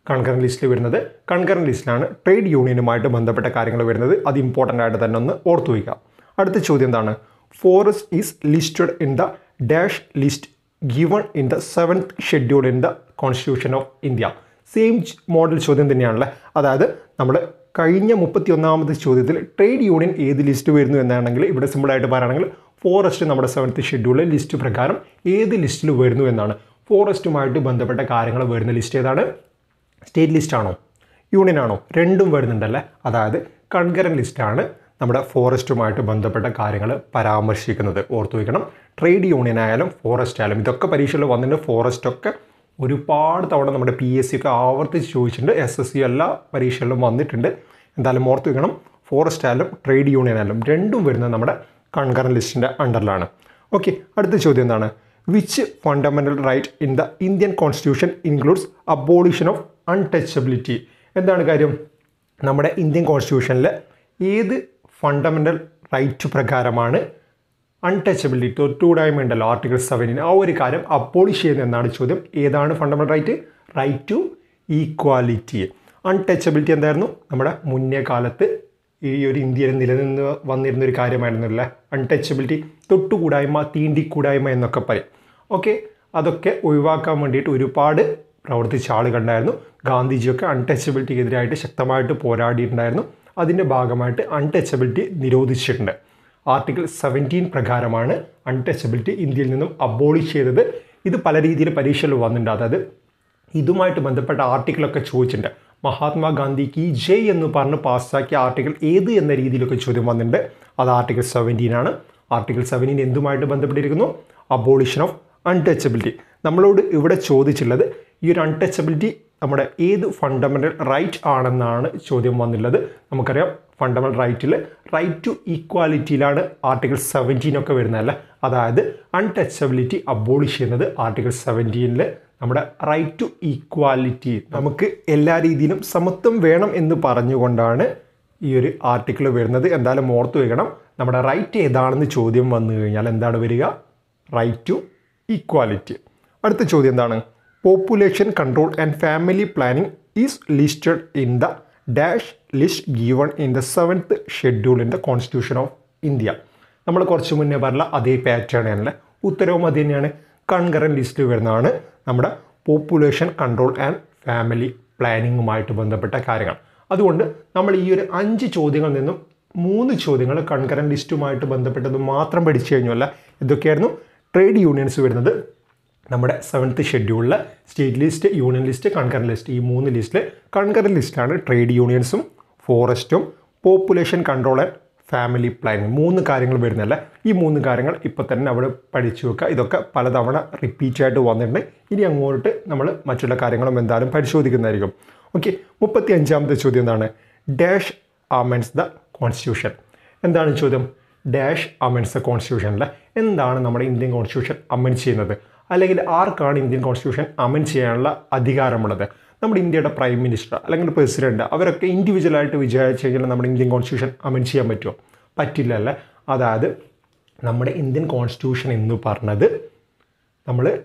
കൺകറൻ ലിസ്റ്റിൽ വരുന്നത്. കൺകറന്റ് ലിസ്റ്റിലാണ് ട്രേഡ് യൂണിയനുമായിട്ട് ബന്ധപ്പെട്ട കാര്യങ്ങൾ വരുന്നത്. അത് ഇമ്പോർട്ടന്റ് ആയിട്ട് തന്നെ ഒന്ന് ഓർത്തു വയ്ക്കുക അടുത്ത ചോദ്യം എന്താണ്? Forest is listed in the dash list given in the seventh schedule in the constitution of India same model ചോദ്യം തന്നെയാണല്ലേ? അതായത് നമ്മൾ കഴിഞ്ഞ മുപ്പത്തി ഒന്നാമത് ചോദ്യത്തിൽ ട്രേഡ് യൂണിയൻ ഏത് ലിസ്റ്റ് വരുന്നു എന്നാണെങ്കിൽ ഇവിടെ സിമ്പിളായിട്ട് പറയുകയാണെങ്കിൽ ഫോറസ്റ്റ് നമ്മുടെ സെവൻത്ത് ഷെഡ്യൂളിലെ ലിസ്റ്റ് പ്രകാരം ഏത് ലിസ്റ്റിൽ വരുന്നു എന്നാണ്. ഫോറസ്റ്റുമായിട്ട് ബന്ധപ്പെട്ട കാര്യങ്ങൾ വരുന്ന ലിസ്റ്റ് ഏതാണ്? സ്റ്റേറ്റ് ലിസ്റ്റ് ആണോ? യൂണിയൻ ആണോ? രണ്ടും വരുന്നുണ്ടല്ലേ? അതായത് കൺകറൻ ലിസ്റ്റാണ് നമ്മുടെ ഫോറസ്റ്റുമായിട്ട് ബന്ധപ്പെട്ട കാര്യങ്ങൾ പരാമർശിക്കുന്നത്. ഓർത്തു വയ്ക്കണം ട്രേഡ് യൂണിയൻ ആയാലും ഫോറസ്റ്റ് ആയാലും ഇതൊക്കെ പരീക്ഷയിൽ വന്നിട്ടുണ്ട് ഫോറസ്റ്റൊക്കെ ഒരുപാട് തവണ നമ്മുടെ പി എസ് സി ഒക്കെ ആവർത്തിച്ച് ചോദിച്ചിട്ടുണ്ട്. എസ് എസ് സി എല്ലാ പരീക്ഷകളിലും വന്നിട്ടുണ്ട്. എന്തായാലും ഓർത്ത് വയ്ക്കണം ഫോറസ്റ്റ് ആയാലും ട്രേഡ് യൂണിയൻ ആയാലും രണ്ടും വരുന്നത് നമ്മുടെ കൺകറൻ ലിസ്റ്റിന്റെ അണ്ടറിലാണ്. ഓക്കെ അടുത്ത ചോദ്യം എന്താണ്? Which fundamental right in the Indian constitution includes abolition of untouchability എന്താണ് കാര്യം? നമ്മുടെ ഇന്ത്യൻ കോൺസ്റ്റിറ്റ്യൂഷനിൽ ഏത് ഫണ്ടമെന്റൽ റൈറ്റ് പ്രകാരമാണ് അൺടച്ചബിലിറ്റി തൊട്ടുകൂടായ്മ ഉണ്ടല്ലോ ആർട്ടിക്കിൾ സെവനിന് ആ ഒരു കാര്യം അപ്പോളിഷ് ചെയ്യുന്ന എന്നാണ് ചോദ്യം. ഏതാണ് fundamental right right to equality untouchability എന്തായിരുന്നു? നമ്മുടെ മുന്നേ കാലത്ത് ഈ ഒരു ഇന്ത്യയിൽ നിലനിന്ന് വന്നിരുന്ന ഒരു കാര്യമായിരുന്നില്ല അൺടച്ചബിലിറ്റി തൊട്ടുകൂടായ്മ തീണ്ടിക്കൂടായ്മ എന്നൊക്കെ പറയും. ഓക്കെ അതൊക്കെ ഒഴിവാക്കാൻ വേണ്ടിയിട്ട് ഒരുപാട് പ്രവർത്തിച്ച ആളുകളുണ്ടായിരുന്നു ഗാന്ധിജിയൊക്കെ അൺടച്ചബിലിറ്റിക്കെതിരായിട്ട് ശക്തമായിട്ട് പോരാടിയിട്ടുണ്ടായിരുന്നു. അതിന്റെ ഭാഗമായിട്ട് അൺടച്ചബിലിറ്റി നിരോധിച്ചിട്ടുണ്ട്. ആർട്ടിക്കിൾ സെവന്റീൻ പ്രകാരമാണ് അൺടച്ചബിലിറ്റി ഇന്ത്യയിൽ നിന്നും അബോളിഷ് ചെയ്തത്. ഇത് പല രീതിയിൽ പരീക്ഷയിൽ വന്നിട്ടുണ്ട്. അതായത് ഇതുമായിട്ട് ബന്ധപ്പെട്ട ആർട്ടിക്കിളൊക്കെ ചോദിച്ചിട്ടുണ്ട്. മഹാത്മാഗാന്ധിക്ക് ജയ് എന്ന് പറഞ്ഞ് പാസ്സാക്കിയ ആർട്ടിക്കിൾ ഏത് എന്ന രീതിയിലൊക്കെ ചോദ്യം വന്നിട്ടുണ്ട്. അത് ആർട്ടിക്കിൾ സെവന്റീൻ ആണ്. ആർട്ടിക്കിൾ സെവന്റീൻ എന്തുമായിട്ട് ബന്ധപ്പെട്ടിരിക്കുന്നു? അബോളിഷൻ ഓഫ് അൺടച്ചബിലിറ്റി നമ്മളോട് ഇവിടെ ചോദിച്ചുള്ളത് ഈ ഒരു അൺടച്ചബിലിറ്റി നമ്മുടെ ഏത് ഫണ്ടമെന്റൽ റൈറ്റ് ആണെന്നാണ് ചോദ്യം വന്നുള്ളത് നമുക്കറിയാം ഫണ്ടമെന്റൽ റൈറ്റിൽ റൈറ്റ് ടു ഈക്വാലിറ്റിയിലാണ് ആർട്ടിക്കിൾ സെവന്റീൻ ഒക്കെ വരുന്നതല്ല അതായത് അൺടച്ചബിലിറ്റി അബോളിഷ് ചെയ്യുന്നത് ആർട്ടിക്കിൾ സെവന്റീനിൽ നമ്മുടെ റൈറ്റ് ടു ഈക്വാലിറ്റി നമുക്ക് എല്ലാ രീതിയിലും സമത്വം വേണം എന്ന് പറഞ്ഞുകൊണ്ടാണ് ഈ ഒരു ആർട്ടിക്കിൾ വരുന്നത്. എന്തായാലും ഓർത്ത് വയ്ക്കണം നമ്മുടെ റൈറ്റ് ഏതാണെന്ന് ചോദ്യം വന്നു കഴിഞ്ഞാൽ എന്താണ് വരിക? റൈറ്റ് ടു ഈക്വാലിറ്റി അടുത്ത ചോദ്യം എന്താണ്? Population control and family planning is listed in the dash list given in the seventh schedule in the constitution of India നമ്മൾ കുറച്ച് മുന്നേ പറഞ്ഞ അതേ പാറ്റേൺ തന്നെ ഉത്തരവും അത് തന്നെയാണ്. കൺകറൻ ലിസ്റ്റിൽ വരുന്നതാണ് നമ്മുടെ പോപ്പുലേഷൻ കൺട്രോൾ ആൻഡ് ഫാമിലി പ്ലാനിങ്ങുമായിട്ട് ബന്ധപ്പെട്ട കാര്യങ്ങൾ. അതുകൊണ്ട് നമ്മൾ ഈ ഒരു അഞ്ച് ചോദ്യങ്ങളിൽ നിന്നും മൂന്ന് ചോദ്യങ്ങൾ കൺകറൻ ലിസ്റ്റുമായിട്ട് ബന്ധപ്പെട്ടത് മാത്രം പഠിച്ചു കഴിഞ്ഞല്ല ഇതൊക്കെയായിരുന്നു ട്രേഡ് യൂണിയൻസ് വരുന്നത്. നമ്മുടെ സെവൻത്ത് ഷെഡ്യൂളിൽ state list union list concurrent list ഈ മൂന്ന് ലിസ്റ്റിൽ കൺകറൻ ലിസ്റ്റാണ് ട്രേഡ് യൂണിയൻസും ഫോറസ്റ്റും population control and family planning മൂന്ന് കാര്യങ്ങൾ വരുന്നില്ല ഈ മൂന്ന് കാര്യങ്ങൾ ഇപ്പോൾ തന്നെ അവിടെ പഠിച്ചു വെക്കുക. ഇതൊക്കെ പലതവണ റിപ്പീറ്റായിട്ട് വന്നിട്ടുണ്ട്. ഇനി അങ്ങോട്ട് നമ്മൾ മറ്റുള്ള കാര്യങ്ങളും എന്തായാലും പരിശോധിക്കുന്നതായിരിക്കും. ഓക്കെ മുപ്പത്തി അഞ്ചാമത്തെ ചോദ്യം എന്താണ്? ഡാഷ് ആമൻസ് ദ കോൺസ്റ്റിറ്റ്യൂഷൻ എന്താണ് ചോദ്യം? ഡാഷ് അമെൻസ് ദ കോൺസ്റ്റിറ്റ്യൂഷനിൽ എന്താണ് നമ്മുടെ ഇന്ത്യൻ കോൺസ്റ്റിറ്റ്യൂഷൻ അമെൻ ചെയ്യുന്നത്? അല്ലെങ്കിൽ ആർക്കാണ് ഇന്ത്യൻ കോൺസ്റ്റിറ്റ്യൂഷൻ അമെൻഡ് ചെയ്യാനുള്ള അധികാരമുള്ളത്? നമ്മുടെ ഇന്ത്യയുടെ പ്രൈം മിനിസ്റ്റർ അല്ലെങ്കിൽ പ്രസിഡന്റ് അവരൊക്കെ ഇൻഡിവിജ്വലായിട്ട് വിചാരിച്ചു കഴിഞ്ഞാൽ നമ്മുടെ ഇന്ത്യൻ കോൺസ്റ്റിറ്റ്യൂഷൻ അമെൻഡ് ചെയ്യാൻ പറ്റുമോ? പറ്റില്ല അല്ലേ? അതായത് നമ്മുടെ ഇന്ത്യൻ കോൺസ്റ്റിറ്റ്യൂഷൻ എന്ന് പറഞ്ഞത് നമ്മൾ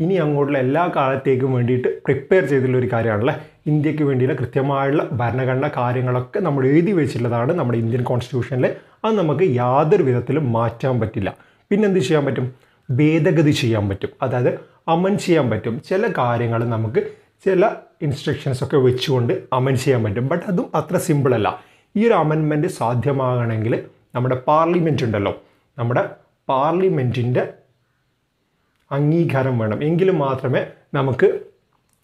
ഇനി അങ്ങോട്ടുള്ള എല്ലാ കാലത്തേക്കും വേണ്ടിയിട്ട് പ്രിപ്പയർ ചെയ്തിട്ടുള്ള ഒരു കാര്യമാണല്ലേ? ഇന്ത്യയ്ക്ക് വേണ്ടിയുള്ള കൃത്യമായുള്ള ഭരണഘടന കാര്യങ്ങളൊക്കെ നമ്മൾ എഴുതി വെച്ചിട്ടുള്ളതാണ് നമ്മുടെ ഇന്ത്യൻ കോൺസ്റ്റിറ്റ്യൂഷനിൽ അത് നമുക്ക് യാതൊരു വിധത്തിലും മാറ്റാൻ പറ്റില്ല. പിന്നെന്ത് ചെയ്യാൻ പറ്റും? ഭേദഗതി ചെയ്യാൻ പറ്റും. അതായത് അമൻ ചെയ്യാൻ പറ്റും. ചില കാര്യങ്ങൾ നമുക്ക് ചില ഇൻസ്ട്രക്ഷൻസ് ഒക്കെ വെച്ചുകൊണ്ട് അമൻ ചെയ്യാൻ പറ്റും. ബട്ട് അതും അത്ര സിമ്പിളല്ല ഈ ഒരു അമൻമെന്റ് സാധ്യമാകണമെങ്കിൽ നമ്മുടെ പാർലമെന്റ് ഉണ്ടല്ലോ. നമ്മുടെ പാർലമെന്റിന്റെ അംഗീകാരം വേണം. എങ്കിൽ മാത്രമേ നമുക്ക്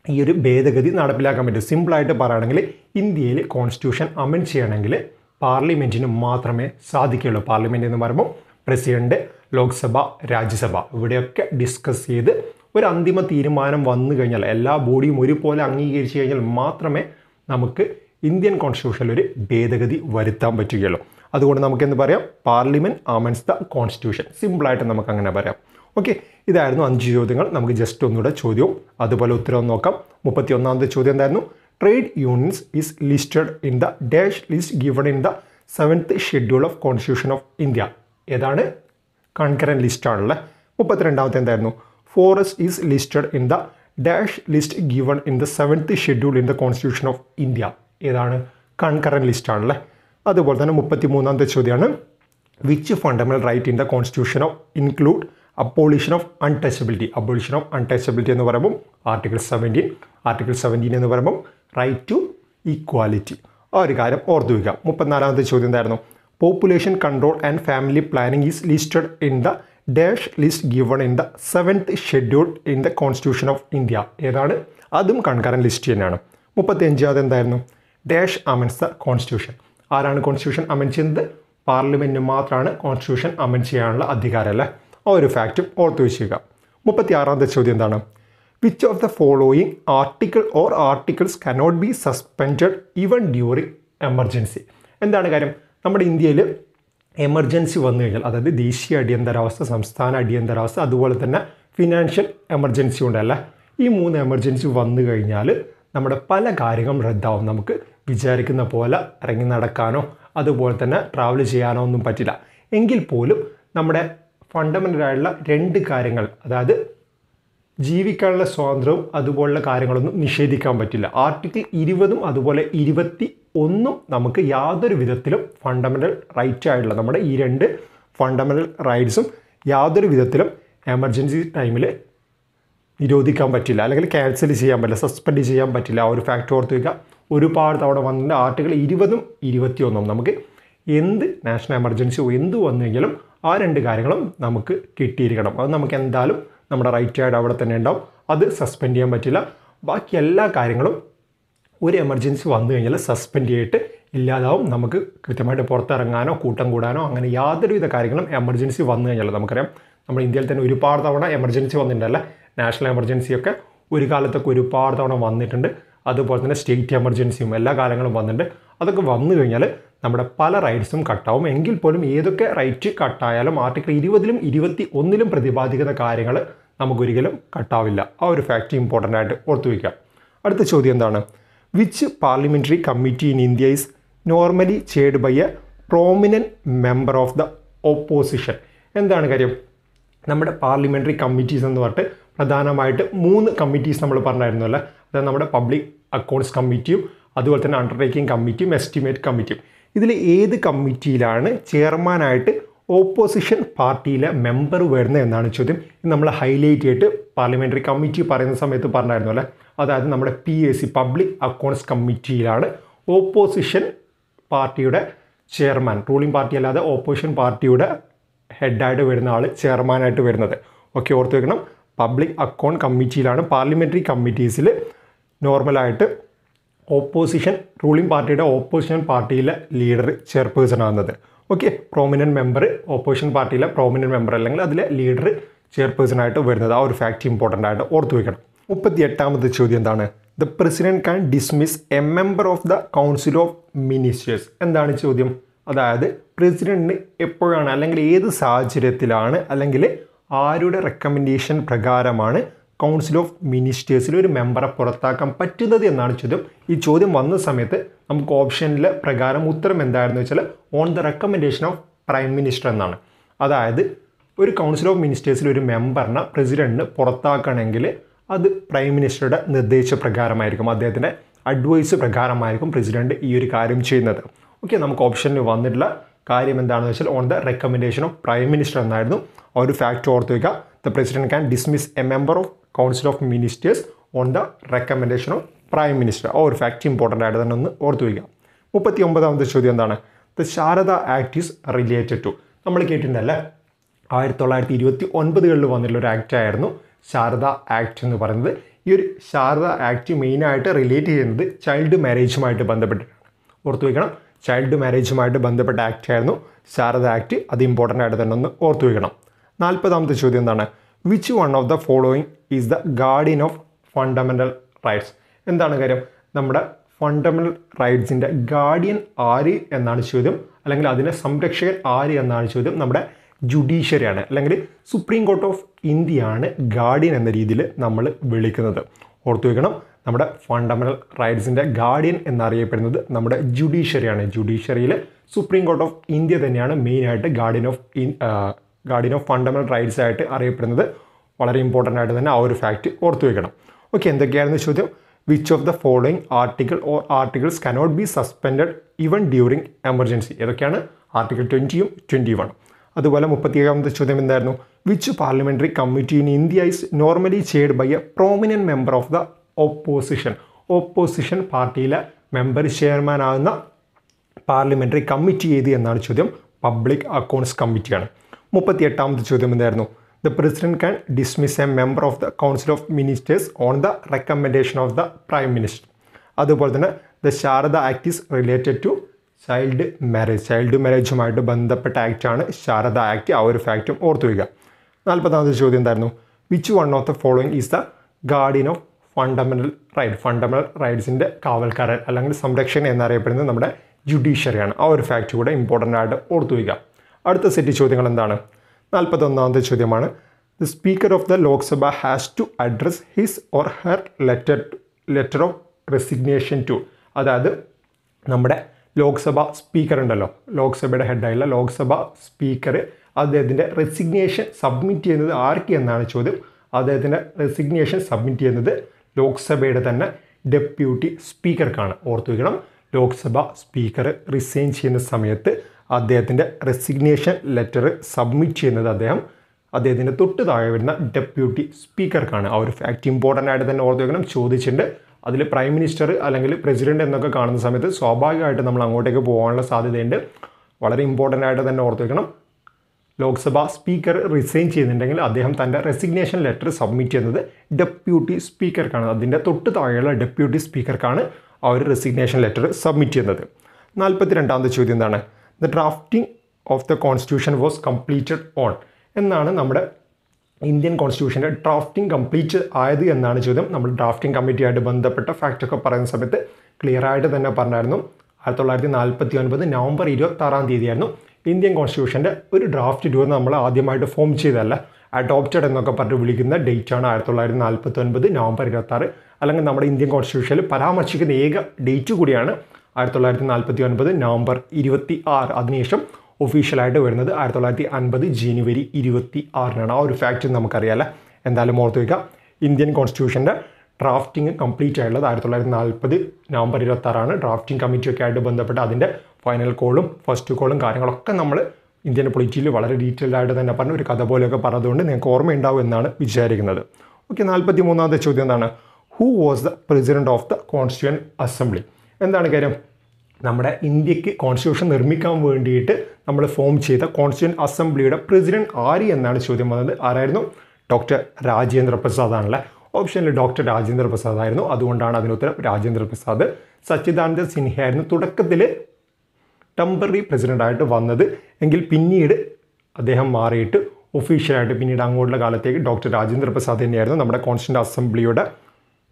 ഈ ഒരു ഭേദഗതി നടപ്പിലാക്കാൻ പറ്റും. സിമ്പിളായിട്ട് പറയുകയാണെങ്കിൽ ഇന്ത്യയിൽ കോൺസ്റ്റിറ്റ്യൂഷൻ അമെൻഡ് ചെയ്യണമെങ്കിൽ പാർലമെന്റിന് മാത്രമേ സാധിക്കുകയുള്ളൂ. പാർലമെന്റ് എന്ന് പറയുമ്പോൾ പ്രസിഡന്റ് ലോക്സഭ രാജ്യസഭ. ഇവിടെയൊക്കെ ഡിസ്കസ് ചെയ്ത് ഒരു അന്തിമ തീരുമാനം വന്നു കഴിഞ്ഞാൽ എല്ലാ ബോഡിയും ഒരുപോലെ അംഗീകരിച്ചു കഴിഞ്ഞാൽ മാത്രമേ നമുക്ക് ഇന്ത്യൻ കോൺസ്റ്റിറ്റ്യൂഷനിൽ ഒരു ഭേദഗതി വരുത്താൻ പറ്റുകയുള്ളൂ. അതുകൊണ്ട് നമുക്ക് എന്ത് പറയാം? പാർലമെന്റ് ആമൻസ് ദ കോൺസ്റ്റിറ്റ്യൂഷൻ സിമ്പിളായിട്ട് നമുക്ക് അങ്ങനെ പറയാം. ഓക്കെ ഇതായിരുന്നു അഞ്ച് ചോദ്യങ്ങൾ. നമുക്ക് ജസ്റ്റ് ഒന്നുകൂടെ ചോദ്യവും അതുപോലെ ഉത്തരവും നോക്കാം. മുപ്പത്തി ഒന്നാമത്തെ ചോദ്യം എന്തായിരുന്നു? Trade unions is listed in the dash list given in the seventh schedule of constitution of India ഏതാണ്? കൺകറൻ ലിസ്റ്റ് ആണല്ലേ മുപ്പത്തിരണ്ടാമത്തെ എന്തായിരുന്നു? Forest is listed in the dash list given in the seventh schedule in the constitution of India ഏതാണ്? Concurrent list ആണല്ലേ അതുപോലെ തന്നെ മുപ്പത്തി മൂന്നാമത്തെ ചോദ്യമാണ്. Which fundamental right in the constitution of include abolition of untouchability abolition of untouchability എന്ന് പറയുമ്പോൾ article seventeen article seventeen എന്ന് പറയുമ്പോൾ റൈറ്റ് ടു ഈക്വാലിറ്റി ആ ഒരു കാര്യം ഓർത്തു വയ്ക്കുക. മുപ്പത്തിനാലാമത്തെ ചോദ്യം എന്തായിരുന്നു? Population control and family planning is listed in the dash list given in the seventh schedule in the constitution of India ഏതാണ്? അതും കൺകറൻ ലിസ്റ്റ് തന്നെയാണ്. മുപ്പത്തി അഞ്ചാമത് എന്തായിരുന്നു ഡാഷ് അമെൻസ് ദ കോൺസ്റ്റിറ്റ്യൂഷൻ ആരാണ് കോൺസ്റ്റിറ്റ്യൂഷൻ അമെൻഡ് ചെയ്യുന്നത്? പാർലമെന്റിന് മാത്രമാണ് കോൺസ്റ്റിറ്റ്യൂഷൻ അമെൻഡ് ചെയ്യാനുള്ള അധികാരം അല്ലേ? ആ ഒരു ഫാക്റ്റും ഓർത്തു വെച്ചേക്കുക മുപ്പത്തി ആറാമത്തെ ചോദ്യം എന്താണ്? Which of the following article or articles cannot be suspend even during emergency എന്താണ് കാര്യം? നമ്മുടെ ഇന്ത്യയിൽ എമർജൻസി വന്നു കഴിഞ്ഞാൽ അതായത് ദേശീയ അടിയന്തരാവസ്ഥ സംസ്ഥാന അടിയന്തരാവസ്ഥ അതുപോലെ തന്നെ ഫിനാൻഷ്യൽ എമർജൻസി ഉണ്ടല്ല? ഈ മൂന്ന് എമർജൻസി വന്നു കഴിഞ്ഞാൽ നമ്മുടെ പല കാര്യങ്ങളും റദ്ദാവും. നമുക്ക് വിചാരിക്കുന്ന പോലെ ഇറങ്ങി നടക്കാനോ അതുപോലെ തന്നെ ട്രാവൽ ചെയ്യാനോ ഒന്നും പറ്റില്ല. എങ്കിൽ പോലും നമ്മുടെ ഫണ്ടമെന്റലായിട്ടുള്ള രണ്ട് കാര്യങ്ങൾ അതായത് ജീവിക്കാനുള്ള സ്വാതന്ത്ര്യവും അതുപോലുള്ള കാര്യങ്ങളൊന്നും നിഷേധിക്കാൻ പറ്റില്ല. ആർട്ടിക്കിൾ ഇരുപതും അതുപോലെ ഇരുപത്തി ഒന്നും നമുക്ക് യാതൊരു വിധത്തിലും ഫണ്ടമെന്റൽ റൈറ്റ് ആയിട്ടുള്ള നമ്മുടെ ഈ രണ്ട് ഫണ്ടമെന്റൽ റൈറ്റ്സും യാതൊരു വിധത്തിലും എമർജൻസി ടൈമിൽ നിരോധിക്കാൻ പറ്റില്ല. അല്ലെങ്കിൽ ക്യാൻസൽ ചെയ്യാൻ പറ്റില്ല സസ്പെൻഡ് ചെയ്യാൻ പറ്റില്ല. ആ ഒരു ഫാക്ട് ഓർത്ത് വയ്ക്കുക ഒരുപാട് തവണ വന്നിട്ട് ആർട്ടിക്കിൾ ഇരുപതും ഇരുപത്തിയൊന്നും നമുക്ക് എന്ത് നാഷണൽ എമർജൻസിയോ എന്ത് വന്നെങ്കിലും ആ രണ്ട് കാര്യങ്ങളും നമുക്ക് കിട്ടിയിരിക്കണം. അത് നമുക്ക് എന്തായാലും നമ്മുടെ റൈറ്റ് ആയിട്ട് അവിടെ തന്നെ ഉണ്ടാവും. അത് സസ്പെൻഡ് ചെയ്യാൻ പറ്റില്ല. ബാക്കി എല്ലാ കാര്യങ്ങളും ഒരു എമർജൻസി വന്നു കഴിഞ്ഞാൽ സസ്പെൻഡ് ചെയ്തിട്ട് ഇല്ലാതാവും. നമുക്ക് കൃത്യമായിട്ട് പുറത്തിറങ്ങാനോ കൂട്ടം കൂടാനോ അങ്ങനെ യാതൊരുവിധ കാര്യങ്ങളും എമർജൻസി വന്നു കഴിഞ്ഞാൽ നമുക്കറിയാം. നമ്മൾ ഇന്ത്യയിൽ തന്നെ ഒരുപാട് തവണ എമർജൻസി വന്നിട്ടുണ്ടല്ല? നാഷണൽ എമർജൻസിയൊക്കെ ഒരു കാലത്തൊക്കെ ഒരുപാട് തവണ വന്നിട്ടുണ്ട്. അതുപോലെ തന്നെ സ്റ്റേറ്റ് എമർജൻസിയും എല്ലാ കാലങ്ങളും വന്നിട്ടുണ്ട്. അതൊക്കെ വന്നു കഴിഞ്ഞാൽ നമ്മുടെ പല റൈറ്റ്സും കട്ടാവും എങ്കിൽ പോലും ഏതൊക്കെ റൈറ്റ് കട്ടായാലും ആർട്ടിക്കിൾ ഇരുപതിലും ഇരുപത്തി ഒന്നിലും പ്രതിപാദിക്കുന്ന കാര്യങ്ങൾ നമുക്കൊരിക്കലും കട്ടാവില്ല ആ ഒരു ഫാക്റ്റ് ഇമ്പോർട്ടന്റ് ആയിട്ട് ഓർത്തു വയ്ക്കാം അടുത്ത ചോദ്യം എന്താണ്? Which parliamentary committee in India is normally chaired by a prominent member of the opposition എന്താണ് കാര്യം? നമ്മുടെ പാർലമെന്ററി കമ്മിറ്റീസ് എന്ന് പറഞ്ഞിട്ട് പ്രധാനമായിട്ട് മൂന്ന് കമ്മിറ്റീസ് നമ്മൾ പറഞ്ഞായിരുന്നു അല്ലേ അതായത് നമ്മുടെ പബ്ലിക് അക്കൗണ്ട്സ് കമ്മിറ്റിയും അതുപോലെ തന്നെ അണ്ടർടേക്കിംഗ് കമ്മിറ്റിയും എസ്റ്റിമേറ്റ് കമ്മിറ്റിയും ഇതിൽ ഏത് കമ്മിറ്റിയിലാണ് ചെയർമാനായിട്ട് ഓപ്പോസിഷൻ പാർട്ടിയിലെ മെമ്പർ വരുന്നത് എന്നാണ് ചോദ്യം. നമ്മൾ ഹൈലൈറ്റ് ചെയ്തിട്ട് പാർലമെന്ററി കമ്മിറ്റി പറയുന്ന സമയത്ത് പറഞ്ഞായിരുന്നു അല്ലേ? അതായത് നമ്മുടെ P S C public accounts കമ്മിറ്റിയിലാണ് opposition പാർട്ടിയുടെ ചെയർമാൻ. റൂളിംഗ് പാർട്ടി അല്ലാതെ ഓപ്പോസിഷൻ പാർട്ടിയുടെ ഹെഡായിട്ട് വരുന്ന ആൾ ചെയർമാനായിട്ട് വരുന്നത്. ഓക്കെ ഓർത്ത് വെക്കണം. പബ്ലിക് അക്കൗണ്ട് കമ്മിറ്റിയിലാണ് പാർലമെന്ററി കമ്മിറ്റീസിൽ നോർമലായിട്ട് ഓപ്പോസിഷൻ റൂളിംഗ് പാർട്ടിയുടെ ഓപ്പോസിഷൻ പാർട്ടിയിലെ ലീഡർ ചെയർപേഴ്സൺ ആകുന്നത് ഓക്കെ പ്രോമിനന്റ് മെമ്പർ ഓപ്പോസിഷൻ പാർട്ടിയിലെ പ്രോമിനന്റ് മെമ്പർ അല്ലെങ്കിൽ അതിലെ ലീഡർ ചെയർപേഴ്സൺ ആയിട്ട് വരുന്നത് ആ ഒരു ഫാക്റ്റ് ഇമ്പോർട്ടന്റ് ആയിട്ട് ഓർത്തു വയ്ക്കണം മുപ്പത്തി എട്ടാമത്തെ ചോദ്യം എന്താണ്? The president can dismiss a member of the council of ministers എന്താണ് ചോദ്യം? അതായത് പ്രസിഡന്റിന് എപ്പോഴാണ് അല്ലെങ്കിൽ ഏത് സാഹചര്യത്തിലാണ് അല്ലെങ്കിൽ ആരുടെ റെക്കമെൻഡേഷൻ പ്രകാരമാണ് കൗൺസിൽ ഓഫ് മിനിസ്റ്റേഴ്സിൽ ഒരു മെമ്പറെ പുറത്താക്കാൻ പറ്റുന്നത് എന്നാണ് ചോദ്യം. ഈ ചോദ്യം വന്ന സമയത്ത് നമുക്ക് ഓപ്ഷനിലെ പ്രകാരം ഉത്തരം എന്തായിരുന്നു വെച്ചാൽ on the recommendation of prime minister എന്നാണ്. അതായത് ഒരു കൗൺസിൽ ഓഫ് മിനിസ്റ്റേഴ്സിൽ ഒരു മെമ്പറിനെ പ്രസിഡന്റിന് പുറത്താക്കണമെങ്കിൽ അത് പ്രൈം മിനിസ്റ്ററുടെ നിർദ്ദേശപ്രകാരമായിരിക്കും. അദ്ദേഹത്തിന്റെ അഡ്വൈസ് പ്രകാരമായിരിക്കും പ്രസിഡന്റ് ഈ ഒരു കാര്യം ചെയ്യുന്നത്. ഓക്കെ നമുക്ക് ഓപ്ഷനിൽ വന്നിട്ടുള്ള കാര്യം എന്താണെന്ന് വെച്ചാൽ on the recommendation of prime minister എന്നായിരുന്നു. ആ ഒരു ഫാക്ട് ഓർത്ത് വയ്ക്കുക the president can dismiss a member of council of ministers on the recommendation of prime minister ആ ഒരു ഫാക്ട് ഇമ്പോർട്ടന്റ് ആയിട്ട് തന്നെ ഒന്ന് ഓർത്ത് വയ്ക്കുക മുപ്പത്തി ഒമ്പതാമത്തെ ചോദ്യം എന്താണ്? The Sarda act is related to നമ്മൾ കേട്ടിട്ടുണ്ടല്ലേ ആയിരത്തി തൊള്ളായിരത്തി ഇരുപത്തി ഒൻപതുകളിൽ വന്നിട്ടുള്ള ഒരു ആക്ട് ആയിരുന്നു ശാരദ ആക്ട് എന്ന് പറയുന്നത്. ഈ ഒരു ശാരദ ആക്ട് മെയിനായിട്ട് റിലേറ്റ് ചെയ്യുന്നത് ചൈൽഡ് മാരേജുമായിട്ട് ബന്ധപ്പെട്ടിട്ടാണ്. ഓർത്തു വയ്ക്കണം. ചൈൽഡ് മാരേജുമായിട്ട് ബന്ധപ്പെട്ട ആക്ട് ആയിരുന്നു ശാരദ ആക്ട് അത് ഇമ്പോർട്ടന്റ് ആയിട്ട് തന്നെ ഒന്ന് ഓർത്തു വയ്ക്കണം. നാൽപ്പതാമത്തെ ചോദ്യം എന്താണ്? Which one of the following is the guardian of fundamental rights എന്താണ് കാര്യം? നമ്മുടെ ഫണ്ടമെന്റൽ റൈറ്റ്സിന്റെ ഗാർഡിയൻ ആര് എന്നാണ് ചോദ്യം. അല്ലെങ്കിൽ അതിന്റെ സംരക്ഷകൻ ആര് എന്നാണ് ചോദ്യം. നമ്മുടെ ജുഡീഷ്യറിയാണ് അല്ലെങ്കിൽ സുപ്രീം കോർട്ട് ഓഫ് ഇന്ത്യയാണ് ഗാർഡിയൻ എന്ന രീതിയിൽ നമ്മൾ വിളിക്കുന്നത്. ഓർത്തു വയ്ക്കണം നമ്മുടെ ഫണ്ടമെന്റൽ റൈറ്റ്സിന്റെ ഗാർഡിയൻ എന്നറിയപ്പെടുന്നത് നമ്മുടെ ജുഡീഷ്യറിയാണ് ജുഡീഷ്യറിയിൽ സുപ്രീം കോർട്ട് ഓഫ് ഇന്ത്യ തന്നെയാണ് മെയിനായിട്ട് guardian of guardian of fundamental rights ആയിട്ട് അറിയപ്പെടുന്നത് വളരെ ഇമ്പോർട്ടന്റ് ആയിട്ട് തന്നെ ആ ഒരു ഫാക്റ്റ് ഓർത്തു വയ്ക്കണം ഓക്കെ എന്തൊക്കെയായിരുന്നു ചോദ്യം? Which of the following article or articles cannot be suspended even during emergency ഏതൊക്കെയാണ്? ആർട്ടിക്കിൾ ട്വന്റിയും ട്വന്റി വൺ അതുപോലെ മുപ്പത്തിയേഴാമത്തെ ചോദ്യം എന്തായിരുന്നു? Which parliamentary committee in India is normally chaired by a prominent member of the opposition opposition പാർട്ടിയിലെ member chairman ആകുന്ന parliamentary committee ഏത് എന്നാണ് ചോദ്യം? പബ്ലിക് അക്കൗണ്ട്സ് കമ്മിറ്റിയാണ് മുപ്പത്തി എട്ടാമത്തെ ചോദ്യം എന്തായിരുന്നു? The president can dismiss a member of the council of ministers on the recommendation of the prime minister അതുപോലെ തന്നെ the Sarda act is related to child marriage child മാരേജുമായിട്ട് ബന്ധപ്പെട്ട ആക്റ്റാണ് ശാരദ ആക്ട് ആ ഒരു ഫാക്റ്റും ഓർത്തു വയ്ക്കുക. നാൽപ്പത്താമത്തെ ചോദ്യം എന്തായിരുന്നു? Which one of the following is the guardian of fundamental right fundamental റൈറ്റ്സിന്റെ കാവൽക്കാരൻ അല്ലെങ്കിൽ സംരക്ഷകൻ എന്നറിയപ്പെടുന്നത് നമ്മുടെ ജുഡീഷ്യറിയാണ് ആ ഒരു ഫാക്റ്റ് കൂടെ ഇമ്പോർട്ടന്റ് ആയിട്ട് ഓർത്തു വയ്ക്കുക. അടുത്ത സെറ്റ് ചോദ്യങ്ങൾ എന്താണ് നാൽപ്പത്തൊന്നാമത്തെ ചോദ്യമാണ് the speaker of the Lok Sabha has to address his or her letter letter of resignation to അതായത് നമ്മുടെ ലോക്സഭ സ്പീക്കർ ഉണ്ടല്ലോ. ലോക്സഭയുടെ ഹെഡായുള്ള ലോക്സഭ സ്പീക്കർ അദ്ദേഹത്തിന്റെ റെസിഗ്നേഷൻ സബ്മിറ്റ് ചെയ്യുന്നത് ആർക്ക് എന്നാണ് ചോദ്യം. അദ്ദേഹത്തിന്റെ റെസിഗ്നേഷൻ സബ്മിറ്റ് ചെയ്യുന്നത് ലോക്സഭയുടെ തന്നെ ഡെപ്യൂട്ടി സ്പീക്കർക്കാണ് ഓർത്തു വയ്ക്കണം ലോക്സഭ സ്പീക്കർ റിസൈൻ ചെയ്യുന്ന സമയത്ത് അദ്ദേഹത്തിന്റെ റെസിഗ്നേഷൻ ലെറ്റർ സബ്മിറ്റ് ചെയ്യുന്നത് അദ്ദേഹം അദ്ദേഹത്തിന്റെ തൊട്ട് താഴെ വരുന്ന ഡെപ്യൂട്ടി സ്പീക്കർക്കാണ് ആ ഒരു ഫാക്റ്റ് ഇമ്പോർട്ടന്റ് ആയിട്ട് തന്നെ ഓർത്ത് വെക്കണം. ചോദിച്ചിട്ടുണ്ട്. അതിൽ പ്രൈം മിനിസ്റ്റർ അല്ലെങ്കിൽ പ്രസിഡന്റ് എന്നൊക്കെ കാണുന്ന സമയത്ത് സ്വാഭാവികമായിട്ട് നമ്മൾ അങ്ങോട്ടേക്ക് പോകാനുള്ള സാധ്യതയുണ്ട്. വളരെ ഇമ്പോർട്ടന്റ് ആയിട്ട് തന്നെ ഓർത്ത് വെക്കണം. ലോക്സഭ സ്പീക്കർ റിസൈൻ ചെയ്യുന്നുണ്ടെങ്കിൽ അദ്ദേഹം തന്റെ റെസിഗ്നേഷൻ ലെറ്റർ സബ്മിറ്റ് ചെയ്യുന്നത് ഡെപ്യൂട്ടി സ്പീക്കർക്കാണ് അതിന്റെ തൊട്ട് താഴെയുള്ള ഡെപ്യൂട്ടി സ്പീക്കർക്കാണ് ആ ഒരു റെസിഗ്നേഷൻ ലെറ്റർ സബ്മിറ്റ് ചെയ്യുന്നത്. നാൽപ്പത്തി രണ്ടാമത്തെ ചോദ്യം എന്താണ്? The drafting of the constitution was completed on എന്നാണ് നമ്മുടെ ഇന്ത്യൻ കോൺസ്റ്റിറ്റ്യൂഷന്റെ ഡ്രാഫ്റ്റിംഗ് കംപ്ലീറ്റ് ആയത് എന്നാണ് ചോദ്യം. നമ്മൾ ഡ്രാഫ്റ്റിംഗ് കമ്മിറ്റിയായിട്ട് ബന്ധപ്പെട്ട ഫാക്റ്റൊക്കെ പറയുന്ന സമയത്ത് ക്ലിയർ ആയിട്ട് തന്നെ പറഞ്ഞായിരുന്നു. ആയിരത്തി തൊള്ളായിരത്തി നാൽപ്പത്തി ഒൻപത് നവംബർ ഇരുപത്താറാം തീയതിയായിരുന്നു ഇന്ത്യൻ കോൺസ്റ്റിറ്റ്യൂഷന്റെ ഒരു ഡ്രാഫ്റ്റ് രൂപ നമ്മൾ ആദ്യമായിട്ട് ഫോം ചെയ്തതല്ല. അഡോപ്റ്റഡ് എന്നൊക്കെ പറഞ്ഞ് വിളിക്കുന്ന ഡേറ്റ് ആണ് ആയിരത്തി തൊള്ളായിരത്തി നാൽപ്പത്തി ഒൻപത് നവംബർ ഇരുപത്താറ്. അല്ലെങ്കിൽ നമ്മുടെ ഇന്ത്യൻ കോൺസ്റ്റിറ്റ്യൂഷനിൽ പരാമർശിക്കുന്ന ഏക ഡേറ്റ് കൂടിയാണ് ആയിരത്തി തൊള്ളായിരത്തി നാൽപ്പത്തി ഒൻപത് നവംബർ ഇരുപത്തി ആറ് അതിനുശേഷം ഒഫീഷ്യലായിട്ട് വരുന്നത് ആയിരത്തി തൊള്ളായിരത്തി അൻപത് ജനുവരി ഇരുപത്തി ആറിനാണ് ആ ഒരു ഫാക്റ്റ് നമുക്കറിയാമല്ലേ എന്തായാലും ഓർത്ത് വയ്ക്കുക ഇന്ത്യൻ കോൺസ്റ്റിറ്റ്യൂഷന്റെ ഡ്രാഫ്റ്റിംഗ് കംപ്ലീറ്റ് ആയുള്ളത് ആയിരത്തി തൊള്ളായിരത്തി നാൽപ്പത് നവംബർ ഇരുപത്തി ആറാണ് ഡ്രാഫ്റ്റിംഗ് കമ്മിറ്റിയൊക്കെ ആയിട്ട് ബന്ധപ്പെട്ട് അതിന്റെ ഫൈനൽ കോളും ഫസ്റ്റ് കോളും കാര്യങ്ങളൊക്കെ നമ്മൾ ഇന്ത്യൻ പൊളിറ്റിയിൽ വളരെ ഡീറ്റെയിൽഡ് ആയിട്ട് തന്നെ പറഞ്ഞ ഒരു കഥ പോലെയൊക്കെ പറഞ്ഞതുകൊണ്ട് നിങ്ങൾക്ക് ഓർമ്മയുണ്ടാവും എന്നാണ് വിചാരിക്കുന്നത്. ഓക്കെ നാൽപ്പത്തി മൂന്നാമത്തെ ചോദ്യം എന്താണ്? Who was the president of the constituent assembly എന്താണ് കാര്യം? നമ്മുടെ ഇന്ത്യയ്ക്ക് കോൺസ്റ്റിറ്റ്യൂഷൻ നിർമ്മിക്കാൻ വേണ്ടിയിട്ട് നമ്മൾ ഫോം ചെയ്ത കോൺസ്റ്റിറ്റ്യൂൻ അസംബ്ലിയുടെ പ്രസിഡന്റ് ആര് എന്നാണ് ചോദ്യം വന്നത്? ആരായിരുന്നു? ഡോക്ടർ രാജേന്ദ്ര പ്രസാദ് ആണല്ലേ? ഓപ്ഷനിൽ ഡോക്ടർ രാജേന്ദ്ര പ്രസാദ് ആയിരുന്നു. അതുകൊണ്ടാണ് അതിനുത്തരം രാജേന്ദ്ര പ്രസാദ്. സച്ചിദാനന്ദ സിൻഹ ആയിരുന്നു തുടക്കത്തിൽ ടെമ്പററി പ്രസിഡന്റായിട്ട് വന്നത്. എങ്കിൽ പിന്നീട് അദ്ദേഹം മാറിയിട്ട് ഒഫീഷ്യലായിട്ട് പിന്നീട് അങ്ങോട്ടുള്ള കാലത്തേക്ക് ഡോക്ടർ രാജേന്ദ്ര പ്രസാദ് തന്നെയായിരുന്നു നമ്മുടെ കോൺസ്റ്റിറ്റ്യൂന്റ് അസംബ്ലിയുടെ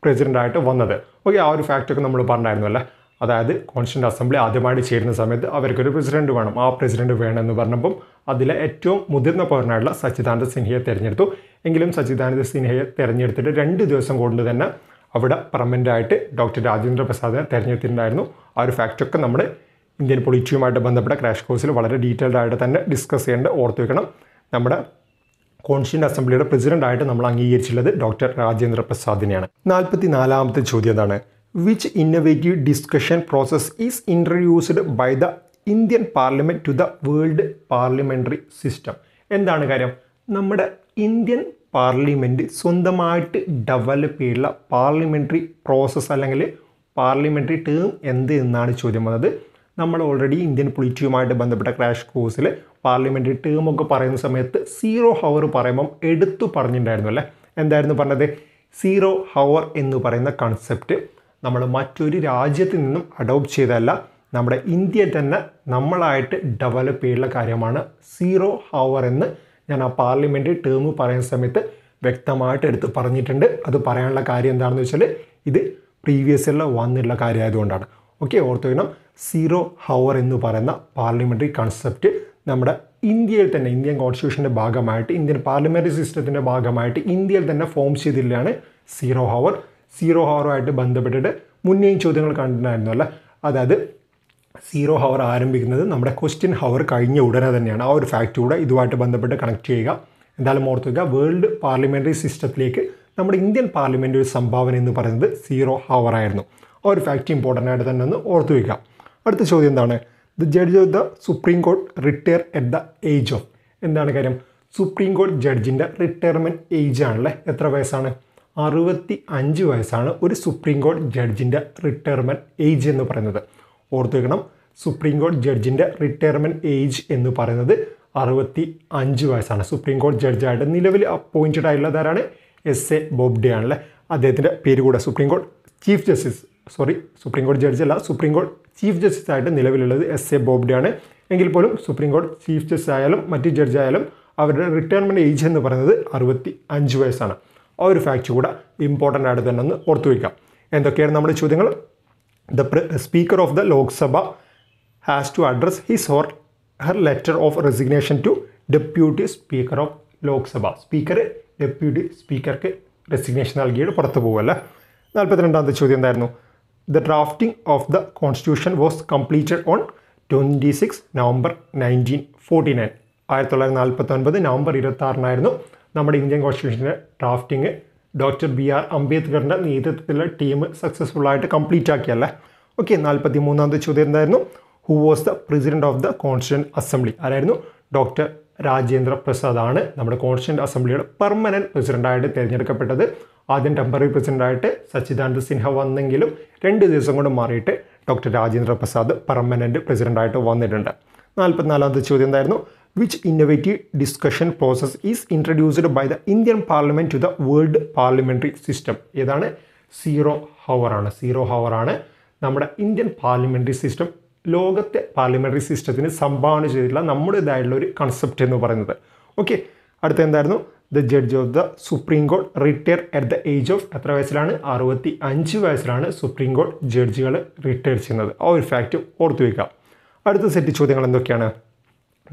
പ്രസിഡന്റായിട്ട് വന്നത്. ഓക്കെ ആ ഒരു ഫാക്റ്റൊക്കെ നമ്മൾ പറഞ്ഞായിരുന്നു അല്ലേ? അതായത് കോൺസ്റ്റന്റ് അസംബ്ലി ആദ്യമായിട്ട് ചേരുന്ന സമയത്ത് അവർക്കൊരു പ്രസിഡന്റ് വേണം. ആ പ്രസിഡന്റ് വേണമെന്ന് പറഞ്ഞപ്പം അതിലെ ഏറ്റവും മുതിർന്ന പൗരനായിട്ടുള്ള സച്ചിദാനന്ദ സിൻഹയെ തിരഞ്ഞെടുത്തു. എങ്കിലും സച്ചിദാനന്ദ സിൻഹയെ തിരഞ്ഞെടുത്തിട്ട് രണ്ട് ദിവസം കൊണ്ട് തന്നെ അവിടെ പെർമനന്റായിട്ട് ഡോക്ടർ രാജേന്ദ്ര പ്രസാദിനെ തിരഞ്ഞെടുത്തിട്ടുണ്ടായിരുന്നു. ആ ഒരു ഫാക്റ്റൊക്കെ നമ്മുടെ ഇന്ത്യൻ പൊളിറ്റിയുമായിട്ട് ബന്ധപ്പെട്ട ക്രാഷ് കോഴ്സിൽ വളരെ ഡീറ്റെയിൽഡ് ആയിട്ട് തന്നെ ഡിസ്കസ് ചെയ്യേണ്ട ഓർത്ത് വെക്കണം. നമ്മുടെ കോൺസ്റ്റിറ്റ്യൂന്റ് അസംബ്ലിയുടെ പ്രസിഡന്റ് ആയിട്ട് നമ്മൾ അംഗീകരിച്ചിട്ടുള്ളത് ഡോക്ടർ രാജേന്ദ്ര പ്രസാദിനെയാണ്. നാൽപ്പത്തി നാലാമത്തെ ചോദ്യം എന്താണ്? Which innovative discussion process is introduced by the Indian parliament to the world parliamentary system എന്താണ് കാര്യം? നമ്മുടെ ഇന്ത്യൻ പാർലമെന്റ് സ്വന്തമായിട്ട് ഡെവലപ്പ് ചെയ്തുള്ള പാർലമെന്ററി പ്രോസസ്സ് അല്ലെങ്കിൽ പാർലമെന്ററി ടേം എന്ത് എന്നാണ് ചോദ്യം വന്നത്? നമ്മൾ ഓൾറെഡി ഇന്ത്യൻ പൊളിറ്റിയുമായിട്ട് ബന്ധപ്പെട്ട ക്രാഷ് കോഴ്സിൽ പാർലമെന്ററി ടേമൊക്കെ പറയുന്ന സമയത്ത് സീറോ ഹവർ പറയുമ്പം എടുത്തു പറഞ്ഞിട്ടുണ്ടായിരുന്നു അല്ലേ? എന്തായിരുന്നു പറഞ്ഞത്? സീറോ ഹവർ എന്ന് പറയുന്ന കൺസെപ്റ്റ് നമ്മൾ മറ്റൊരു രാജ്യത്ത് നിന്നും അഡോപ്റ്റ് ചെയ്തതല്ല നമ്മുടെ ഇന്ത്യ തന്നെ നമ്മളായിട്ട് ഡെവലപ്പ് ചെയ്യുള്ള കാര്യമാണ്. സീറോ ഹവർ എന്ന് ഞാൻ ആ പാർലമെന്റ് ടേം പറയുന്ന സമയത്ത് വ്യക്തമായിട്ട് എടുത്ത് പറഞ്ഞിട്ടുണ്ട്. അത് പറയാനുള്ള കാര്യം എന്താണെന്ന് വെച്ചാൽ ഇത് പ്രീവിയസ് ഇയറിൽ വന്നിട്ടുള്ള കാര്യമായതുകൊണ്ടാണ്. ഓക്കെ ഓർത്ത് വയ്ക്കണം സീറോ ഹവർ എന്ന് പറയുന്ന പാർലമെന്ററി കൺസെപ്റ്റ് നമ്മുടെ ഇന്ത്യയിൽ തന്നെ ഇന്ത്യൻ കോൺസ്റ്റിറ്റ്യൂഷന്റെ ഭാഗമായിട്ട് ഇന്ത്യൻ പാർലമെന്ററി സിസ്റ്റത്തിന്റെ ഭാഗമായിട്ട് ഇന്ത്യയിൽ തന്നെ ഫോം ചെയ്തില്ലാണ് സീറോ ഹവർ സീറോ ഹവറുമായിട്ട് ബന്ധപ്പെട്ടിട്ട് മുന്നേയും ചോദ്യങ്ങൾ കണ്ടിട്ടുണ്ടായിരുന്നു അല്ലേ അതായത് സീറോ ഹവർ ആരംഭിക്കുന്നത് നമ്മുടെ ക്വസ്റ്റ്യൻ ഹവർ കഴിഞ്ഞ ഉടനെ തന്നെയാണ്. ആ ഒരു ഫാക്റ്റ് കൂടെ ഇതുമായിട്ട് ബന്ധപ്പെട്ട് കണക്ട് ചെയ്യുക. എന്തായാലും ഓർത്ത് വയ്ക്കുക വേൾഡ് പാർലമെന്ററി സിസ്റ്റത്തിലേക്ക് നമ്മുടെ ഇന്ത്യൻ പാർലമെന്റ് ഒരു സംഭാവന എന്ന് പറയുന്നത് സീറോ ഹവർ ആയിരുന്നു. ആ ഒരു ഫാക്റ്റ് ഇമ്പോർട്ടന്റ് ആയിട്ട് തന്നെ ഒന്ന് ഓർത്ത് വയ്ക്കുക അടുത്ത ചോദ്യം എന്താണ്? The judge of the supreme court retire at the age of എന്താണ് കാര്യം? സുപ്രീം കോർട്ട് ജഡ്ജിന്റെ റിട്ടയർമെന്റ് ഏജ് ആണല്ലേ? എത്ര വയസ്സാണ്? അറുപത്തി അഞ്ച് വയസ്സാണ് ഒരു സുപ്രീം കോടതി ജഡ്ജിന്റെ റിട്ടയർമെന്റ് ഏജ് എന്ന് പറയുന്നത്. ഓർത്ത് വെക്കണം സുപ്രീം കോടതി ജഡ്ജിന്റെ റിട്ടയർമെന്റ് ഏജ് എന്ന് പറയുന്നത് അറുപത്തി അഞ്ച് വയസ്സാണ് സുപ്രീം കോടതി ജഡ്ജായിട്ട് നിലവിൽ അപ്പോയിന്റഡ് ആയിട്ടുള്ളത് ആരാണ്? എസ് എ ബോബ്ഡെ ആണല്ലേ? അദ്ദേഹത്തിന്റെ പേര് കൂടെ supreme court chief justice sorry supreme കോടതി ജഡ്ജ് അല്ല സുപ്രീം കോടതി ചീഫ് ജസ്റ്റിസ് ആയിട്ട് നിലവിലുള്ളത് എസ് എ ബോബ്ഡെ ആണ്. എങ്കിൽ പോലും സുപ്രീം കോടതി ചീഫ് ജസ്റ്റിസ് ആയാലും മറ്റ് ജഡ്ജ് ആയാലും അവരുടെ റിട്ടയർമെന്റ് ഏജ് എന്ന് പറയുന്നത് അറുപത്തി അഞ്ച് വയസ്സാണ്. ആ ഒരു ഫാക്റ്റ് കൂടെ ഇമ്പോർട്ടന്റ് ആയിട്ട് തന്നെ ഒന്ന് ഓർത്തു വയ്ക്കാം. എന്തൊക്കെയാണ് നമ്മുടെ ചോദ്യങ്ങൾ? The speaker of the Lok Sabha has to address his or her letter of resignation to deputy speaker of Lok Sabha speaker deputy സ്പീക്കർക്ക് റെസിഗ്നേഷൻ നൽകിയിട്ട് പുറത്തു പോകുമല്ലേ നാൽപ്പത്തിരണ്ടാമത്തെ ചോദ്യം എന്തായിരുന്നു? The drafting of the constitution was completed on twenty six November nineteen forty nine ആയിരത്തി തൊള്ളായിരത്തി നാൽപ്പത്തി ഒൻപത് നവംബർ ഇരുപത്തി ആറിനായിരുന്നു നമ്മുടെ ഇന്ത്യൻ കോൺസ്റ്റിറ്റ്യൂഷന്റെ ഡ്രാഫ്റ്റിംഗ് ഡോക്ടർ ബി ആർ അംബേദ്കറിന്റെ നേതൃത്വത്തിലുള്ള ടീം സക്സസ്ഫുൾ ആയിട്ട് കംപ്ലീറ്റ് ആക്കിയല്ലേ? ഓക്കെ നാൽപ്പത്തി മൂന്നാമത്തെ ചോദ്യം എന്തായിരുന്നു? Who was the president of the constitution assembly ആരായിരുന്നു? ഡോക്ടർ രാജേന്ദ്ര പ്രസാദ് ആണ് നമ്മുടെ കോൺസ്റ്റിറ്റ്യൻ അസംബ്ലിയുടെ പെർമനന്റ് പ്രസിഡന്റായിട്ട് തിരഞ്ഞെടുക്കപ്പെട്ടത്. ആദ്യം ടെമ്പററി പ്രസിഡന്റായിട്ട് സച്ചിദാനന്ദ സിൻഹ വന്നെങ്കിലും രണ്ട് ദിവസം കൊണ്ട് മാറിയിട്ട് ഡോക്ടർ രാജേന്ദ്ര പ്രസാദ് പെർമനന്റ് പ്രസിഡന്റായിട്ട് വന്നിട്ടുണ്ട്. നാൽപ്പത്തിനാലാമത്തെ ചോദ്യം എന്തായിരുന്നു? Which innovative discussion process is introduced by the Indian parliament to the world parliamentary system ഏതാണ്? സീറോ ഹവർ ആണ്. സീറോ ഹവർ ആണ് നമ്മുടെ ഇന്ത്യൻ പാർലമെന്ററി സിസ്റ്റം ലോകത്തെ പാർലമെന്ററി സിസ്റ്റത്തിന് സംഭാവന ചെയ്തിട്ടുള്ള നമ്മുടേതായിട്ടുള്ള ഒരു കൺസെപ്റ്റ് എന്ന് പറയുന്നത്. ഓക്കെ അടുത്ത എന്തായിരുന്നു? The judge of the supreme court retire at the age of എത്ര വയസ്സിലാണ്? അറുപത്തി അഞ്ച് വയസ്സിലാണ് സുപ്രീം കോർട്ട് ജഡ്ജികൾ റിട്ടയർ ചെയ്യുന്നത്. ആ ഒരു ഫാക്റ്റ് ഓർത്തു വയ്ക്കാം അടുത്ത സെറ്റ് ചോദ്യങ്ങൾ എന്തൊക്കെയാണ്?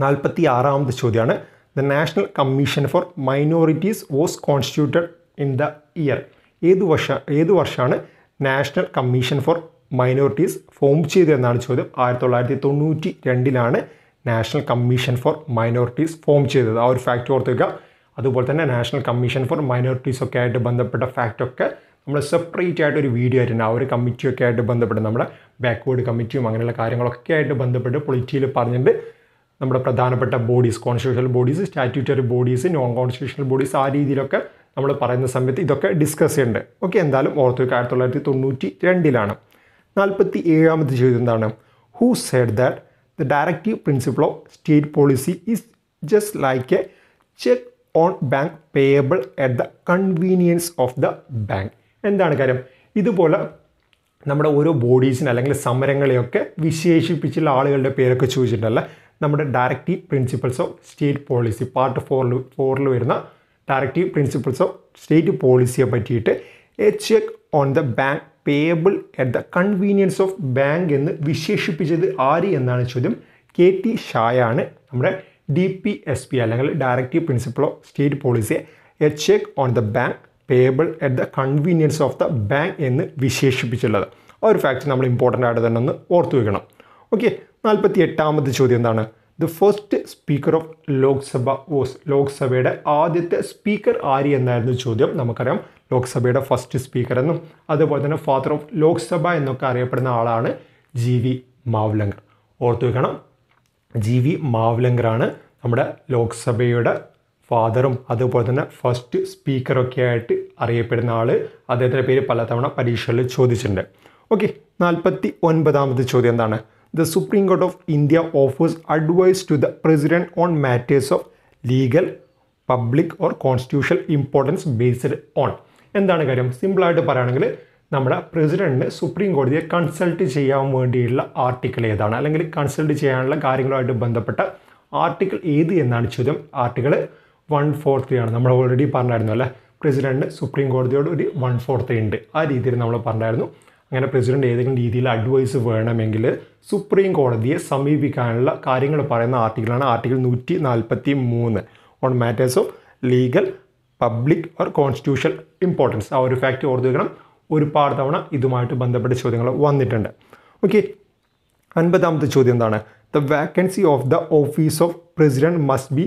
നാൽപ്പത്തി ആറാമത്തെ ചോദ്യമാണ്. The national commission for minorities was constituted in the year ഏത് വർഷ ഏത് വർഷമാണ് national commission for minorities form ചെയ്തതെന്നാണ് ചോദ്യം. ആയിരത്തി തൊള്ളായിരത്തി തൊണ്ണൂറ്റി രണ്ടിലാണ് national commission for minorities form ചെയ്തത്. ആ ഒരു ഫാക്റ്റ് ഓർത്ത് വയ്ക്കുക അതുപോലെ തന്നെ നാഷണൽ കമ്മീഷൻ ഫോർ മൈനോറിറ്റീസ് ഒക്കെ ആയിട്ട് ബന്ധപ്പെട്ട ഫാക്റ്റൊക്കെ നമ്മൾ സെപ്പറേറ്റ് ആയിട്ട് ഒരു വീഡിയോ ആയിട്ടുണ്ട്. ആ ഒരു കമ്മിറ്റിയൊക്കെ ആയിട്ട് ബന്ധപ്പെട്ട് നമ്മുടെ ബാക്ക്വേർഡ് കമ്മിറ്റിയും അങ്ങനെയുള്ള കാര്യങ്ങളൊക്കെ ആയിട്ട് ബന്ധപ്പെട്ട് പൊളിറ്റിയിൽ പറഞ്ഞിട്ടുണ്ട്. നമ്മുടെ പ്രധാനപ്പെട്ട bodies constitutional bodies statutory bodies non constitutional bodies ആ രീതിയിലൊക്കെ നമ്മൾ പറയുന്ന സമയത്ത് ഇതൊക്കെ ഡിസ്കസ് ചെയ്യുന്നുണ്ട് ഓക്കെ എന്തായാലും ഓർത്ത് വയ്ക്കുക ആയിരത്തി തൊള്ളായിരത്തി തൊണ്ണൂറ്റി രണ്ടിലാണ് നാൽപ്പത്തി ഏഴാമത്തെ ചോദ്യം എന്താണ്? Who said that the directive principle of state policy is just like a cheque on bank payable at the convenience of the bank എന്താണ് കാര്യം? ഇതുപോലെ നമ്മുടെ ഓരോ ബോഡീസിന് അല്ലെങ്കിൽ സമരങ്ങളെയൊക്കെ വിശേഷിപ്പിച്ചുള്ള ആളുകളുടെ പേരൊക്കെ ചോദിച്ചിട്ടുണ്ടല്ലേ? നമ്മുടെ directive principles of state policy part ഫോറിൽ ഫോറിൽ വരുന്ന ഡയറക്റ്റീവ് പ്രിൻസിപ്പിൾസ് ഓഫ് സ്റ്റേറ്റ് പോളിസിയെ പറ്റിയിട്ട് a cheque on the bank payable at the convenience of bank എന്ന് വിശേഷിപ്പിച്ചത് ആര് എന്നാണ് ചോദ്യം? കെ ടി ഷായാണ് നമ്മുടെ ഡി പി എസ് പി അല്ലെങ്കിൽ directive principle of state പോളിസിയെ a cheque on the bank payable at the convenience of the bank എന്ന് വിശേഷിപ്പിച്ചുള്ളത് ആ ഒരു ഫാക്ട് നമ്മൾ ഇമ്പോർട്ടന്റ് ആയിട്ട് തന്നെ ഒന്ന് ഓർത്തു വെക്കണം. ഓക്കെ നാൽപ്പത്തി എട്ടാമത്തെ ചോദ്യം എന്താണ് the first speaker of Lok Sabha was ലോക്സഭയുടെ ആദ്യത്തെ സ്പീക്കർ ആര് എന്നായിരുന്നു ചോദ്യം. നമുക്കറിയാം. ലോക്സഭയുടെ ഫസ്റ്റ് സ്പീക്കർ എന്നും അതുപോലെ തന്നെ ഫാദർ ഓഫ് ലോക്സഭ എന്നൊക്കെ അറിയപ്പെടുന്ന ആളാണ് ജി വി മാവ്ലങ്കർ ഓർത്തു വെക്കണം. ജി വി മാവ്ലങ്കറാണ് നമ്മുടെ ലോക്സഭയുടെ ഫാദറും അതുപോലെ തന്നെ ഫസ്റ്റ് സ്പീക്കറൊക്കെ ആയിട്ട് അറിയപ്പെടുന്ന ആൾ അദ്ദേഹത്തിന്റെ പേര് പലതവണ പരീക്ഷകളിൽ ചോദിച്ചിട്ടുണ്ട്. ഓക്കെ നാൽപ്പത്തി ഒൻപതാമത്തെ ചോദ്യം എന്താണ്? The supreme court of India offers advice to the president on matters of legal public or constitutional importance based on എന്താണ് കാര്യം? സിമ്പിളായിട്ട് പറയുകയാണെങ്കിൽ നമ്മുടെ പ്രസിഡന്റിന് സുപ്രീം കോടതിയെ കൺസൾട്ട് ചെയ്യാൻ വേണ്ടിയുള്ള ആർട്ടിക്കിൾ ഏതാണ്? അല്ലെങ്കിൽ കൺസൾട്ട് ചെയ്യാനുള്ള കാര്യങ്ങളുമായിട്ട് ബന്ധപ്പെട്ട ആർട്ടിക്കിൾ ഏത് എന്നാണ് ചോദ്യം? ആർട്ടിക്കിൾ വൺ ഫോർ ത്രീ ആണ്. നമ്മൾ ഓൾറെഡി പറഞ്ഞായിരുന്നു അല്ലേ? പ്രസിഡന്റിന് സുപ്രീം കോടതിയോട് ഒരു വൺ ഫോർ ത്രീ ഉണ്ട്. ആ രീതിയിൽ നമ്മൾ പറഞ്ഞായിരുന്നു. അങ്ങനെ പ്രസിഡന്റ് ഏതെങ്കിലും രീതിയിൽ അഡ്വൈസ് വേണമെങ്കിൽ സുപ്രീം കോടതിയെ സമീപിക്കാനുള്ള കാര്യങ്ങൾ പറയുന്ന ആർട്ടിക്കിളാണ് ആർട്ടിക്കിൾ നൂറ്റി നാൽപ്പത്തി മൂന്ന് on matters of legal public or constitution importance ആ ഒരു ഫാക്റ്റ് ഓർത്ത് വെക്കണം. ഒരുപാട് തവണ ഇതുമായിട്ട് ബന്ധപ്പെട്ട ചോദ്യങ്ങൾ വന്നിട്ടുണ്ട്. ഓക്കെ അൻപതാമത്തെ ചോദ്യം എന്താണ്? The vacancy of the office of president must be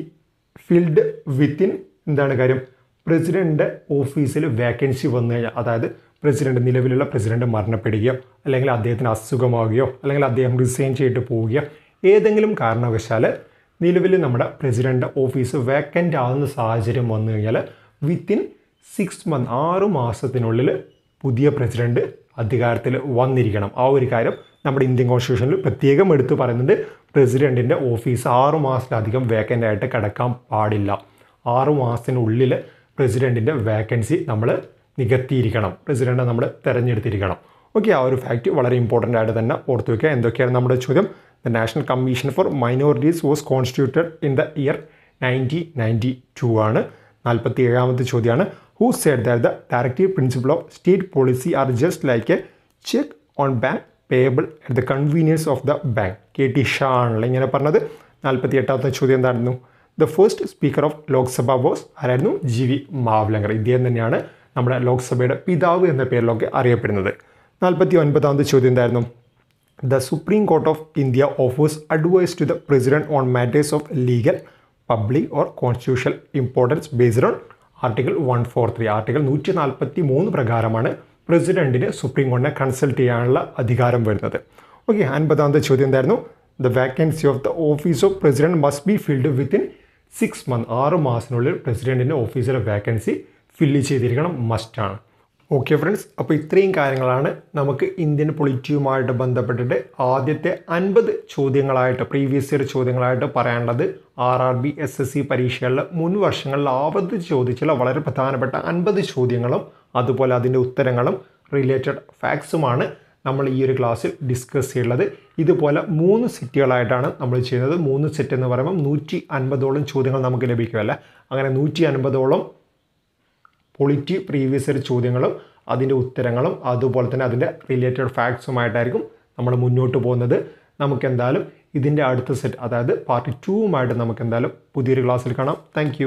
filled within എന്താണ് കാര്യം? പ്രസിഡന്റ് ഓഫീസിൽ വേക്കൻസി വന്നു കഴിഞ്ഞാൽ അതായത് പ്രസിഡന്റ് നിലവിലുള്ള പ്രസിഡന്റ് മരണപ്പെടുകയോ അല്ലെങ്കിൽ അദ്ദേഹത്തിന് അസുഖമാവുകയോ അല്ലെങ്കിൽ അദ്ദേഹം റിസൈൻ ചെയ്തിട്ട് പോവുകയോ ഏതെങ്കിലും കാരണവശാൽ നിലവിൽ നമ്മുടെ പ്രസിഡന്റ് ഓഫീസ് വേക്കന്റ് ആവുന്ന സാഹചര്യം വന്നു കഴിഞ്ഞാൽ വിത്തിൻ സിക്സ് മന്ത് ആറു മാസത്തിനുള്ളിൽ പുതിയ പ്രസിഡന്റ് അധികാരത്തിൽ വന്നിരിക്കണം. ആ ഒരു കാര്യം നമ്മുടെ ഇന്ത്യൻ കോൺസ്റ്റിറ്റ്യൂഷനിൽ പ്രത്യേകം എടുത്തു പറയുന്നുണ്ട്. പ്രസിഡന്റിന്റെ ഓഫീസ് ആറു മാസത്തിലധികം വേക്കന്റ് ആയിട്ട് കിടക്കാൻ പാടില്ല. ആറു മാസത്തിനുള്ളിൽ പ്രസിഡന്റിന്റെ വേക്കൻസി നമ്മൾ നികത്തിയിരിക്കണം. പ്രസിഡന്റ് നമ്മൾ തിരഞ്ഞെടുത്തിരിക്കണം. ഓക്കെ ആ ഒരു ഫാക്റ്റ് വളരെ ഇമ്പോർട്ടന്റ് ആയിട്ട് തന്നെ ഓർത്ത് വയ്ക്കുക എന്തൊക്കെയാണ് നമ്മുടെ ചോദ്യം? The national commission for minorities was constituted in the year nineteen ninety two ആണ്. നാൽപ്പത്തി ഏഴാമത്തെ ചോദ്യമാണ്. Who said that the directive principle of state policy are just like a cheque on bank payable at the convenience of the bank K T Shah ആണല്ലോ ഇങ്ങനെ പറഞ്ഞത്. നാൽപ്പത്തി എട്ടാമത്തെ ചോദ്യം എന്തായിരുന്നു? The first speaker of Lok Sabha was ആരായിരുന്നു? G V Mavalankar ഇദ്ദേഹം തന്നെയാണ് നമ്മുടെ ലോക്സഭയുടെ പിതാവ് എന്ന പേരിലൊക്കെ അറിയപ്പെടുന്നത്. നാൽപ്പത്തി ഒൻപതാമത്തെ ചോദ്യം എന്തായിരുന്നു? The supreme court of India offers advice to the president on matters of legal public or constitutional importance based on article one four three article നൂറ്റി നാൽപ്പത്തി മൂന്ന് പ്രകാരമാണ് പ്രസിഡന്റിന് സുപ്രീം കോടതിനെ കൺസൾട്ട് ചെയ്യാനുള്ള അധികാരം വരുന്നത്. ഓക്കെ അൻപതാമത്തെ ചോദ്യം എന്തായിരുന്നു? The vacancy of the office of president must be filled within six month ആറ് മാസത്തിനുള്ളിൽ പ്രസിഡന്റിന്റെ ഓഫീസിലെ വാക്കൻസി ഫില്ല് ചെയ്തിരിക്കണം മസ്റ്റാണ് ഓക്കെ ഫ്രണ്ട്സ് അപ്പോൾ ഇത്രയും കാര്യങ്ങളാണ് നമുക്ക് ഇന്ത്യൻ പൊളിറ്റിയുമായിട്ട് ബന്ധപ്പെട്ടിട്ട് ആദ്യത്തെ അൻപത് ചോദ്യങ്ങളായിട്ട് പ്രീവിയസ് ഇയർ ചോദ്യങ്ങളായിട്ട് പറയാനുള്ളത് R R B S S C പരീക്ഷകളിൽ മുൻ വർഷങ്ങളിൽ ആവർത്തിച്ച് ചോദിച്ചുള്ള വളരെ പ്രധാനപ്പെട്ട അൻപത് ചോദ്യങ്ങളും അതുപോലെ അതിന്റെ ഉത്തരങ്ങളും റിലേറ്റഡ് ഫാക്ട്സുമാണ് നമ്മൾ ഈ ഒരു ക്ലാസ്സിൽ ഡിസ്കസ് ചെയ്യുള്ളത് ഇതുപോലെ മൂന്ന് സെറ്റുകളായിട്ടാണ് നമ്മൾ ചെയ്യുന്നത്. മൂന്ന് സെറ്റ് എന്ന് പറയുമ്പോൾ നൂറ്റി അൻപതോളം ചോദ്യങ്ങൾ നമുക്ക് ലഭിക്കുമല്ല? അങ്ങനെ നൂറ്റി അൻപതോളം പൊളിറ്റി പ്രീവിയസ് ഇയർ ചോദ്യങ്ങളും അതിന്റെ ഉത്തരങ്ങളും അതുപോലെ തന്നെ അതിന്റെ റിലേറ്റഡ് ഫാക്ട്സുമായിട്ടായിരിക്കും നമ്മൾ മുന്നോട്ട് പോകുന്നത്. നമുക്ക് എന്തായാലും ഇതിന്റെ അടുത്ത സെറ്റ് അതായത് പാർട്ട് ടൂവുമായിട്ട് നമുക്ക് എന്തായാലും പുതിയൊരു ക്ലാസ്സിൽ കാണാം. താങ്ക്